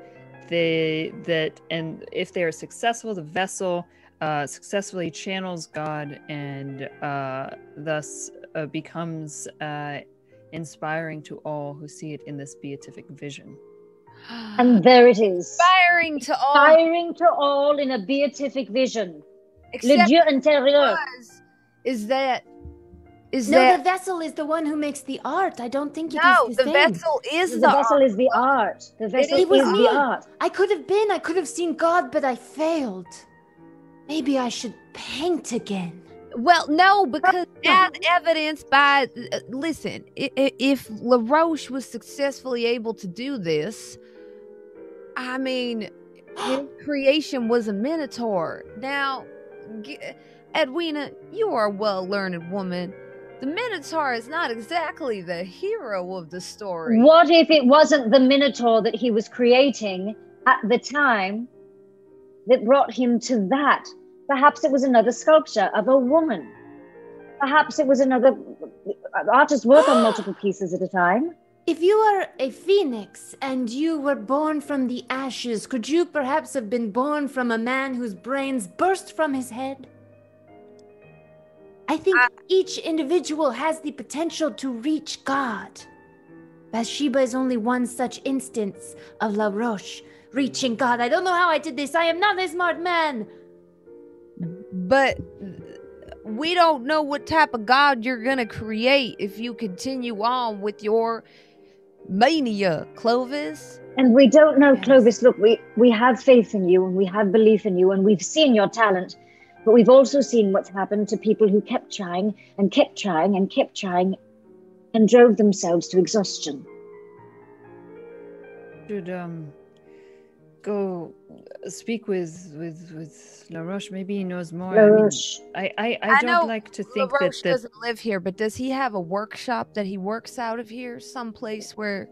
they that and if they are successful, the vessel uh, successfully channels God and uh, thus uh, becomes uh, inspiring to all who see it in this beatific vision. And [GASPS] there it is. Inspiring to all, Firing to all in a beatific vision. Le except Dieu intérieur. is that is that no, that the vessel is the one who makes the art. I don't think it is no? the, The same. vessel is The the, vessel art. is the art. The vessel it was is me. the art. I could have been. I could have seen God, but I failed. Maybe I should paint again. Well, no, because as evidenced by uh, listen, i- i- if LaRoche was successfully able to do this, I mean, [GASPS] his creation was a minotaur. Now, Edwina, you are a well-learned woman. The minotaur is not exactly the hero of the story. What if it wasn't the Minotaur that he was creating at the time that brought him to that? Perhaps it was another sculpture of a woman. Perhaps it was another. Uh, artists work on multiple pieces at a time. If you are a phoenix and you were born from the ashes, could you perhaps have been born from a man whose brains burst from his head? I think uh, each individual has the potential to reach God. Bathsheba is only one such instance of LaRoche reaching God. I don't know how I did this. I am not a smart man. But we don't know what type of god you're gonna create if you continue on with your mania, Clovis. And we don't know, Yes. Clovis. Look, we, we have faith in you and we have belief in you and we've seen your talent, but we've also seen what's happened to people who kept trying and kept trying and kept trying and drove themselves to exhaustion. Should um go speak with with with LaRoche. Maybe he knows more. I, mean, I, I, I I don't know like to think LaRoche that, that doesn't live here, but does he have a workshop that he works out of here, someplace where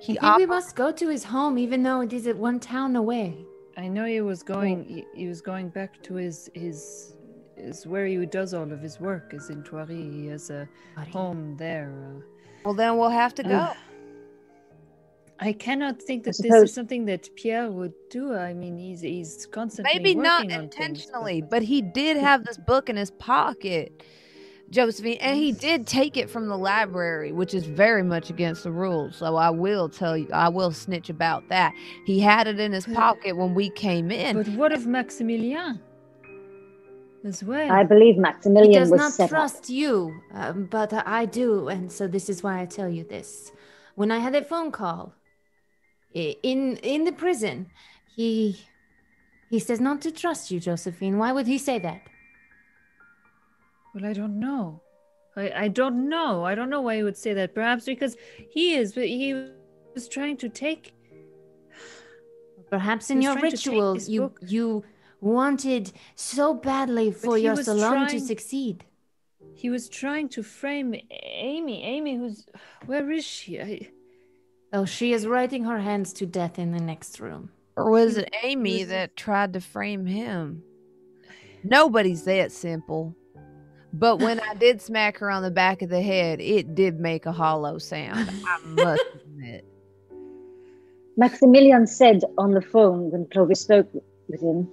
he I think we must go to his home, even though it is at one town away. I know he was going. He, he was going back to his his is where he does all of his work. Is in Thoiry. He has a home there. Uh, Well, then we'll have to go. Ugh. I cannot think that this is something that Pierre would do. I mean, he's he's constantly Maybe not working on things, but- intentionally, but he did have this book in his pocket, Josephine, and he did take it from the library, which is very much against the rules. So I will tell you, I will snitch about that. He had it in his pocket when we came in. But what of Maximilian? As well. I believe He Maximilian does was not set up. trust you, um, but I do, and so this is why I tell you this. When I had a phone call i- in in the prison, he he says not to trust you, Josephine. Why would he say that? Well, I don't know. I, I don't know. I don't know why he would say that. Perhaps because he is, but he was trying to take. Perhaps in your trying to take ritual, his you book. you wanted so badly for your salon to succeed. He was trying to frame Amy. Amy, who's where is she? I, Oh, she is writing her hands to death in the next room. Or was it Amy that tried to frame him? Nobody's that simple. But when I did [LAUGHS] smack her on the back of the head, it did make a hollow sound. I must [LAUGHS] admit. Maximilian said on the phone when Clovis spoke with him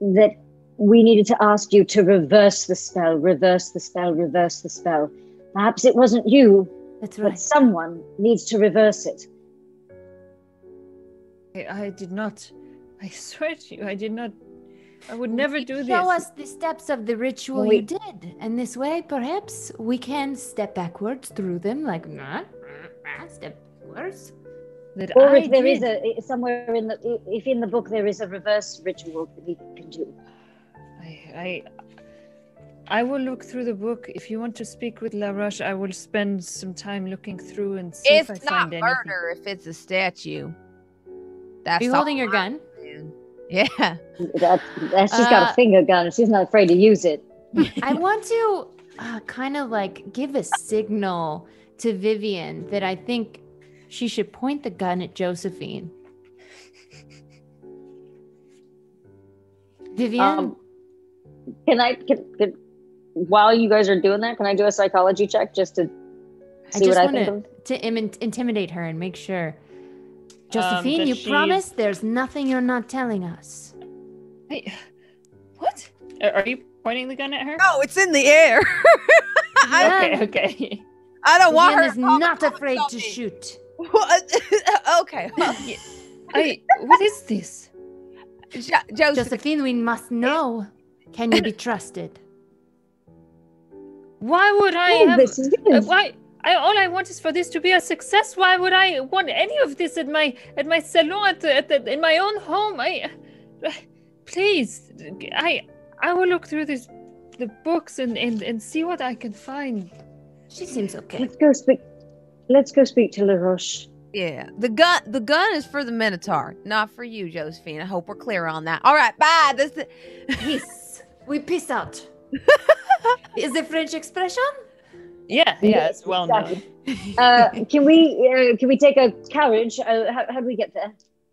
that we needed to ask you to reverse the spell, reverse the spell, reverse the spell. Perhaps it wasn't you, That's but someone needs to reverse it. I, I did not. I [LAUGHS] swear to you, I did not. I would never do this. Show us the steps of the ritual We- you did, and this way, perhaps we can step backwards through them, like nah, nah, nah, step backwards. that Or I if there is did. a somewhere in the if in the book there is a reverse ritual that we can do. I, I, I will look through the book. If you want to speak with LaRoche, I will spend some time looking through and see It's if I find anything. It's not murder if it's a statue. That's Are you holding your gun? saying. [LAUGHS] Yeah. That, that she's got Uh, a finger gun. She's not afraid to use it. [LAUGHS] I want to uh, kind of like give a signal to Vivian that I think she should point the gun at Josephine. Vivian, Um, can I can, can while you guys are doing that, can I do a psychology check just to I see just what I want think of? to Im- intimidate her and make sure. Josephine, um, that you she- promise there's nothing you're not telling us. Hey, what? Are are you pointing the gun at her? No, it's in the air. [LAUGHS] Yeah. Okay, okay. I don't want Vivian her is to call the not afraid to me. shoot. What? [LAUGHS] okay. [LAUGHS] well, I. What is this? Jo- Joseph, Josephine, we must know. Can you be trusted? Why would I Oh, have? this is Uh, why? I, all I want is for this to be a success. Why would I want any of this at my at my salon at the, at the, in my own home? I please, I I will look through this the books and, and and see what I can find. She seems okay. Let's go speak. Let's go speak to LaRoche. yeah, the gun. The gun is for the Minotaur, not for you, Josephine. I hope we're clear on that. All right, bye. This. Is- Peace. [LAUGHS] We peace out. [LAUGHS] [LAUGHS] Is the French expression? Yeah, yeah, it's well known. [LAUGHS] Uh, can we uh, can we take a carriage? Uh, how, how do we get there?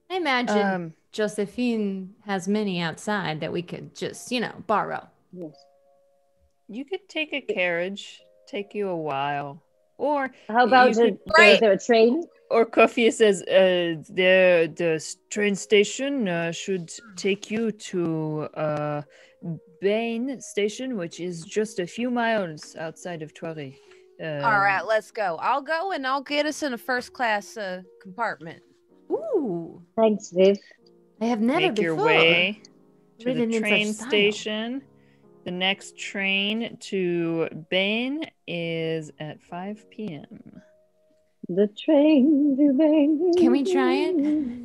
I imagine Um, Josephine has many outside that we could just, you know, borrow. Yes. you could take a carriage. Take you a while, or How about You a, could- is there a train? or Kofi says uh, the the train station uh, should take you to uh, Bain station, which is just a few miles outside of Thoiry. Um, All right, let's go. I'll go and I'll get us in a first class uh, compartment. Ooh, Thanks, Viv. I have never Make before. your way to ridden the train station. The next train to Bain is at 5 p.m. The train to Bain. Can we try it?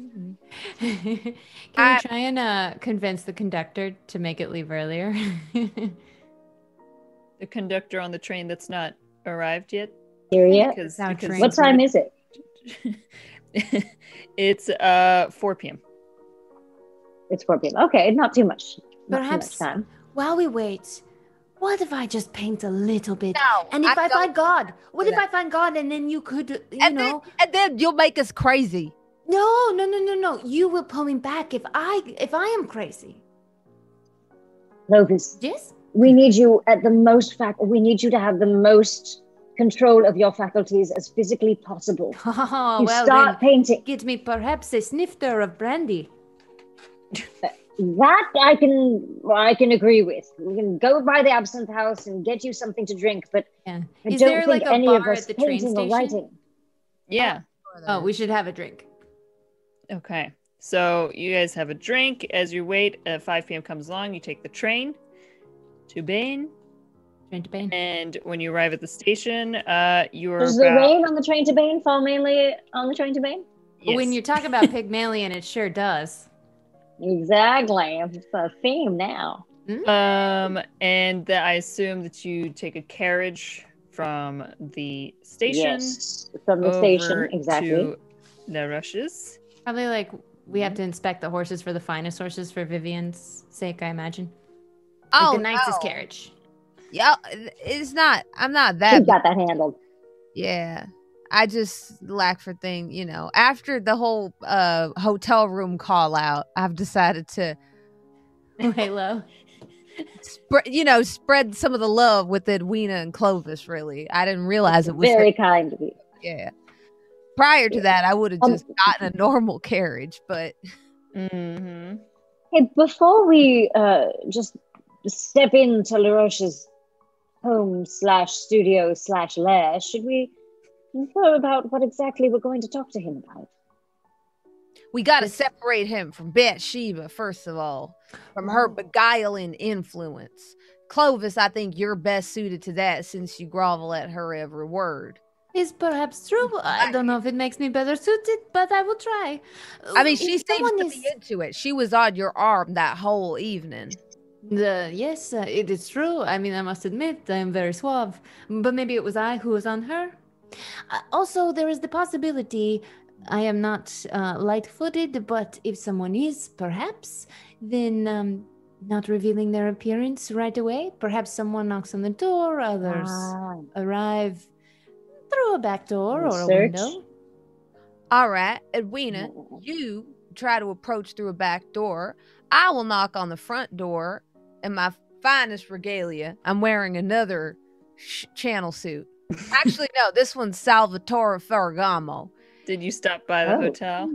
[LAUGHS] Can I- we try and uh, convince the conductor to make it leave earlier? [LAUGHS] The conductor on the train that's not arrived yet. Here yet? Because, because. What time is it? [LAUGHS] it's uh 4 p.m. It's 4 p.m. Okay, not too much. Not Perhaps- too much time. While we wait, what if I just paint a little bit? No, And if I, don't- find God, what do if I find God and then you could, you and know? then and then you'll make us crazy. No, no, no, no, no. You will pull me back if I if I am crazy. Clovis, Yes? we need you at the most fac- we need you to have the most control of your faculties as physically possible. [LAUGHS] Oh, you well start then, painting. get me perhaps a snifter of brandy. Uh, that I can I can agree with. We can go by the absinthe house and get you something to drink, but Yeah. I Is don't there think like a any of bar us at the train painting or station? writing. Yeah. Oh, we should have a drink. Okay. So you guys have a drink as you wait. Uh, 5 p.m. comes along. You take the train to Bain, Train to Bain. and when you arrive at the station, uh, you are Does the rain on the train to Bain fall mainly on the train to Bain? When you talk about [LAUGHS] Pygmalion, it sure does. Exactly. It's a theme now. Um, and that I assume that you take a carriage from the station Yes. From the over station, exactly. to LaRoche's. Probably like we have to inspect the horses for the finest horses for Vivian's sake, I imagine. Like Oh, the nicest no. carriage. Yeah, it's not. I'm not She's that. got that handled. Yeah. I just lack for thing, you know. After the whole uh hotel room call out, I've decided to [LAUGHS] Halo. spread, you know, spread some of the love with Edwina and Clovis. Really, I didn't realize it was Very kind of you. yeah. Prior to that, I would have Um, just gotten a normal carriage, but Mm-hmm. Hey, before we uh, just step into LaRoche's home slash studio slash lair, should we infer about what exactly we're going to talk to him about? we got to separate him from Bathsheba first of all, from her beguiling influence. Clovis, I think you're best suited to that since you grovel at her every word. Is perhaps true. I don't know if it makes me better suited, but I will try. I mean, If she seems to is- be into it. She was on your arm that whole evening. The, yes, uh, it is true. I mean, I must admit, I am very suave. But maybe it was I who was on her. Uh, also, there is the possibility I am not uh, light footed, but if someone is, perhaps, then um, not revealing their appearance right away. Perhaps someone knocks on the door, others Ah, arrive through a back door or a window. All right, Edwina, you try to approach through a back door. I will knock on the front door in my finest regalia. I'm wearing another sh- Chanel suit. [LAUGHS] Actually, no, this one's Salvatore Ferragamo. Did you stop by the Oh. hotel?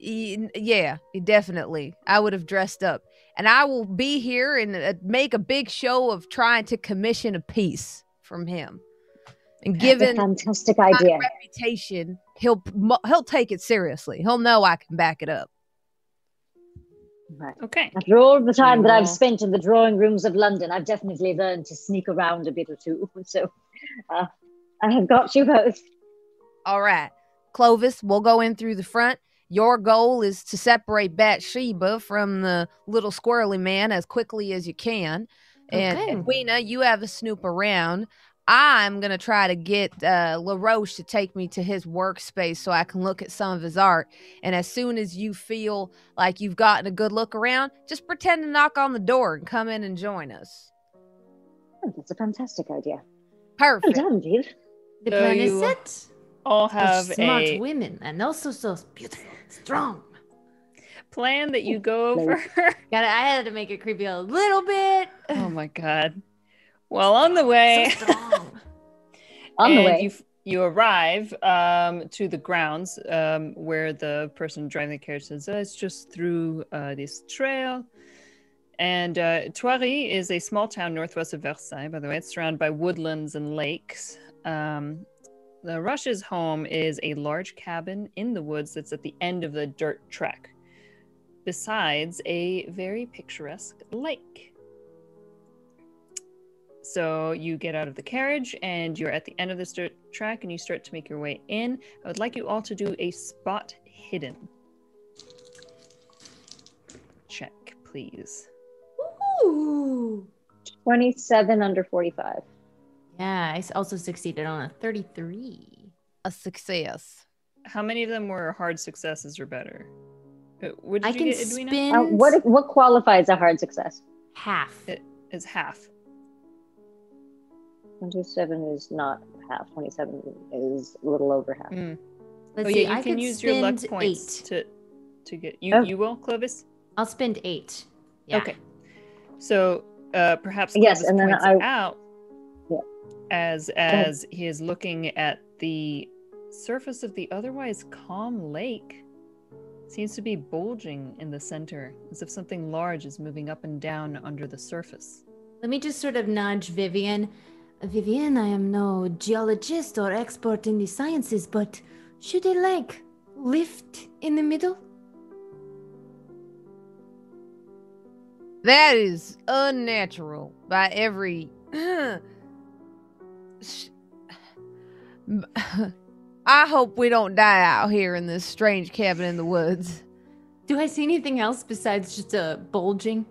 Yeah, definitely. I would have dressed up. And I will be here and uh, make a big show of trying to commission a piece from him. And That's a given fantastic my idea. reputation, he'll he'll take it seriously. He'll know I can back it up. Right. Okay. After all the time that I've spent in the drawing rooms of London, I've definitely learned to sneak around a bit or two. [LAUGHS] So uh, I have got you both. All right, Clovis, we'll go in through the front. Your goal is to separate Bathsheba from the little squirrely man as quickly as you can. And Okay. Edwina, you have a snoop around. I'm gonna try to get uh, LaRoche to take me to his workspace so I can look at some of his art. And as soon as you feel like you've gotten a good look around, just pretend to knock on the door and come in and join us. Oh, that's a fantastic idea. Well Perfect. done, Viv. The So plan is set. All Such have smart a women and also so beautiful, strong. plan that you go over. [LAUGHS] Got I had to make it creepy a little bit. oh my [LAUGHS] god. Well, on the way. So strong. On the way. You, you arrive um, to the grounds um, where the person driving the carriage says, "Oh, it's just through uh, this trail. And uh, Thoiry is a small town northwest of Versailles, by the way. It's surrounded by woodlands and lakes. Um, the Rush's home is a large cabin in the woods that's at the end of the dirt track, besides a very picturesque lake. So you get out of the carriage and you're at the end of this dirt track and you start to make your way in. I would like you all to do a spot hidden check, please. Ooh. 27 under 45. Yeah, I also succeeded on a 33. A success. How many of them were hard successes or better? Uh, What did I you can get, spin Uh, what what qualifies a hard success? half. It- It's half. 27 is not half. 27 is a little over half. Mm. Let's oh see. yeah, you I can use your luck points eight. to to get you. Oh. You will, Clovis. I'll spend eight. Yeah. Okay. So uh, perhaps Yes, and then I- out Yeah. as as he is looking at the surface of the otherwise calm lake seems to be bulging in the center as if something large is moving up and down under the surface. Let me just sort of nudge Vivian. Vivian, I am no geologist or expert in the sciences, but should a lake lift in the middle? That is unnatural by every. [CLEARS THROAT] Sh- [SIGHS] I hope we don't die out here in this strange cabin in the woods. Do I see anything else besides just a bulging?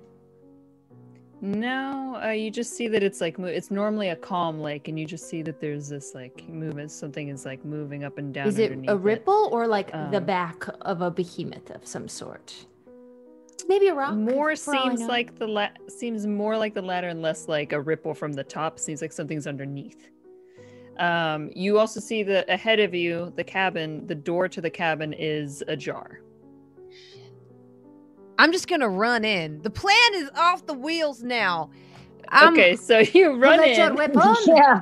No, uh, you just see that it's like it's normally a calm lake, and you just see that there's this like movement. Something is like moving up and down. Is it a ripple or like the Um, back of a behemoth of some sort? Maybe a rock. More for all I seems like the la- seems more like the latter and less like a ripple from the top. Seems like something's underneath. Um, you also see that ahead of you, the cabin, the door to the cabin is ajar. I'm just gonna run in. The plan is off the wheels now. I'm, okay, so [LAUGHS] you run out your in. weapon. [LAUGHS] yeah.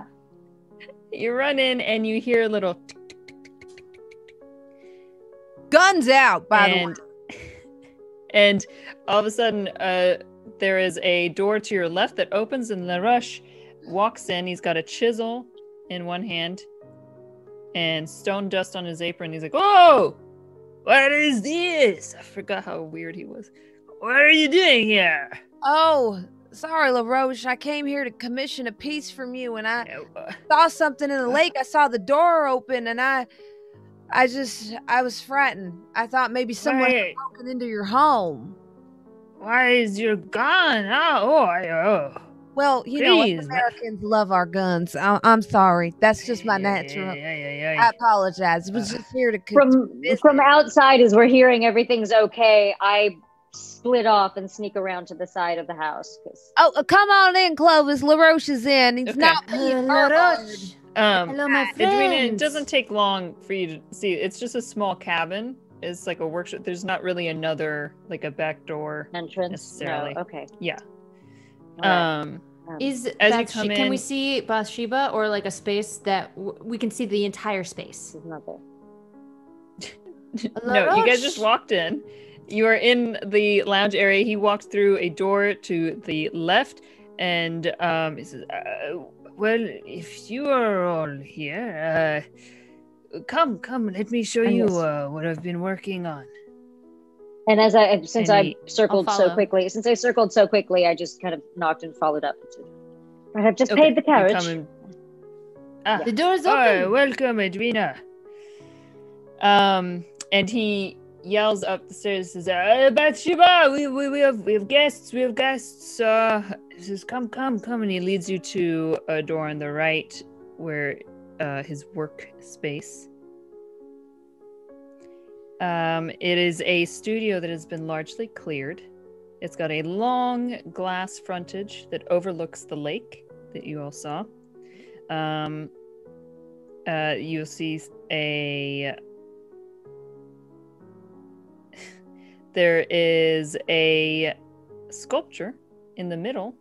You run in, and you hear a little, Guns out, by the way. and [LAUGHS] and all of a sudden, uh, there is a door to your left that opens, and LaRoche walks in. He's got a chisel in one hand and stone dust on his apron. He's like, "Whoa, what is this?" I forgot how weird he was. What are you doing here? Oh, sorry, LaRoche. I came here to commission a piece from you, and I [LAUGHS] saw something in the [LAUGHS] lake. I saw the door open, and I, I just, I was frightened. I thought maybe someone Wait. into your home. Why is your gun? Oh, oh, oh. Well, you know, us Please, ma- Americans love our guns. I- I'm sorry. That's just my Yeah, yeah, natural. Yeah, yeah, yeah. I apologize. It was Uh, just here to From from outside, as we're hearing everything's okay, I split off and sneak around to the side of the house. 'cause- Oh, uh, come on in, Clovis. LaRoche is in. He's Okay. not Hello, being murdered. Roche. Um, Hello, my Edwina, it doesn't take long for you to see. It's just a small cabin. It's like a workshop. There's not really another like a back door. entrance. Necessarily. No, okay. Yeah. All right. Um. Um, Is As you Bathsheba, come can we in- see Bathsheba or like a space that w- we can see the entire space? she's not there. [LAUGHS] no, you guys just walked in. You are in the lounge area. He walked through a door to the left, and um, he says, uh, "Well, if you are all here, uh, come, come. Let me show you uh, what I've been working on." And as I since And I circled so quickly, since I circled so quickly, I just kind of knocked and followed up. I have just Okay, paid the carriage. come in- Ah, The door is Hi, open. welcome, Edwina. Um, and he yells up the stairs, says, uh, Bathsheba, we, we, we have we have guests, we have guests. Uh, he says, come, come, come, and he leads you to a door on the right where uh, his work space. Um, it is a studio that has been largely cleared. It's got a long glass frontage that overlooks the lake that you all saw. Um, uh, you'll see a. [LAUGHS] there is a sculpture in the middle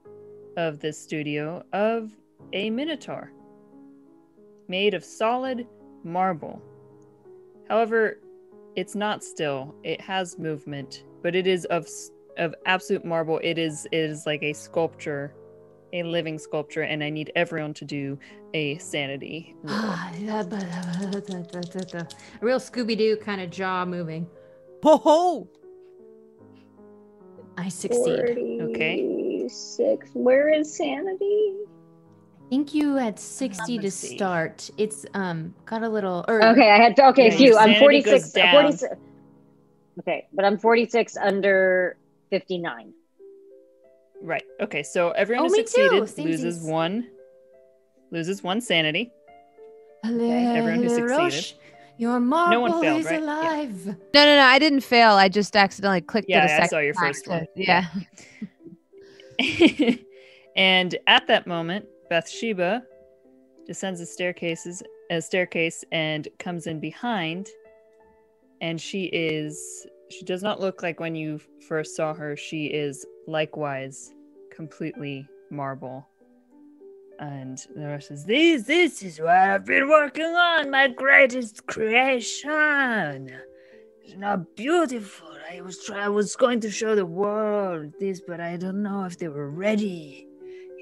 of this studio of a minotaur made of solid marble. However, it's not still. It has movement, but it is of of absolute marble. It is it is like a sculpture, a living sculpture, and I need everyone to do a sanity roll. Ah, yeah, but- a real Scooby Doo kind of jaw moving. Ho ho! I succeed. Okay. Six. Where is sanity? I think you had 60 to see. start. It's um got a little or Okay, I had okay. Yeah, phew, your I'm 46. goes I'm down. 46. Okay, but I'm 46 under 59. Right. Okay. So everyone Oh, who me too. succeeded loses Samesies. one. Loses one sanity. Everyone everyone who succeeded. Your marble one failed, is right? Yeah. alive. No, no, no. I didn't fail. I just accidentally clicked Yeah, it a I second saw your first so- one. Yeah. [LAUGHS] and at that moment, Bathsheba descends the staircases, a staircase, and comes in behind. And she is. She does not look like when you first saw her. She is likewise completely marble. And the rest says, "This, this is what I've been working on. My greatest creation. It's not beautiful. I was try- I was going to show the world this, but I don't know if they were ready.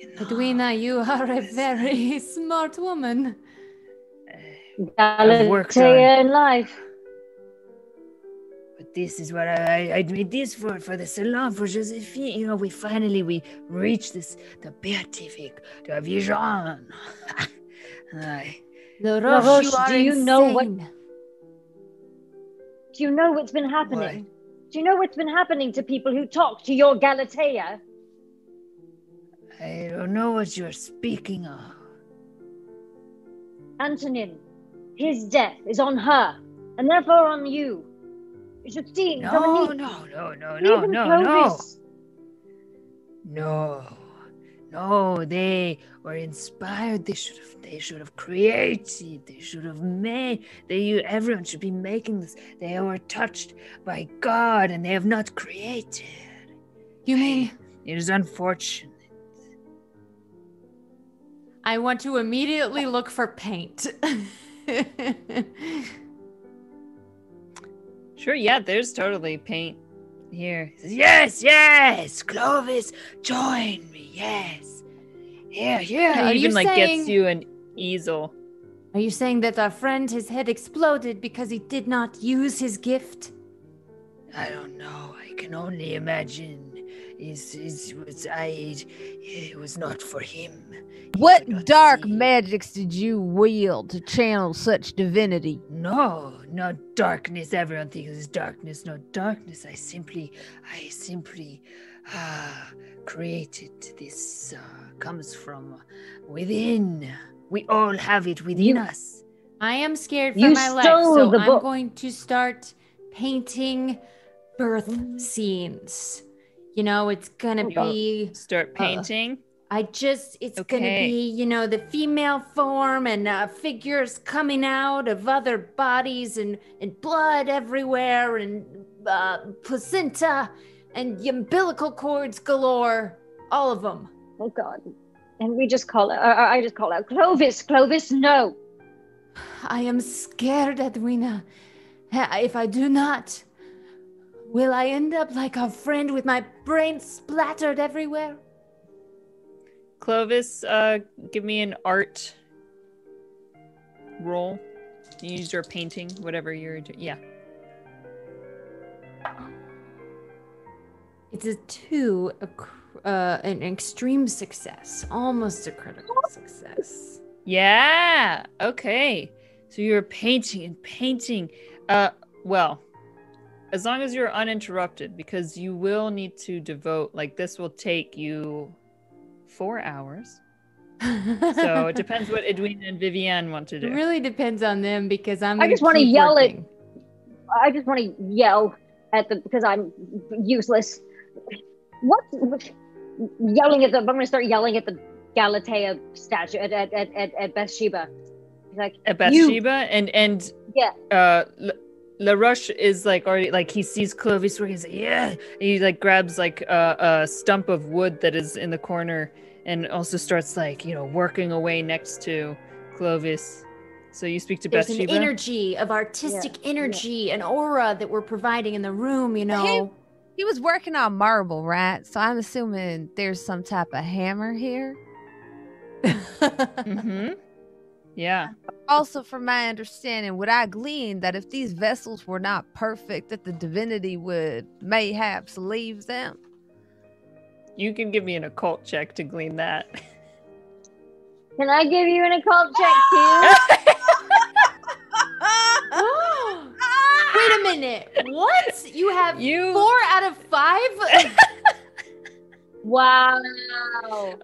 You Edwina, you are a very [LAUGHS] smart woman. I've worked on- Galatea in life. But this is what I, I I made this for for the salon for Josephine. You know, we finally we reached this the beatific, the vision. [LAUGHS] Aye. The Roche, Roche, you do you know what- Do you know what's been happening? Do you know what's been happening to people who talk to your Galatea? I don't know what you're speaking of. Antonin, his death is on her, and therefore on you. Justine, No, Dominique, no, no, no, no, even no, no. No, no, they were inspired. They should have. They should have created. They should have made. They. Everyone should be making this. They were touched by God, and they have not created. You mean It is unfortunate. I want to immediately look for paint? [LAUGHS] Sure, yeah, there's totally paint here. Yes, yes, Clovis, join me. Yes, here, here. Are even like saying- gets you an easel. Are you saying that our friend, his head exploded because he did not use his gift? I don't know. I can only imagine is is was I it was not for him. He What dark see. magics did you wield to channel such divinity? No, not darkness. Everyone thinks it's darkness, not darkness. I simply, I simply, ah, created this. Uh, comes from within. We all have it within You- us. I am scared for You my life, stole so the I'm going to start painting birth scenes. You know, it's gonna Oh, be. Start painting. I just, it's gonna be, you know, the female form and uh, figures coming out of other bodies and, and blood everywhere and uh, placenta and umbilical cords galore. All of them. Oh God. And we just call it. Uh, I just call out Clovis. Clovis, no. I am scared, Edwina. If I do not, will I end up like our friend with my brain splattered everywhere? Clovis, uh, give me an art roll. You use your painting, whatever you're doing. Yeah. It's a two, a, uh, an extreme success, almost a critical success. Yeah. Okay. So you're painting and painting. Uh, well, as long as you're uninterrupted, because you will need to devote. Like this will take you four hours. So [LAUGHS] it depends what Edwina and Vivienne want to do. It really depends on them because I'm. I just wanna keep yell at- I just want to yell at the because I'm useless. What? Yelling at the. I'm going to start yelling at the Galatea statue at at at, at, at Bathsheba. Like, At You- Bathsheba and and Yeah. Uh, L- LaRoche is like already like he sees Clovis working. He's like, yeah. And he like grabs like a, a stump of wood that is in the corner and also starts like you know working away next to Clovis. So you speak to There's an energy of artistic energy and aura that we're providing in the room. You know. He was working on marble, right? So I'm assuming there's some type of hammer here. hmm [LAUGHS] [LAUGHS] Yeah. Also, from my understanding, would I glean that if these vessels were not perfect, that the divinity would mayhaps leave them? You can give me an occult check to glean that. "Can I give you an occult check too?" [LAUGHS] Wait a minute. What? You have you four out of five? [LAUGHS] wow.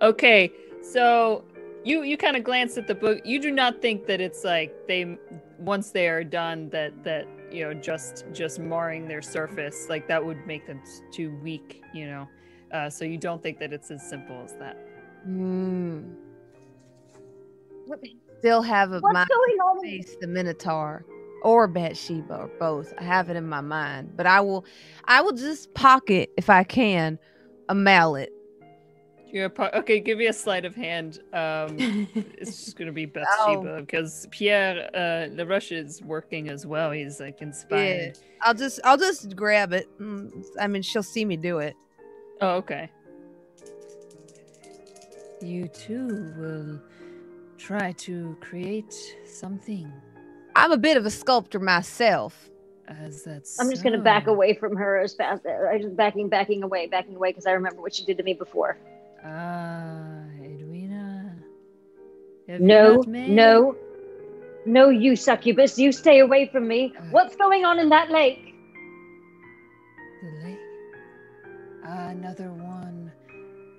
okay? So you you kind of glance at the book. You do not think that it's like they once they are done that that you know just just marring their surface like that would make them too weak. You know, uh, so you don't think that it's as simple as that. Hmm. What- Still have a What's mind going on? face the Minotaur or Bathsheba or both. I have it in my mind, but I will, I will just pocket if I can a mallet. You're po- okay. Give me a sleight of hand. Um, [LAUGHS] it's just gonna be Bathsheba because Pierre uh, LaRoche is working as well. He's like inspired. I'll just, I'll just grab it. Mm, I mean, she'll see me do it. Oh, okay. You too will try to create something I'm a bit of a sculptor myself. as that's. I'm just gonna back away from her as fast. I'm just backing, backing away, backing away because I remember what she did to me before. Ah, Edwina. Have No, no, no, you succubus, you stay away from me. Uh. What's going on in that lake? The lake. Ah, another one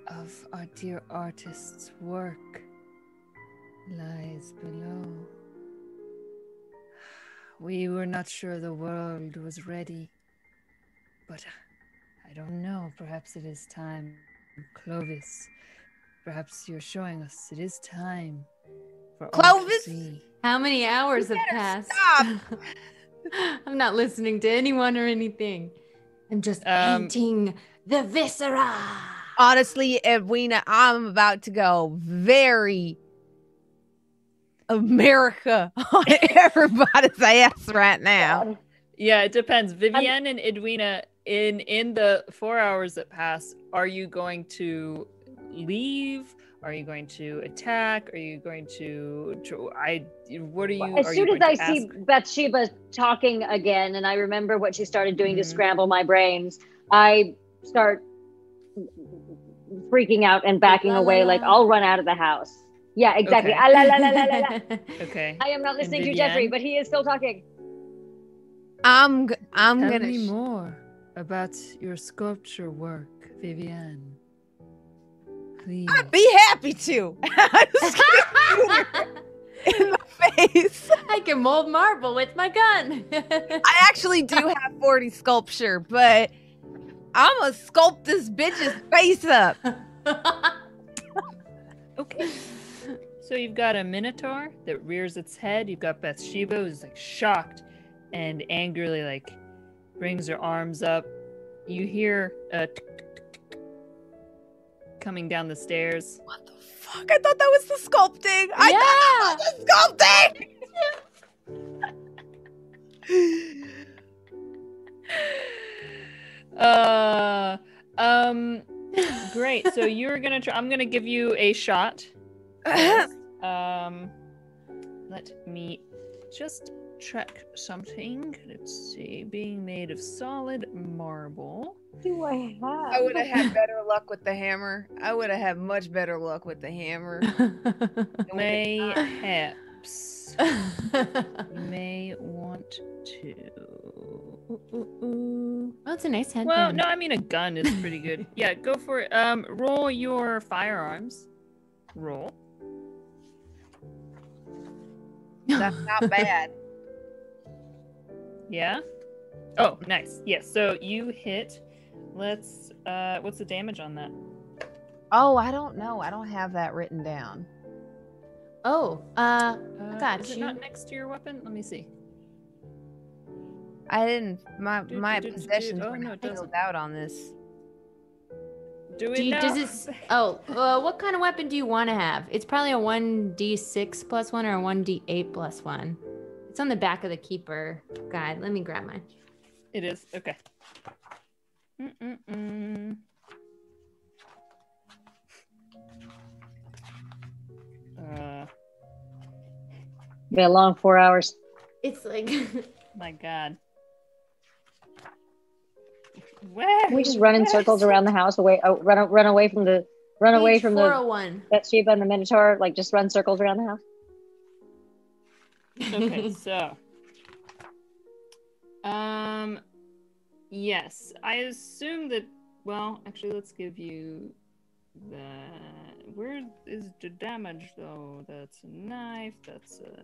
of our dear artist's work lies below. We were not sure the world was ready, but I don't know. Perhaps it is time. Clovis, perhaps you're showing us it is time for all to Clovis? How many hours have passed? stop. [LAUGHS] I'm not listening to anyone or anything. I'm just Um, painting the viscera. Honestly, Edwina, I'm about to go very America [LAUGHS] on everybody's ass right now. Yeah, it depends. Vivienne and Edwina, in in the four hours that pass, are you going to leave? Are you going to attack? Are you going to? to I. What are you? As are soon you as I going see ask- Bathsheba talking again, and I remember what she started doing to Mhm. scramble my brains, I start freaking out and backing La, la, away, la. like I'll run out of the house. Yeah, exactly. Okay. Ah, la, la, la, la, la, la. [LAUGHS] Okay. I am not listening to Jeffrey, but he is still talking. I'm g- I'm Tell gonna me sh- more about your sculpture work, Vivienne. Please. I'd be happy to. [LAUGHS] I just [LAUGHS] kicked [LAUGHS] in the face. I can mold marble with my gun. I actually do have 40 sculpture, but I'm gonna sculpt this bitch's face up. Okay. So you've got a minotaur that rears its head. You've got Bathsheba who's like shocked and angrily like brings her arms up. You hear a coming down the stairs. What the fuck? I thought that was the sculpting. I thought that was the sculpting. [LAUGHS] Uh um great. So [LAUGHS] you're gonna try I'm gonna give you a shot. [LAUGHS] Um let me just check something. Let's see. Being made of solid marble. Do I have? I would have had [LAUGHS] better luck with the hammer. I would have had much better luck with the hammer. [LAUGHS] Mayhaps. You [LAUGHS] may want to. Ooh, ooh, ooh. Oh, it's a nice headband. Well, no, I mean a gun is pretty good. Yeah, go for it. Um, roll your firearms. Roll. That's not bad. Yeah. Oh, nice. Yes. so you hit. Let's. Uh, what's the damage on that? Oh, I don't know. I don't have that written down. Oh, uh, Uh, got is it not next to your weapon? Let me see. I didn't. My Do, my do, do, do, possessions oh, were no, not it out on this. Do it do you, now. does this? [LAUGHS] Oh, uh, what kind of weapon do you want to have? It's probably a one d six plus one or a one d eight plus one. It's on the back of the keeper guide. Let me grab mine. It is okay. Mm-mm-mm. Uh, Been a long four hours. It's like [LAUGHS] my God. Where? Can we just run in circles around the house, away, oh, run, run away from the, run away from the 401. that Sheba and the Minotaur. Like just run circles around the house. It? Okay, [LAUGHS] so. Um, yes, I assume that. Well, actually, let's give you the. Where is the damage though? That's a knife. That's a.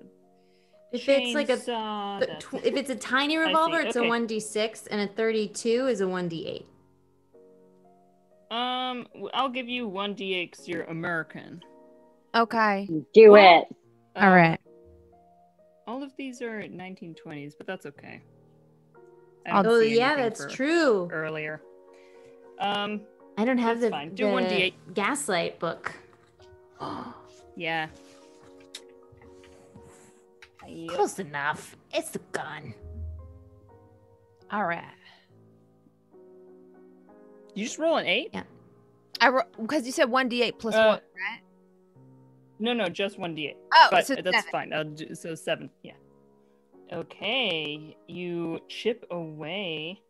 If it's like a chainsaw, tw- if it's a tiny see, revolver, it's okay. a 1d6, and a 32 is a 1d8. Um, I'll give you one d8 because you're American. Okay. Do Well, it. All Um, right. All of these are 1920s, but that's okay. I I'll- don't Oh, yeah, that's true. Earlier. Um, I don't have the, fine. Do the 1d8. gaslight book. [GASPS] yeah. Yep. Close enough. It's the gun. All right. You just roll an eight? Yeah. I because you said one d eight plus Uh, one, right? No, no, just one d8. Oh, but so that's seven. fine. I'll do, so seven. Yeah. Okay, you chip away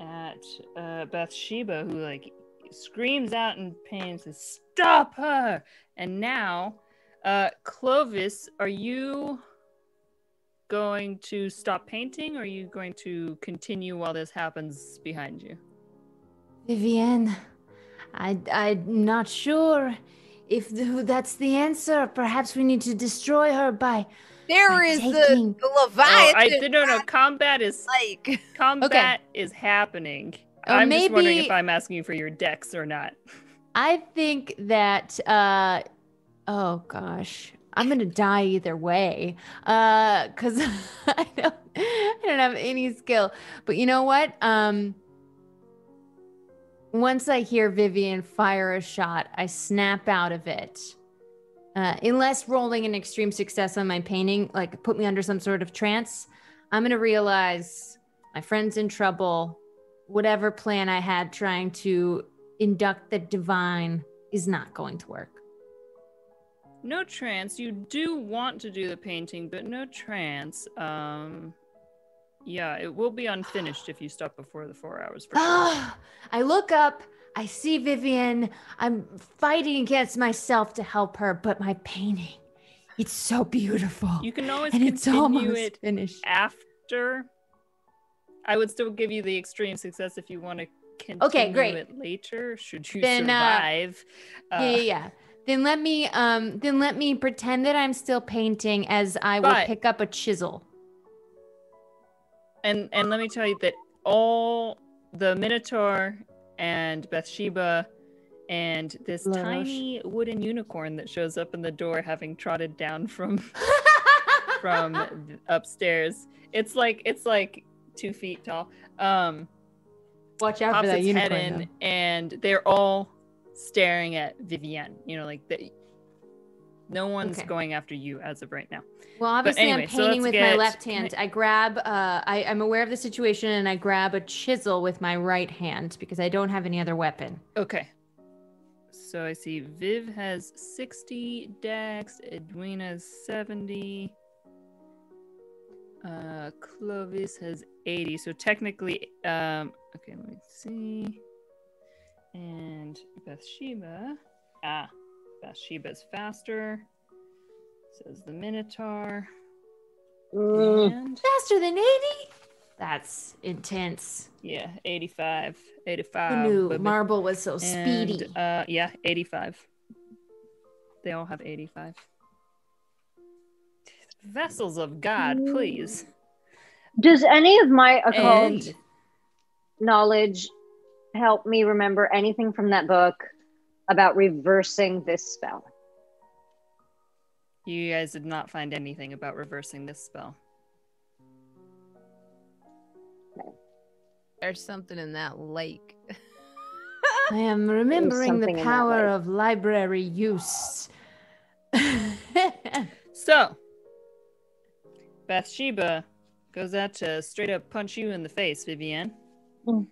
at uh, Bathsheba, who like screams out in pain, and says, "Stop her!" And now, uh, Clovis, are you going to stop painting, or are you going to continue while this happens behind you? Vivienne, I, I'm not sure if th- that's the answer. Perhaps we need to destroy her by. There by is the, taking- the Oh, Leviathan. I no no. Combat is Like [LAUGHS] combat is happening. Oh, I'm just wondering if I'm asking you for your decks or not. I think that. Uh, oh gosh, I'm gonna die either way. Uh, cause [LAUGHS] I don't, I don't have any skill. But you know what? Um. Once I hear Vivian fire a shot, I snap out of it. Uh, unless rolling an extreme success on my painting, like put me under some sort of trance, I'm gonna realize my friend's in trouble. Whatever plan I had trying to induct the divine is not going to work. No trance. You do want to do the painting, but no trance. Um, yeah, it will be unfinished if you stop before the four hours. For sure. Ah, I look up, I see Vivian. I'm fighting against myself to help her, but my painting, it's so beautiful. You can always and it's almost it finished. after. I would still give you the extreme success if you want to continue great. it later. Should you Then, uh, survive? yeah, yeah, yeah. Then let me um then let me pretend that I'm still painting as I will pick up a chisel. And and let me tell you that all the Minotaur and Bathsheba and this Lush. tiny wooden unicorn that shows up in the door, having trotted down from [LAUGHS] from upstairs. It's like it's like two feet tall. Um, Watch out for that its head unicorn. in, and they're all staring at Vivienne. You know, like the, no one's Okay. going after you as of right now. Well, obviously, anyway, I'm painting let's with my left hand. I, grab, uh, I, I'm aware of the situation and I grab a chisel with my right hand because I don't have any other weapon. Okay. So I see Viv has 60 dex, Edwina's 70. Uh Clovis has 80. So technically um okay, let me see. And Bathsheba. Ah, Bathsheba's faster. Says the Minotaur. Mm. And Faster than 80? That's intense. yeah, 85. 85. Who knew baby. marble was so And, speedy? uh, yeah, 85. They all have 85. Vessels of God, please. Does any of my occult And knowledge help me remember anything from that book about reversing this spell? you guys did not find anything about reversing this spell. There's something in that lake. [LAUGHS] I am remembering the something in that power of library use. [LAUGHS] So, Bathsheba goes out to straight up punch you in the face, Vivienne. oh,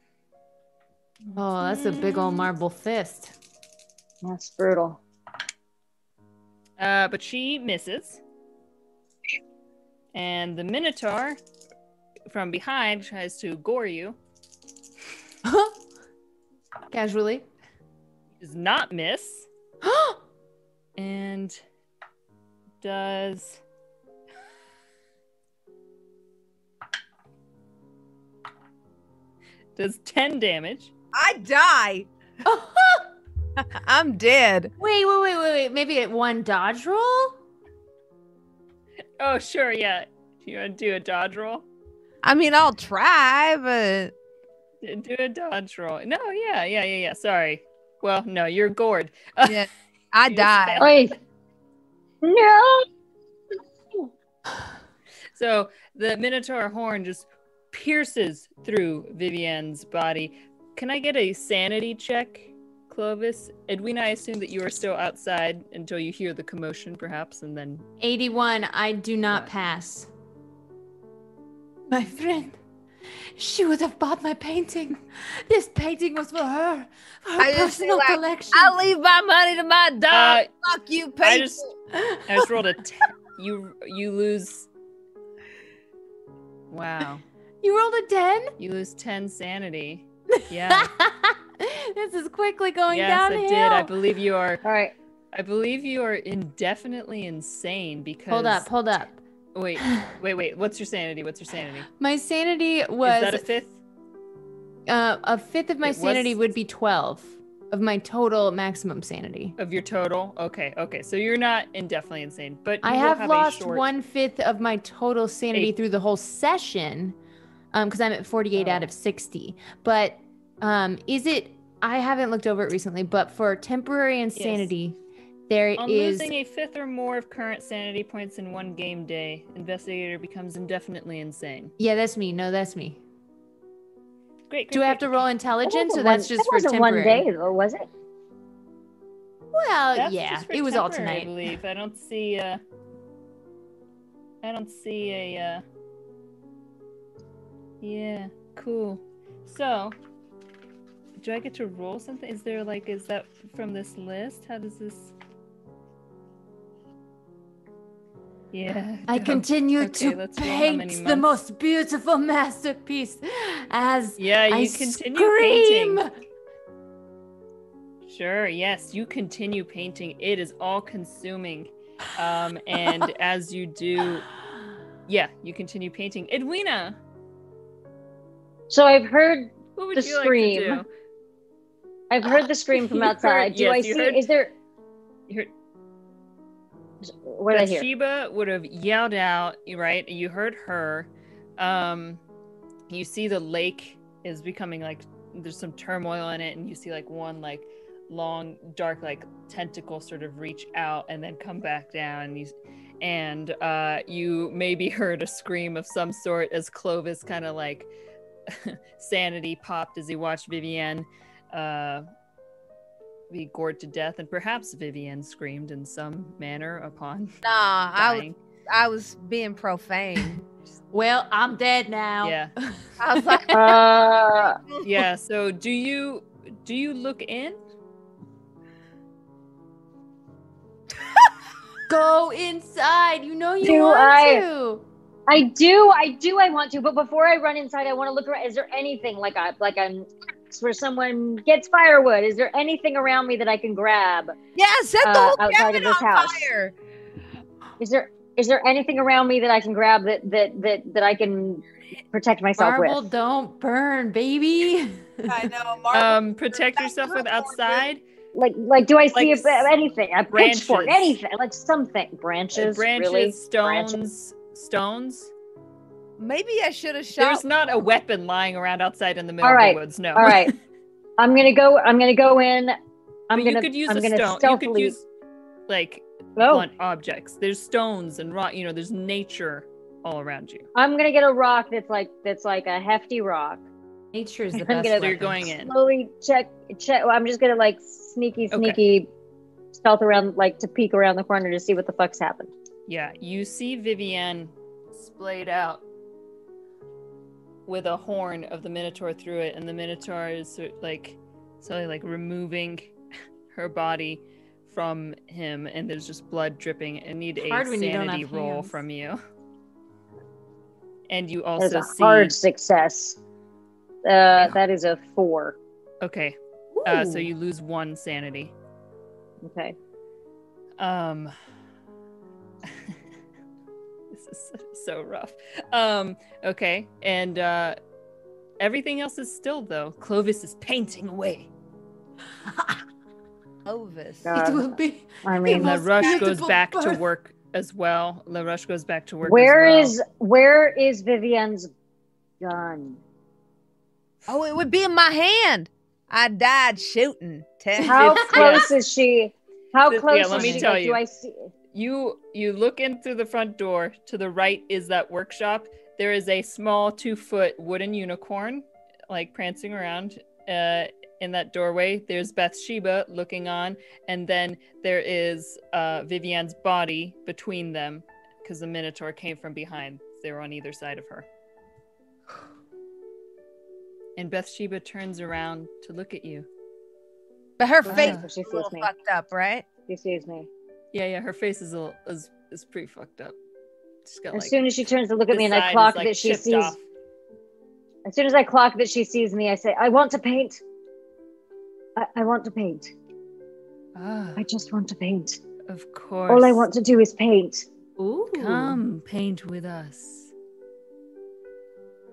that's a big old marble fist. That's brutal. Uh, but she misses. And the Minotaur from behind tries to gore you. [LAUGHS] Casually. Does not miss. [GASPS] and does [LAUGHS] does 10 damage I die. [LAUGHS] [LAUGHS] I'm dead. Wait, wait, wait, wait, wait. Maybe it one dodge roll? oh sure yeah Do you want to do a dodge roll I mean, I'll try, but do a dodge roll no yeah yeah yeah yeah sorry well no you're gored [LAUGHS] yeah, I You die. Wait. No. [SIGHS] so the minotaur horn just pierces through vivienne's body can i get a sanity check clovis edwina i assume that you are still outside until you hear the commotion perhaps and then 81. I do not Right. pass. My friend, she would have bought my painting. This painting was for her, for her I personal like collection. I leave my money to my dog. Uh, Fuck you, people. I just I just rolled a ten. You you lose. Wow, [LAUGHS] you rolled a 10? you lose ten sanity. [LAUGHS] Yeah. [LAUGHS] this is quickly going yes, downhill. I did. I believe you are. All right. I believe you are indefinitely insane because. Hold up, hold up. Wait, [SIGHS] wait, wait. What's your sanity? What's your sanity? My sanity Is was that a fifth? uh, a fifth of my It sanity was- would be 12 of my total maximum sanity. Of your total? Okay, okay. So you're not indefinitely insane, but you I will have, lost short- one fifth of my total sanity Eight. through the whole session, um, because I'm at 48 out Oh. of 60. But, um, is it? I haven't looked over it recently, but for temporary insanity, there is. On losing a fifth or more of current sanity points in one game day, investigator becomes indefinitely insane. Yeah, that's me. No, that's me. Great. great Do I have to roll intelligence, or that's one- just that for wasn't temporary? one day though, was it? Well, That's yeah, it was all temporary, I believe. I don't see. Uh, I don't see a. Uh... Yeah, cool. So, do I get to roll something? Is there like, is that from this list? How does this? Yeah. I go. [LAUGHS] continue Okay, to let's roll how paint the most beautiful [LAUGHS] masterpiece as Yeah, you I continue scream. painting. Sure. Yes, you continue painting. It is all consuming. Um, [LAUGHS] and as you do, yeah, you continue painting. Edwina, So I've heard what would The you scream. like to I've heard the scream from [LAUGHS] You heard- outside. Do yes, I see? heard- Is there? You heard- What did I hear? Bathsheba would have yelled out, right? You heard her. Um, you see the lake is becoming like there's some turmoil in it, and you see like one like long, dark, like tentacle sort of reach out and then come back down. And you, and uh, you maybe [LAUGHS] heard a scream of some sort as Clovis kind of like [LAUGHS] sanity popped as he watched Vivienne uh, be gored to death, and perhaps Vivienne screamed in some manner upon [LAUGHS] Nah, I was. I was being profane. Well, I'm dead now. Yeah. [LAUGHS] I was like, Uh, [LAUGHS] yeah so do you do you look in Go inside. You know you Do want I- to. I do, I do, I want to, but before I run inside, I want to look around. Is there anything like a like an axe where someone gets firewood? Is there anything around me that I can grab? yeah, set the Uh, whole outside of cabin this on house. fire. Is there is there anything around me that I can grab that that that that I can protect myself Marble with? don't burn, baby. I know, [LAUGHS] Marvel. um protect yourself with good, outside Like like do I see Like a, anything? A pitchfork, branches. anything? Like something? Uh, Branches? branches really? stones Branches. stones Maybe I should have shot. there's not a weapon lying around outside in the middle All right. of the woods no All right. [LAUGHS] I'm gonna go. I'm gonna go in. I'm but gonna. you could use I'm a gonna stone you could use like oh, blunt objects there's stones and rock you know there's nature all around you I'm gonna get a rock that's like that's like a hefty rock. Nature is [LAUGHS] the I'm best. gonna- you're going in Slowly check. Check. I'm just gonna like sneaky, Okay. sneaky, stealth around, like to peek around the corner to see what the fuck's happened. Yeah, you see Vivienne splayed out with a horn of the Minotaur through it, and the Minotaur is sort like slowly like removing [LAUGHS] her body from him, and there's just blood dripping. I need a Hard when you don't sanity roll hands. from you. And you That's also a see hard success. Uh, that is a four. okay, uh, so you lose one sanity. Okay. Um, [LAUGHS] this is so, so rough. Um, okay, and uh, everything else is still though. Clovis is painting away. [LAUGHS] Clovis. God. it will be. I mean, LaRoche goes beautiful back to work as well. LaRoche goes back to work. where as is where is Vivian's gun? Oh, it would be in my hand. I died shooting. Ted. How close [LAUGHS] is she? How Yeah, close let is me she? tell Like, you. Do I see? You you look in through the front door to the right is that workshop there is a small two foot wooden unicorn like prancing around uh in that doorway there's bathsheba looking on and then there is uh vivianne's body between them because the minotaur came from behind they were on either side of her [SIGHS] and bathsheba turns around to look at you But her Wow. face She is sees a little fucked up, right? She sees me. Yeah yeah her face is a little is, is pretty fucked up she's got As like soon as she turns to look at me and side I is, clock like, that she sees, off. as soon as I clock that she sees me, I say, "I want to paint. I, I want to paint. ah, I just want to paint. Of course. All I want to do is paint." Ooh. Come paint with us.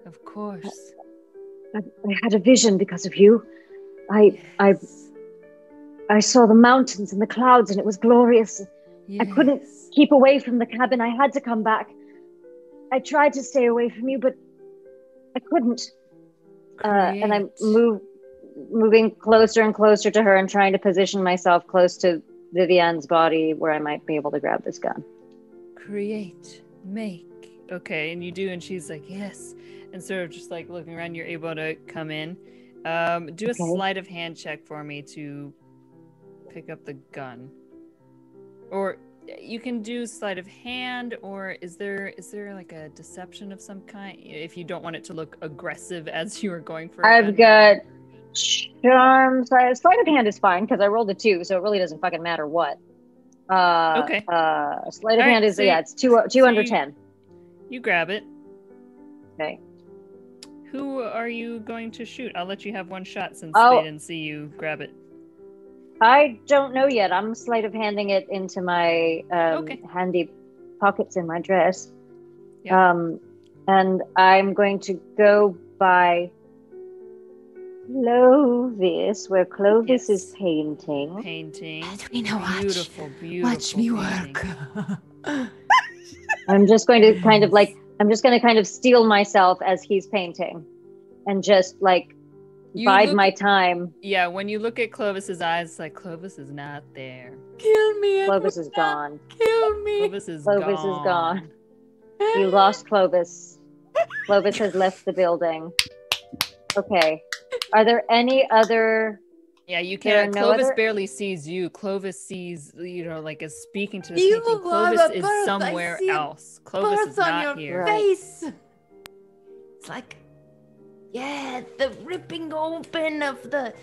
Of course. I, I had a vision because of you. I I Yes. I saw the mountains and the clouds, and it was glorious. I couldn't keep away from the cabin. I had to come back. I tried to stay away from you, but I couldn't. Uh, and I'm move, moving closer and closer to her and trying to position myself close to Vivian's body where I might be able to grab this gun. create, make. Okay, and you do, and she's like, yes. And sort of just like looking around, you're able to come in. Um, do a Okay. sleight of hand check for me to pick up the gun. Or you can do sleight of hand, or is there is there like a deception of some kind if you don't want it to look aggressive [LAUGHS] as you are going for? i've got charm. Sleight sleight of hand is fine because I rolled a two, so it really doesn't fucking matter what. Uh, Okay. Uh, sleight of All right, hand is so yeah, it's two two so under you- ten. You grab it. Okay. Who are you going to shoot? I'll let you have one shot since Oh. they didn't see you grab it. I don't know yet. I'm slight of handing it into my um, Okay. handy pockets in my dress. Yep. Um, and I'm going to go by Clovis, where Clovis Yes. is painting. Painting. Edwina, watch. Beautiful, beautiful. Watch me painting. work. I'm just going to kind of like, I'm just going to kind of steal myself as he's painting and just like You bide look- my time. Yeah, when you look at Clovis's eyes, it's like Clovis is not there. Kill me. Clovis is gone. Kill me. Clovis is Clovis gone. is gone. You lost Clovis. Clovis has left the building. Okay. Are there any other? Yeah, you can't. no Clovis other- barely sees you. Clovis sees, you know, like is speaking to the You painting. have Clovis a is birth. Somewhere else. Clovis is on not your here. Face. It's like, yeah, the ripping open of the.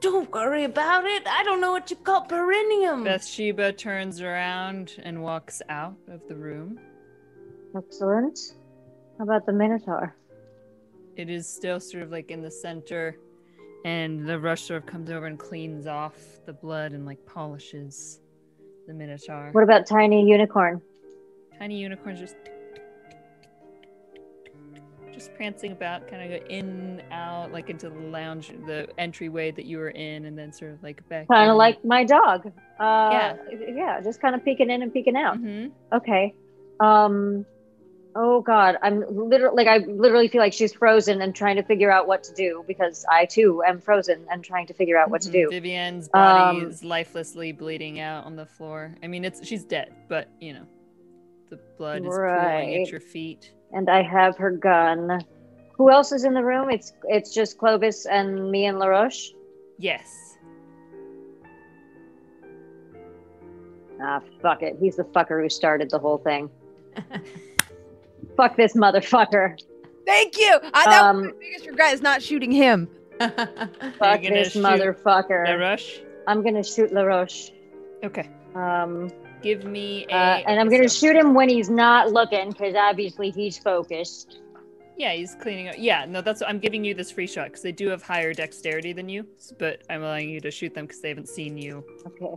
Don't worry about it. I don't know what you call perineum. Bathsheba turns around and walks out of the room. Excellent. How about the Minotaur? It is still sort of like in the center, and the rush sort of comes over and cleans off the blood and like polishes the minotaur. What about Tiny Unicorn? Tiny unicorns just just prancing about, kind of go in, out, like into the lounge, the entryway that you were in, and then sort of like back. Kind of like my dog. Uh, Yeah. Yeah, just kind of peeking in and peeking out. Mhm. Okay. Um. Oh God, I'm literally like I literally feel like she's frozen and trying to figure out what to do because I too am frozen and trying to figure out what to Mhm. do. Vivian's body Um, is lifelessly bleeding out on the floor. I mean, it's she's dead, but you know, the blood is pooling at your feet. And I have her gun. Who else is in the room? It's it's just Clovis and me and LaRoche. Yes. Ah, fuck it. He's the fucker who started the whole thing. [LAUGHS] Fuck this motherfucker. Thank you. I, that was my Um, biggest regret is not shooting him. [LAUGHS] Fuck this motherfucker. The rush. I'm gonna shoot LaRoche. Okay. Um, Give me a. uh, and I'm gonna shoot him when he's not looking, because obviously he's focused. Yeah, he's cleaning up. Yeah, no, that's I'm giving you this free shot because they do have higher dexterity than you, but I'm allowing you to shoot them because they haven't seen you. Okay.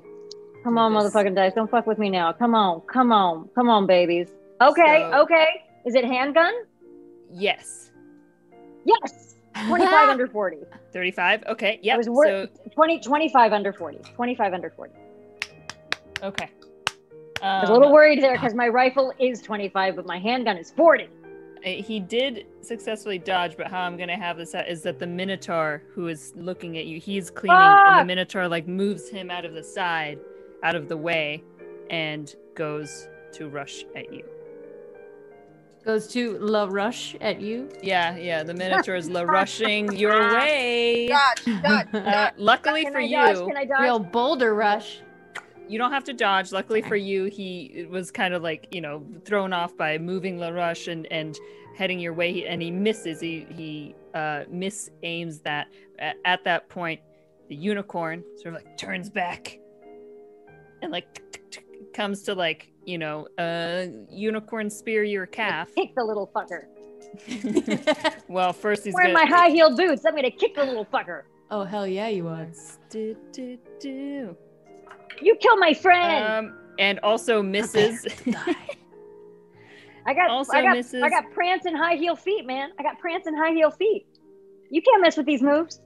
Come on, This- motherfucking dice. Don't fuck with me now. Come on. Come on. Come on, babies. Okay. So- okay. Is it handgun? Yes. Yes. 25 under 40. [LAUGHS] 35. Okay. Yeah. Yep. was So 20, 25 under 40. 25 under 40. okay. I was Um, a little worried there because my rifle is 25, but my handgun is 40. uh, he did successfully dodge, but how I'm gonna have this at is that the Minotaur who is looking at you, he's cleaning, and the Minotaur like moves him out of the side, out of the way, and goes to rush at you. Goes to La Rush at you. Yeah, yeah. The Minotaur is la [LAUGHS] rushing your way. Dodge, dodge, [LAUGHS] Uh, luckily Can for I you, dodge? Can I dodge? Real boulder rush. You don't have to dodge. Luckily Okay. for you, he was kind of like you know thrown off by moving LaRoche and and heading your way, and he misses. He he uh, miss aims that. At, at that point, the unicorn sort of like turns back, and like comes to like you know uh unicorn spear your calf. Kick the little fucker. [LAUGHS] well, first he's Wearing gonna my high heel boots. I'm going to kick the little fucker. oh hell yeah, you was. Do, do, do. You kill my friend. Um, and also misses. [LAUGHS] I got also I got misses. I got prance and high heel feet, man. I got prance and high heel feet. You can't mess with these moves.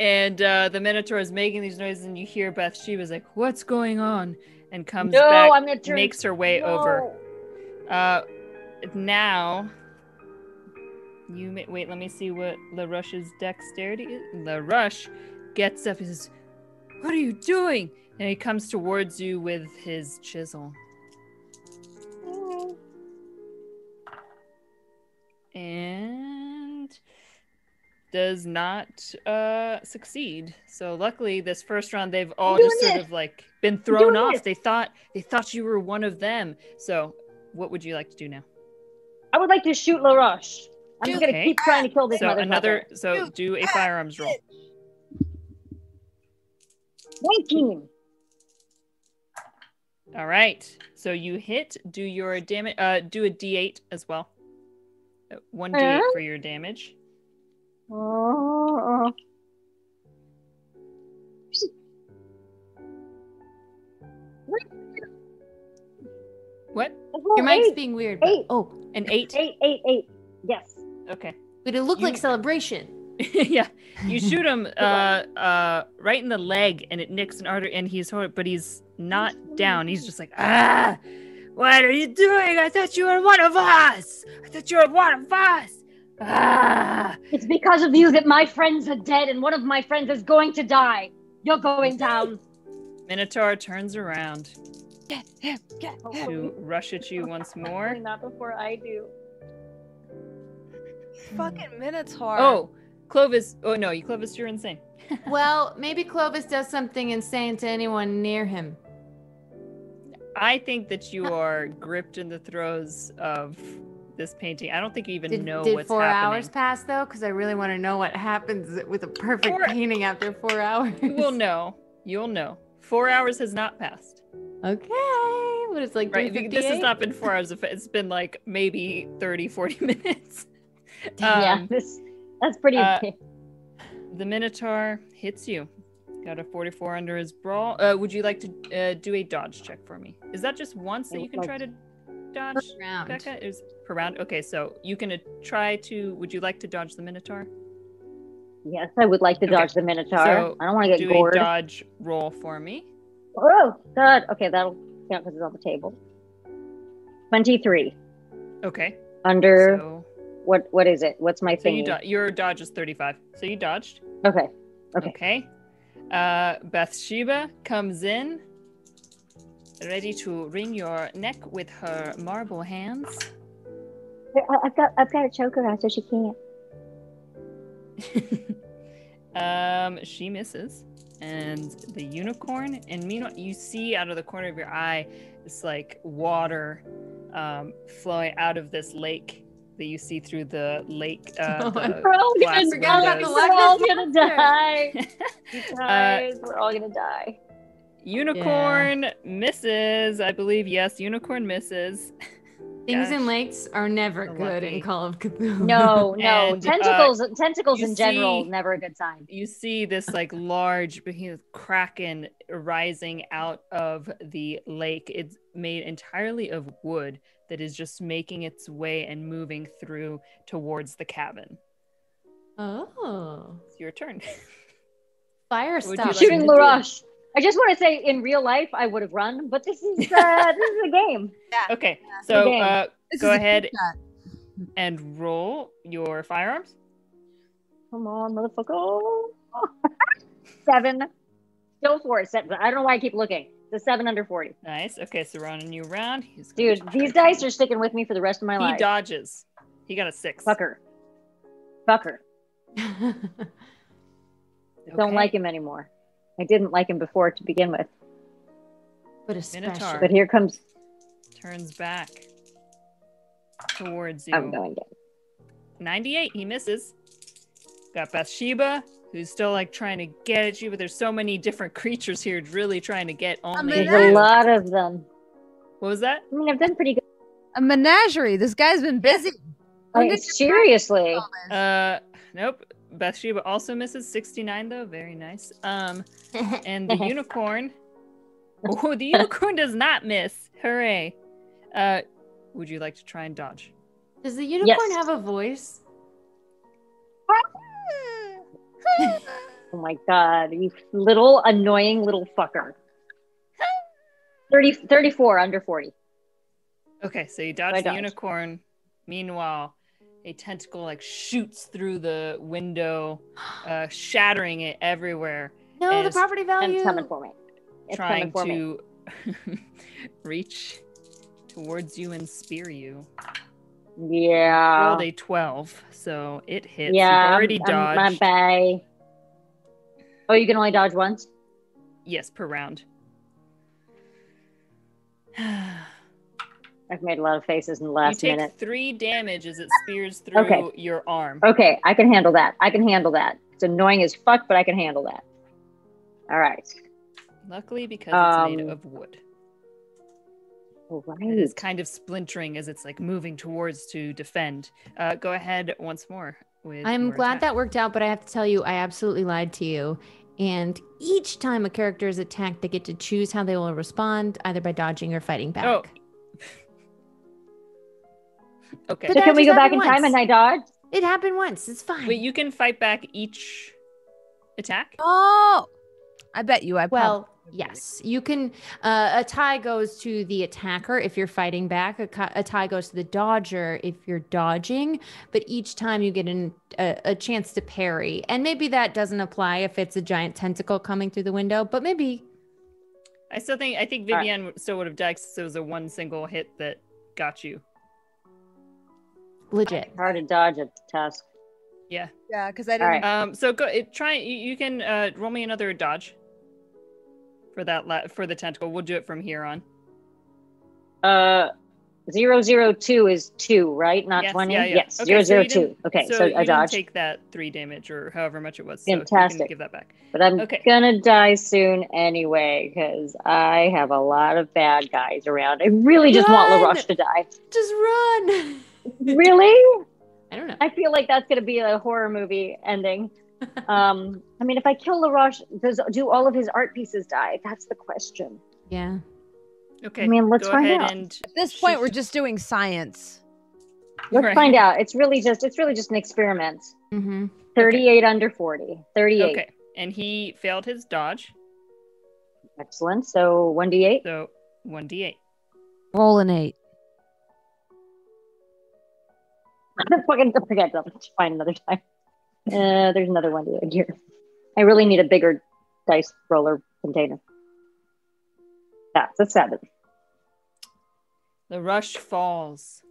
and uh, the Minotaur is making these noises, and you hear Bathsheba's like, "What's going on?" and comes No, back, I'm gonna turn. makes her way over. Uh, now, you may, wait. Let me see what LaRoche's dexterity is. LaRoche gets up. He says, "What are you doing?" And he comes towards you with his chisel. And does not uh succeed so luckily this first round they've all just sort this. of like been thrown off this. they thought they thought you were one of them so what would you like to do now I would like to shoot LaRoche. I'm Okay. gonna keep trying to kill this so motherfucker. another so do a firearms roll 19. All right so you hit do your damage uh do a d8 as well Uh, one d8 Huh? for your damage Oh. What? Your mic's eight, being weird. but- Eight. Oh, An eight? eight, eight, eight. Yes. Okay. but it looked You- like celebration. [LAUGHS] yeah. You [LAUGHS] shoot him uh uh right in the leg and it nicks an artery and he's hurt, but he's not down. He's just like, ah, what are you doing? I thought you were one of us. I thought you were one of us. Ah. It's because of you that my friends are dead and one of my friends is going to die. You're going down. Minotaur turns around Get him, get him. to [LAUGHS] rush at you once more. Not before I do. Fucking Minotaur. Oh, Clovis. Oh no, you Clovis, you're insane. [LAUGHS] Well, maybe Clovis does something insane to anyone near him. I think that you are gripped in the throes of this painting. I don't think you even Did, know did what's four happening. hours pass though? Because I really want to know what happens with a perfect Four- painting after four hours. You will know. You'll know. Four hours has not passed. Okay, but it's like Right. This has not been four hours. Of, it's been like maybe 30, 40 [LAUGHS] minutes. [LAUGHS] yeah, Um, this that's pretty. uh, the Minotaur hits you. Got a 44 under his brawl. Uh, would you like to uh, do a dodge check for me? Is that just once that you can try to dodge? round. Becca is per round. Okay, so you can uh, try to. Would you like to dodge the Minotaur? yes, I would like to Okay, dodge the Minotaur. so I don't want to get Do get a dodge roll for me. Oh God. Okay, that'll count because it's on the table. Twenty-three Okay. under So, what? What is it? What's my thing? so you thingy? do- your dodge is 35. So you dodged. okay. Okay. Okay. Uh, Bathsheba comes in, ready to wring your neck with her marble hands. I- I've got I've got a choke around so she can't. [LAUGHS] um, she misses, and the unicorn. And meanwhile, you see out of the corner of your eye this like water um, flowing out of this lake that you see through the lake. [LAUGHS] Uh, Oh, I the We're all gonna die. We're all gonna die. [LAUGHS] Uh, Guys, we're all gonna die. Unicorn misses, I believe. Yes, unicorn misses. [LAUGHS] Things Gosh. in lakes are never So good lucky. in Call of Cthulhu. No, no. And, uh, tentacles tentacles you in general never a good sign. You see this like large behemoth kraken rising out of the lake. It's made entirely of wood that is just making its way and moving through towards the cabin. Oh, It's your turn. [LAUGHS] fire Would you like Shooting to La? Roche. I just want to say, in real life, I would have run, but this is uh, this is a game. Yeah. okay, so Okay. uh, go ahead and roll your firearms. Come on, motherfucker. [LAUGHS] seven. Go for it. Seven. I don't know why I keep looking. The seven under forty. Nice. Okay, so we're on a new round. He's Dude, these dice are sticking with me for the rest of my He life. He dodges. He got a six. Fucker. Fucker. [LAUGHS] Don't like him anymore. I didn't like him before to begin with. but especially. Minotaur. But here comes. Turns back towards you. I'm going down. 98 he misses got bathsheba who's still like trying to get at you but there's so many different [LAUGHS] creatures here really trying to get only mean, at There's a lot of them. what was that I mean, I've done pretty good. A menagerie. This guy's been busy. When Like, seriously. practice all this? uh nope bathsheba also misses 69 though very nice um [LAUGHS] and the unicorn [LAUGHS] oh the unicorn does not miss hooray uh would you like to try and dodge Does the unicorn Yes. have a voice? Oh my god, you little annoying little fucker. 30, 34 under 40. Okay, so you dodge I the unicorn. Meanwhile, a tentacle like shoots through the window, [GASPS] uh, shattering it everywhere, No, the property value. it's coming for me. It's trying coming for me. to [LAUGHS] reach towards you and spear you. Yeah. Rolled a 12, so it hits. yeah. You've already I'm, I'm, dodged. I'm bay. Oh, you can only dodge once? yes, per round. [SIGHS] I've made a lot of faces in the you last take minute. three damage as it spears through Okay. your arm. Okay, I can handle that. I can handle that. It's annoying as fuck, but I can handle that. All right. Luckily, because it's made Um, of wood. All It is right. kind of splintering as it's like moving towards to defend. Uh, go ahead once more with. I'm your glad attack. that worked out, but I have to tell you, I absolutely lied to you. And each time a character is attacked, they get to choose how they will respond, either by dodging or fighting back. Oh. [LAUGHS] okay. But So can we go back in happened time and. I dodge? It happened once. It's fine. Wait, you can fight back each attack? Oh, I bet you. I Well, probably- yes, you can. Uh, a tie goes to the attacker if you're fighting back. A, a tie goes to the dodger if you're dodging. But each time you get an, a, a chance to parry, and maybe that doesn't apply if it's a giant tentacle coming through the window. But maybe I still think I think All right. Vivian still would have died 'cause it was a one single hit that got you. legit. Hard to dodge a tusk. Yeah. yeah, because I All didn't. right. Um. So go. It, try. You, you can uh roll me another dodge. For that la- for the tentacle, we'll do it from here on. Uh, zero zero two is two, right? Not Yes, twenty. yeah, yeah. Yes, Okay, zero so zero two. Okay, so, so, I dodged, take that three damage or however much it was. So Fantastic. give that back. but I'm okay. gonna die soon anyway because I have a lot of bad guys around. I really just want! LaRoche to die. Just run. [LAUGHS] Really? I don't know. I feel like that's gonna be a horror movie ending. Um, I mean, if I kill LaRoche, does do all of his art pieces die? That's the question. yeah. Okay. I mean, let's go find ahead out. and At this point, we're just doing science. Let's Right. find out. It's really just it's really just an experiment. Mm-hmm. 38 under 40. 38. Okay. And he failed his dodge, Excellent. So 1d8. so one d8. Roll an eight. [LAUGHS] Fucking forget that. Let's find another time. Uh, there's another one d8 here. I really need a bigger dice roller container. That's a seven. The rush falls,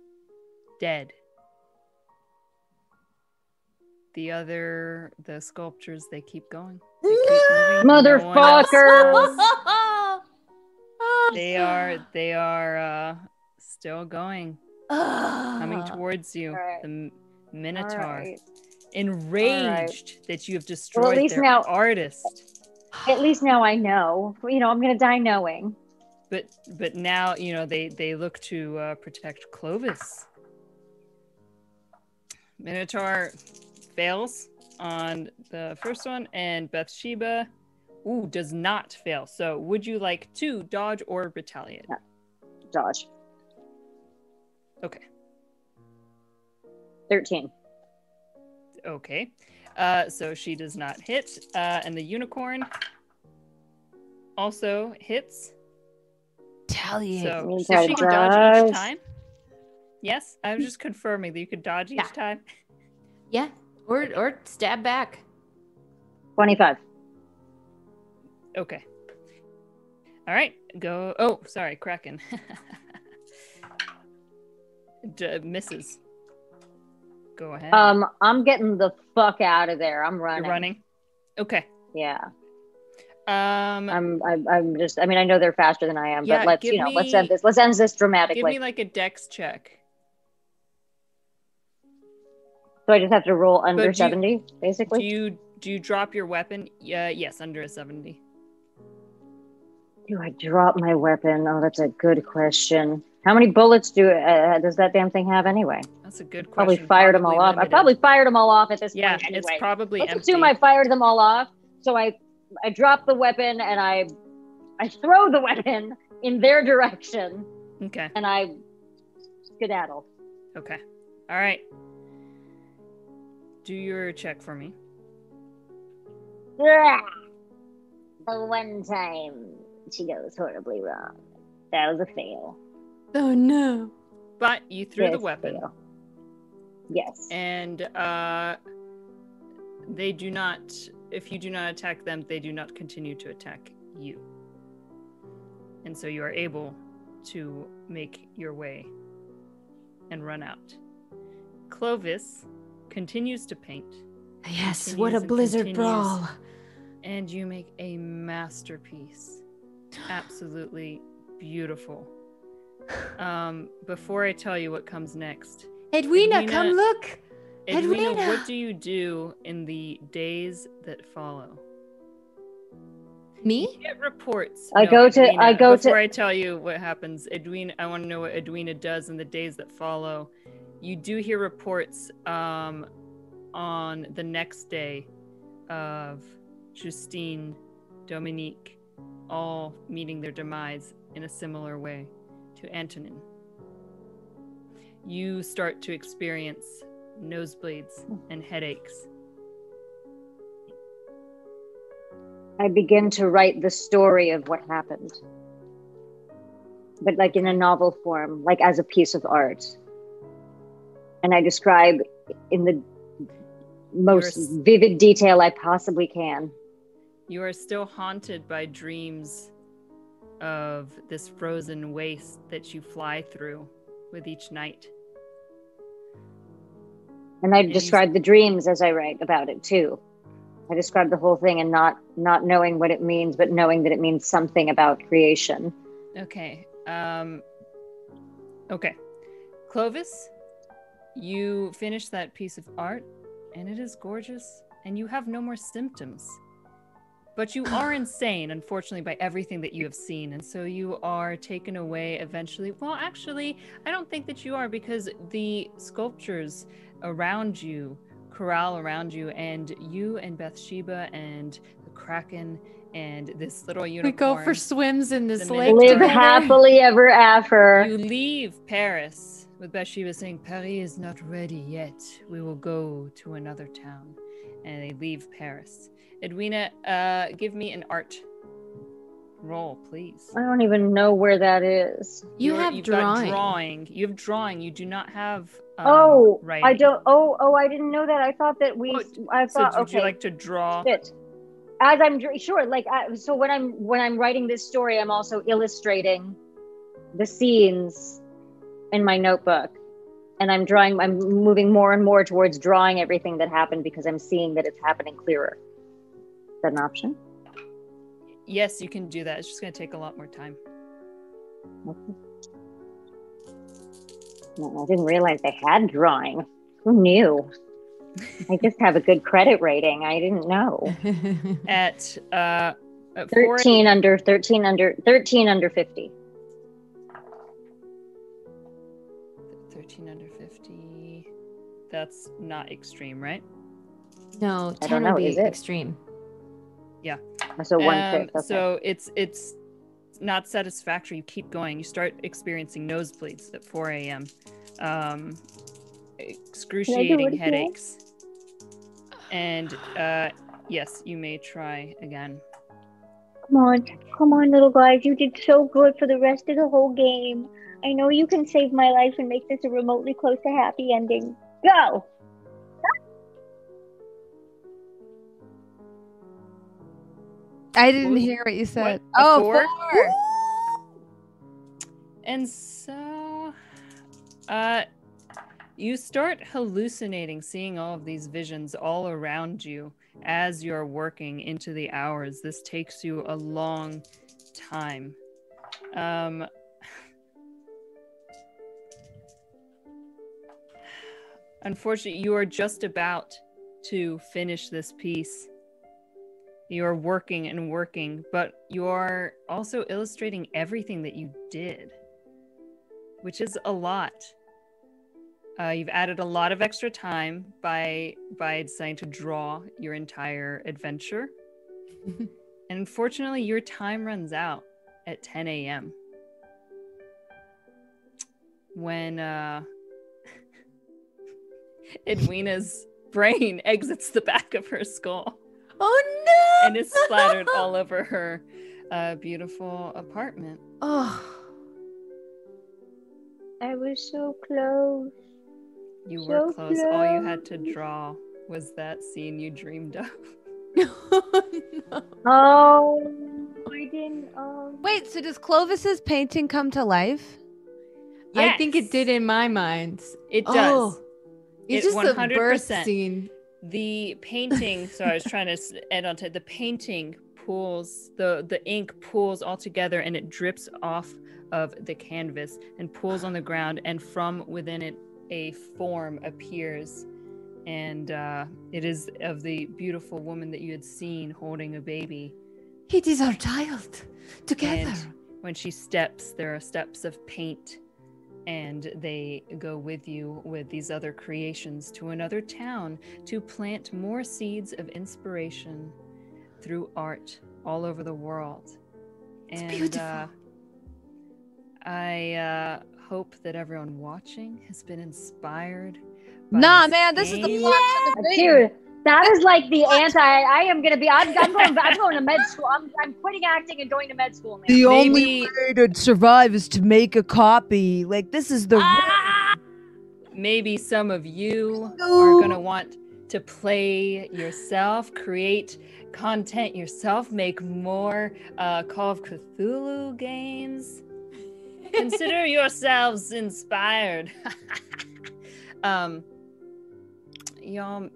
dead. The other, the sculptures, they keep going. They keep moving. [LAUGHS] No Motherfucker! [LAUGHS] They are, they are uh, still going, [SIGHS] coming towards you. Alright. The Minotaur, Enraged that you have destroyed least their now- artist. At least now I know. You know, I'm gonna die knowing. But but now you know they they look to uh, protect Clovis. Minotaur fails on the first one, and Bathsheba, ooh, does not fail. So would you like to dodge or retaliate? Dodge. Okay, 13. Okay. Uh, so she does not hit, uh, and the unicorn also hits. Retaliate. So so I she can dodge each time. Yes, I was just confirming that you could dodge each time. Yeah. Or or stab back. 25. Okay. All right, go. Oh, sorry, Kraken. [LAUGHS] D- misses. Go ahead. Um, I'm getting the fuck out of there. I'm running. You're running. Okay. Yeah. Um, I'm, I'm, I'm just, I mean, I know they're faster than I am, Yeah, but let's, you know, let's end this. Let's end this dramatically. give me like a dex check. so I just have to roll under seventy, basically. Do you do you drop your weapon? Yeah, yes, under a seventy. Do I drop my weapon? Oh, that's a good question. How many bullets do uh, does that damn thing have anyway? That's a good question. Probably fired them all off. I probably fired them all off at this Yeah, point anyway. it's probably Let's empty. assume I fired them all off. So I, I drop the weapon and I, I throw the weapon in their direction Okay. and I skedaddle. Okay. All right. Do your check for me. Yeah. The one time she goes horribly wrong. That was a fail. Oh no. But you threw the weapon. fail. Yes. and uh, they do not if you do not attack them they do not continue to attack you and so you are able to make your way and run out clovis continues to paint Yes, what a blizzard brawl. and you make a masterpiece absolutely beautiful um before i tell you what comes next Edwina, Edwina- come look. Edwina, Edwina! what do you do in the days that follow? Me? Get reports. I go to- I go to- Before I tell you what happens, Edwina, I want to know what Edwina does in the days that follow. You do hear reports um, on the next day of Justine, Dominique, all meeting their demise in a similar way to Antonin. You start to experience nosebleeds and headaches. I begin to write the story of what happened, but like in a novel form, like as a piece of art. And I describe in the most Yours- vivid detail I possibly can. You are still haunted by dreams of this frozen waste that you fly through with each night. And I describe the dreams as I write about it too. I describe the whole thing and not not knowing what it means, but knowing that it means something about creation. Okay. Um Okay. Clovis, you finish that piece of art and it is gorgeous and you have no more symptoms. But you are insane, unfortunately, by everything that you have seen. And so you are taken away eventually. Well, actually, I don't think that you are because the sculptures around you corral around you, and you and Bathsheba and the Kraken and this little unicorn. We go for swims in this lake. minute- Live together. happily ever after. You leave Paris with Bathsheba saying, Paris is not ready yet. We will go to another town. And they leave Paris. Edwina, uh, give me an art roll, please. I don't even know where that is. You You're- have you've got drawing. drawing. You have drawing. You do not have. Um, oh, writing. I don't. Oh, oh, I didn't know that. I thought that we. Oh, I So thought. would okay. you like to draw? Shit. As I'm sure, like I, so when I'm when I'm writing this story, I'm also illustrating the scenes in my notebook, and I'm drawing. I'm moving more and more towards drawing everything that happened because I'm seeing that it's happening clearer. Is that an option? Yes, you can do that. It's just going to take a lot more time. Okay. No, I didn't realize they had drawing. Who knew? I just have a good credit rating. I didn't know. [LAUGHS] At uh, at four- 13 under 13 under 13 under 50. 13 under 50. That's not extreme, right? no, I 10 don't would be is extreme. So one Um. Okay. So it's it's not satisfactory. You keep going. You start experiencing nosebleeds at 4 a.m. Um, excruciating headaches. And uh, yes, you may try again. Come on, come on, little guys. You did so good for the rest of the whole game. I know you can save my life and make this a remotely close to happy ending. Go! I didn't What- hear what you said. what? Oh, four? four. And so, uh, you start hallucinating, seeing all of these visions all around you as you're working into the hours. This takes you a long time. Um, [SIGHS] unfortunately, you are just about to finish this piece. You are working and working, but you are also illustrating everything that you did which is a lot. Uh, you've added a lot of extra time by by deciding to draw your entire adventure, [LAUGHS] and unfortunately, your time runs out at 10 a.m. When uh, [LAUGHS] Edwina's brain [LAUGHS] exits the back of her skull Oh no! and is splattered all over her uh, beautiful apartment. Oh, I was so close. You So were close. All you had to draw was that scene you dreamed of. [LAUGHS] no. Oh, I didn't. Oh. Wait, so does Clovis's painting come to life? I think it did in my mind. It does. Oh, it's It just the birth 100%. scene. The painting. [LAUGHS] so I was trying to add on to it. The painting pulls the the ink pulls all together and it drips off of the canvas and pulls on the ground and from within it a form appears and uh, it is of the beautiful woman that you had seen holding a baby It is our child together. And when she steps, there are steps of paint, and they go with you with these other creations to another town to plant more seeds of inspiration through art all over the world. It's and beautiful. Uh, I uh, hope that everyone watching has been inspired. by Nah, this man, this is the game. plot to the thing. Dude, that is like the anti. I am gonna be. I'm, I'm going. I'm going to med school. I'm, I'm quitting acting and going to med school now. The only way to survive is to make a copy. Like this is the Ah! Maybe some of you No. are going to want to play yourself, create content yourself, make more uh, Call of Cthulhu games. [LAUGHS] Consider yourselves inspired. [LAUGHS] um, y'all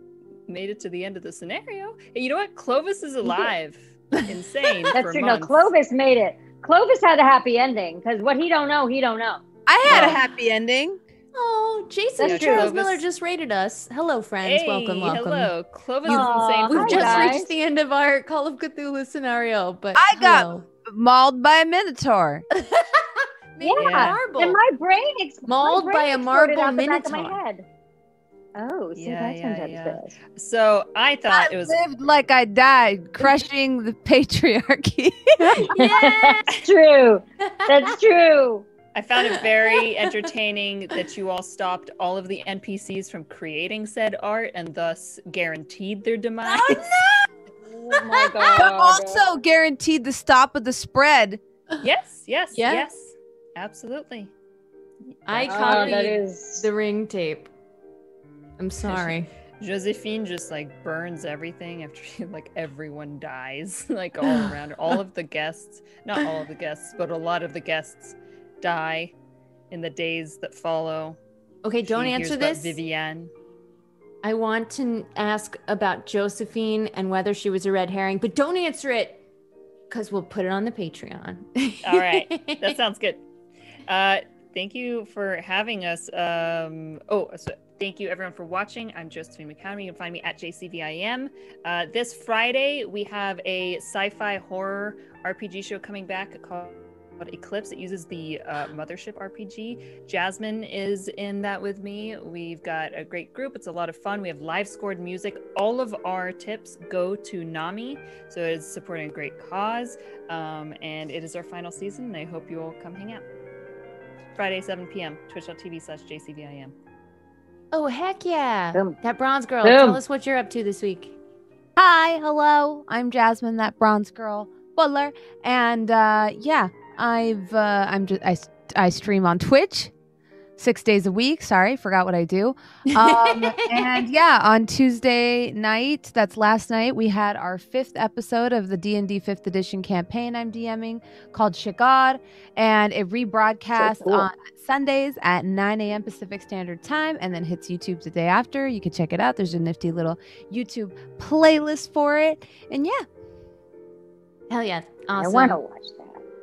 made it to the end of the scenario. Hey, you know what? Clovis is alive. Insane. [LAUGHS] That's for true. No. Clovis made it. Clovis had a happy ending because what he don't know, he don't know. I had a happy ending. Oh, Jason That's Charles true. Miller just rated us. Hello, friends. Hey, welcome, welcome. hello. Clovis Aw, is insane. We've just guys. reached the end of our Call of Cthulhu scenario, but I got- Mauled by a minotaur. [LAUGHS] Maybe Yeah, marble. And my brain ex- my Mauled brain by a marble out of my minotaur. Head. Oh, see, Yeah, that's yeah, yeah. So I thought it was lived like I died, crushing the [LAUGHS] patriarchy. [LAUGHS] Yeah. That's true. That's [LAUGHS] true. I found it very entertaining that you all stopped all of the NPCs from creating said art and thus guaranteed their oh, demise. Oh my god. but also guaranteed the stop of the spread. yes, yes, Yeah. yes. Absolutely. I Oh, copied that is the ring tape. I'm [LAUGHS] sorry. Josephine just like burns everything after she, [LAUGHS] like everyone dies, [LAUGHS] like all around her. All of the guests, not all of the guests, but a lot of the guests die in the days that follow. Okay, don't She answer this. Vivienne. I want to ask about Josephine and whether she was a red herring, but don't answer it because we'll put it on the Patreon. All right, that sounds good. Uh, thank you for having us. Um, oh, so thank you everyone for watching. I'm Josephine McAdam. You can find me at JCVIM. Uh, this Friday, we have a sci fi horror RPG show coming back called Eclipse. It uses the uh, Mothership RPG. Jasmine is in that with me. We've got a great group. It's a lot of fun. We have live scored music. All of our tips go to NAMI, so it is supporting a great cause. Um, and it is our final season, and I hope you all come hang out. Friday, 7 p.m., twitch.tv slash JCVIM. Oh, heck yeah. Boom. That bronze girl, Boom. tell us what you're up to this week. Hi, hello. I'm Jasmine, that bronze girl Bhullar, and uh, yeah, I've uh, I'm just I s- I stream on Twitch six days a week. Sorry, forgot what I do. Um, [LAUGHS] and yeah, on Tuesday night, that's last night, we had our fifth episode of the D and D Fifth Edition campaign. I'm DMing called Shigad, and it rebroadcasts So cool. on Sundays at 9 a.m. Pacific Standard Time, and then hits YouTube the day after. You can check it out. There's a nifty little YouTube playlist for it, and yeah, Hell yeah. I Awesome. want to watch that.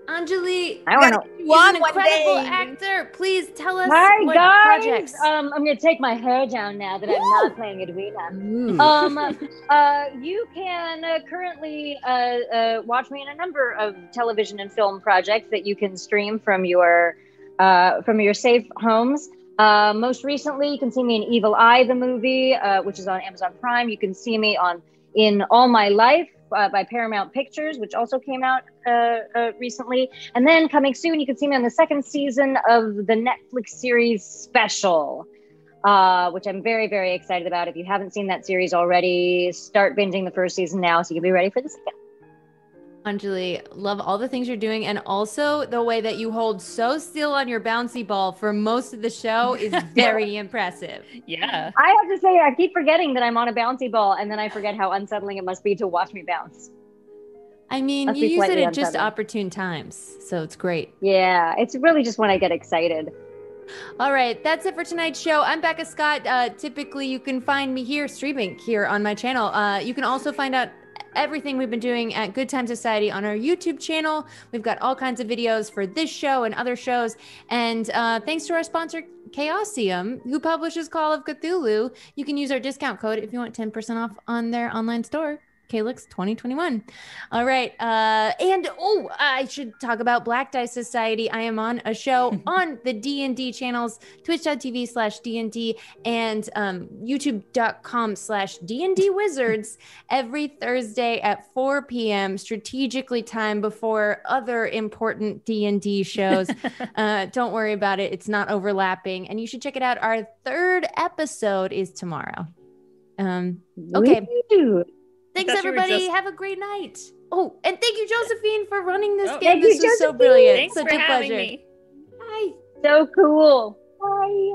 Anjali, I want to. you He's on an one incredible day. actor. Please tell us Hi what guys. projects. Um, I'm gonna take my hair down now that I'm not playing Edwina. Ooh. um, [LAUGHS] uh, you can uh, currently uh, uh, watch me in a number of television and film projects that you can stream from your uh, from your safe homes. Uh, most recently, you can see me in Evil Eye, the movie, uh, which is on Amazon Prime. You can see me on in All My Life uh, by Paramount Pictures, which also came out uh, uh, recently. And then coming soon, you can see me on the second season of the Netflix series Special uh, which I'm very, very excited about. If you haven't seen that series already, start binging the first season now so you can be ready for the second. Anjali, love all the things you're doing, and also the way that you hold so still on your bouncy ball for most of the show is [LAUGHS] very impressive. Yeah. I have to say, I keep forgetting that I'm on a bouncy ball, and then I forget how unsettling it must be to watch me bounce. I mean, Must you be use it slightly at just opportune times, so it's great. Yeah, it's really just when I get excited. All right, that's it for tonight's show. I'm Becca Scott. Uh, typically, you can find me here streaming here on my channel. Uh, you can also find out everything we've been doing at Good Time Society on our YouTube channel. We've got all kinds of videos for this show and other shows. And uh, thanks to our sponsor, Chaosium, who publishes Call of Cthulhu, you can use our discount code if you want 10% off on their online store. Calyx 2021. All right. Uh, and oh, I should talk about Black Dice Society. I am on a show [LAUGHS] on the D&D channels, twitch.tv slash D&D and um, youtube.com slash D&D [LAUGHS] Wizards every Thursday at 4 p.m. strategically timed before other important D&D shows. [LAUGHS] uh, don't worry about it. It's not overlapping. And you should check it out. Our third episode is tomorrow. Um, okay. Woo. Thanks, thought you were everybody. just- Have a great night. Oh, and thank you, Josephine, for running this Oh, game. Thank you, This was so brilliant. Thanks Such for a having pleasure. me. Bye. So cool. Bye.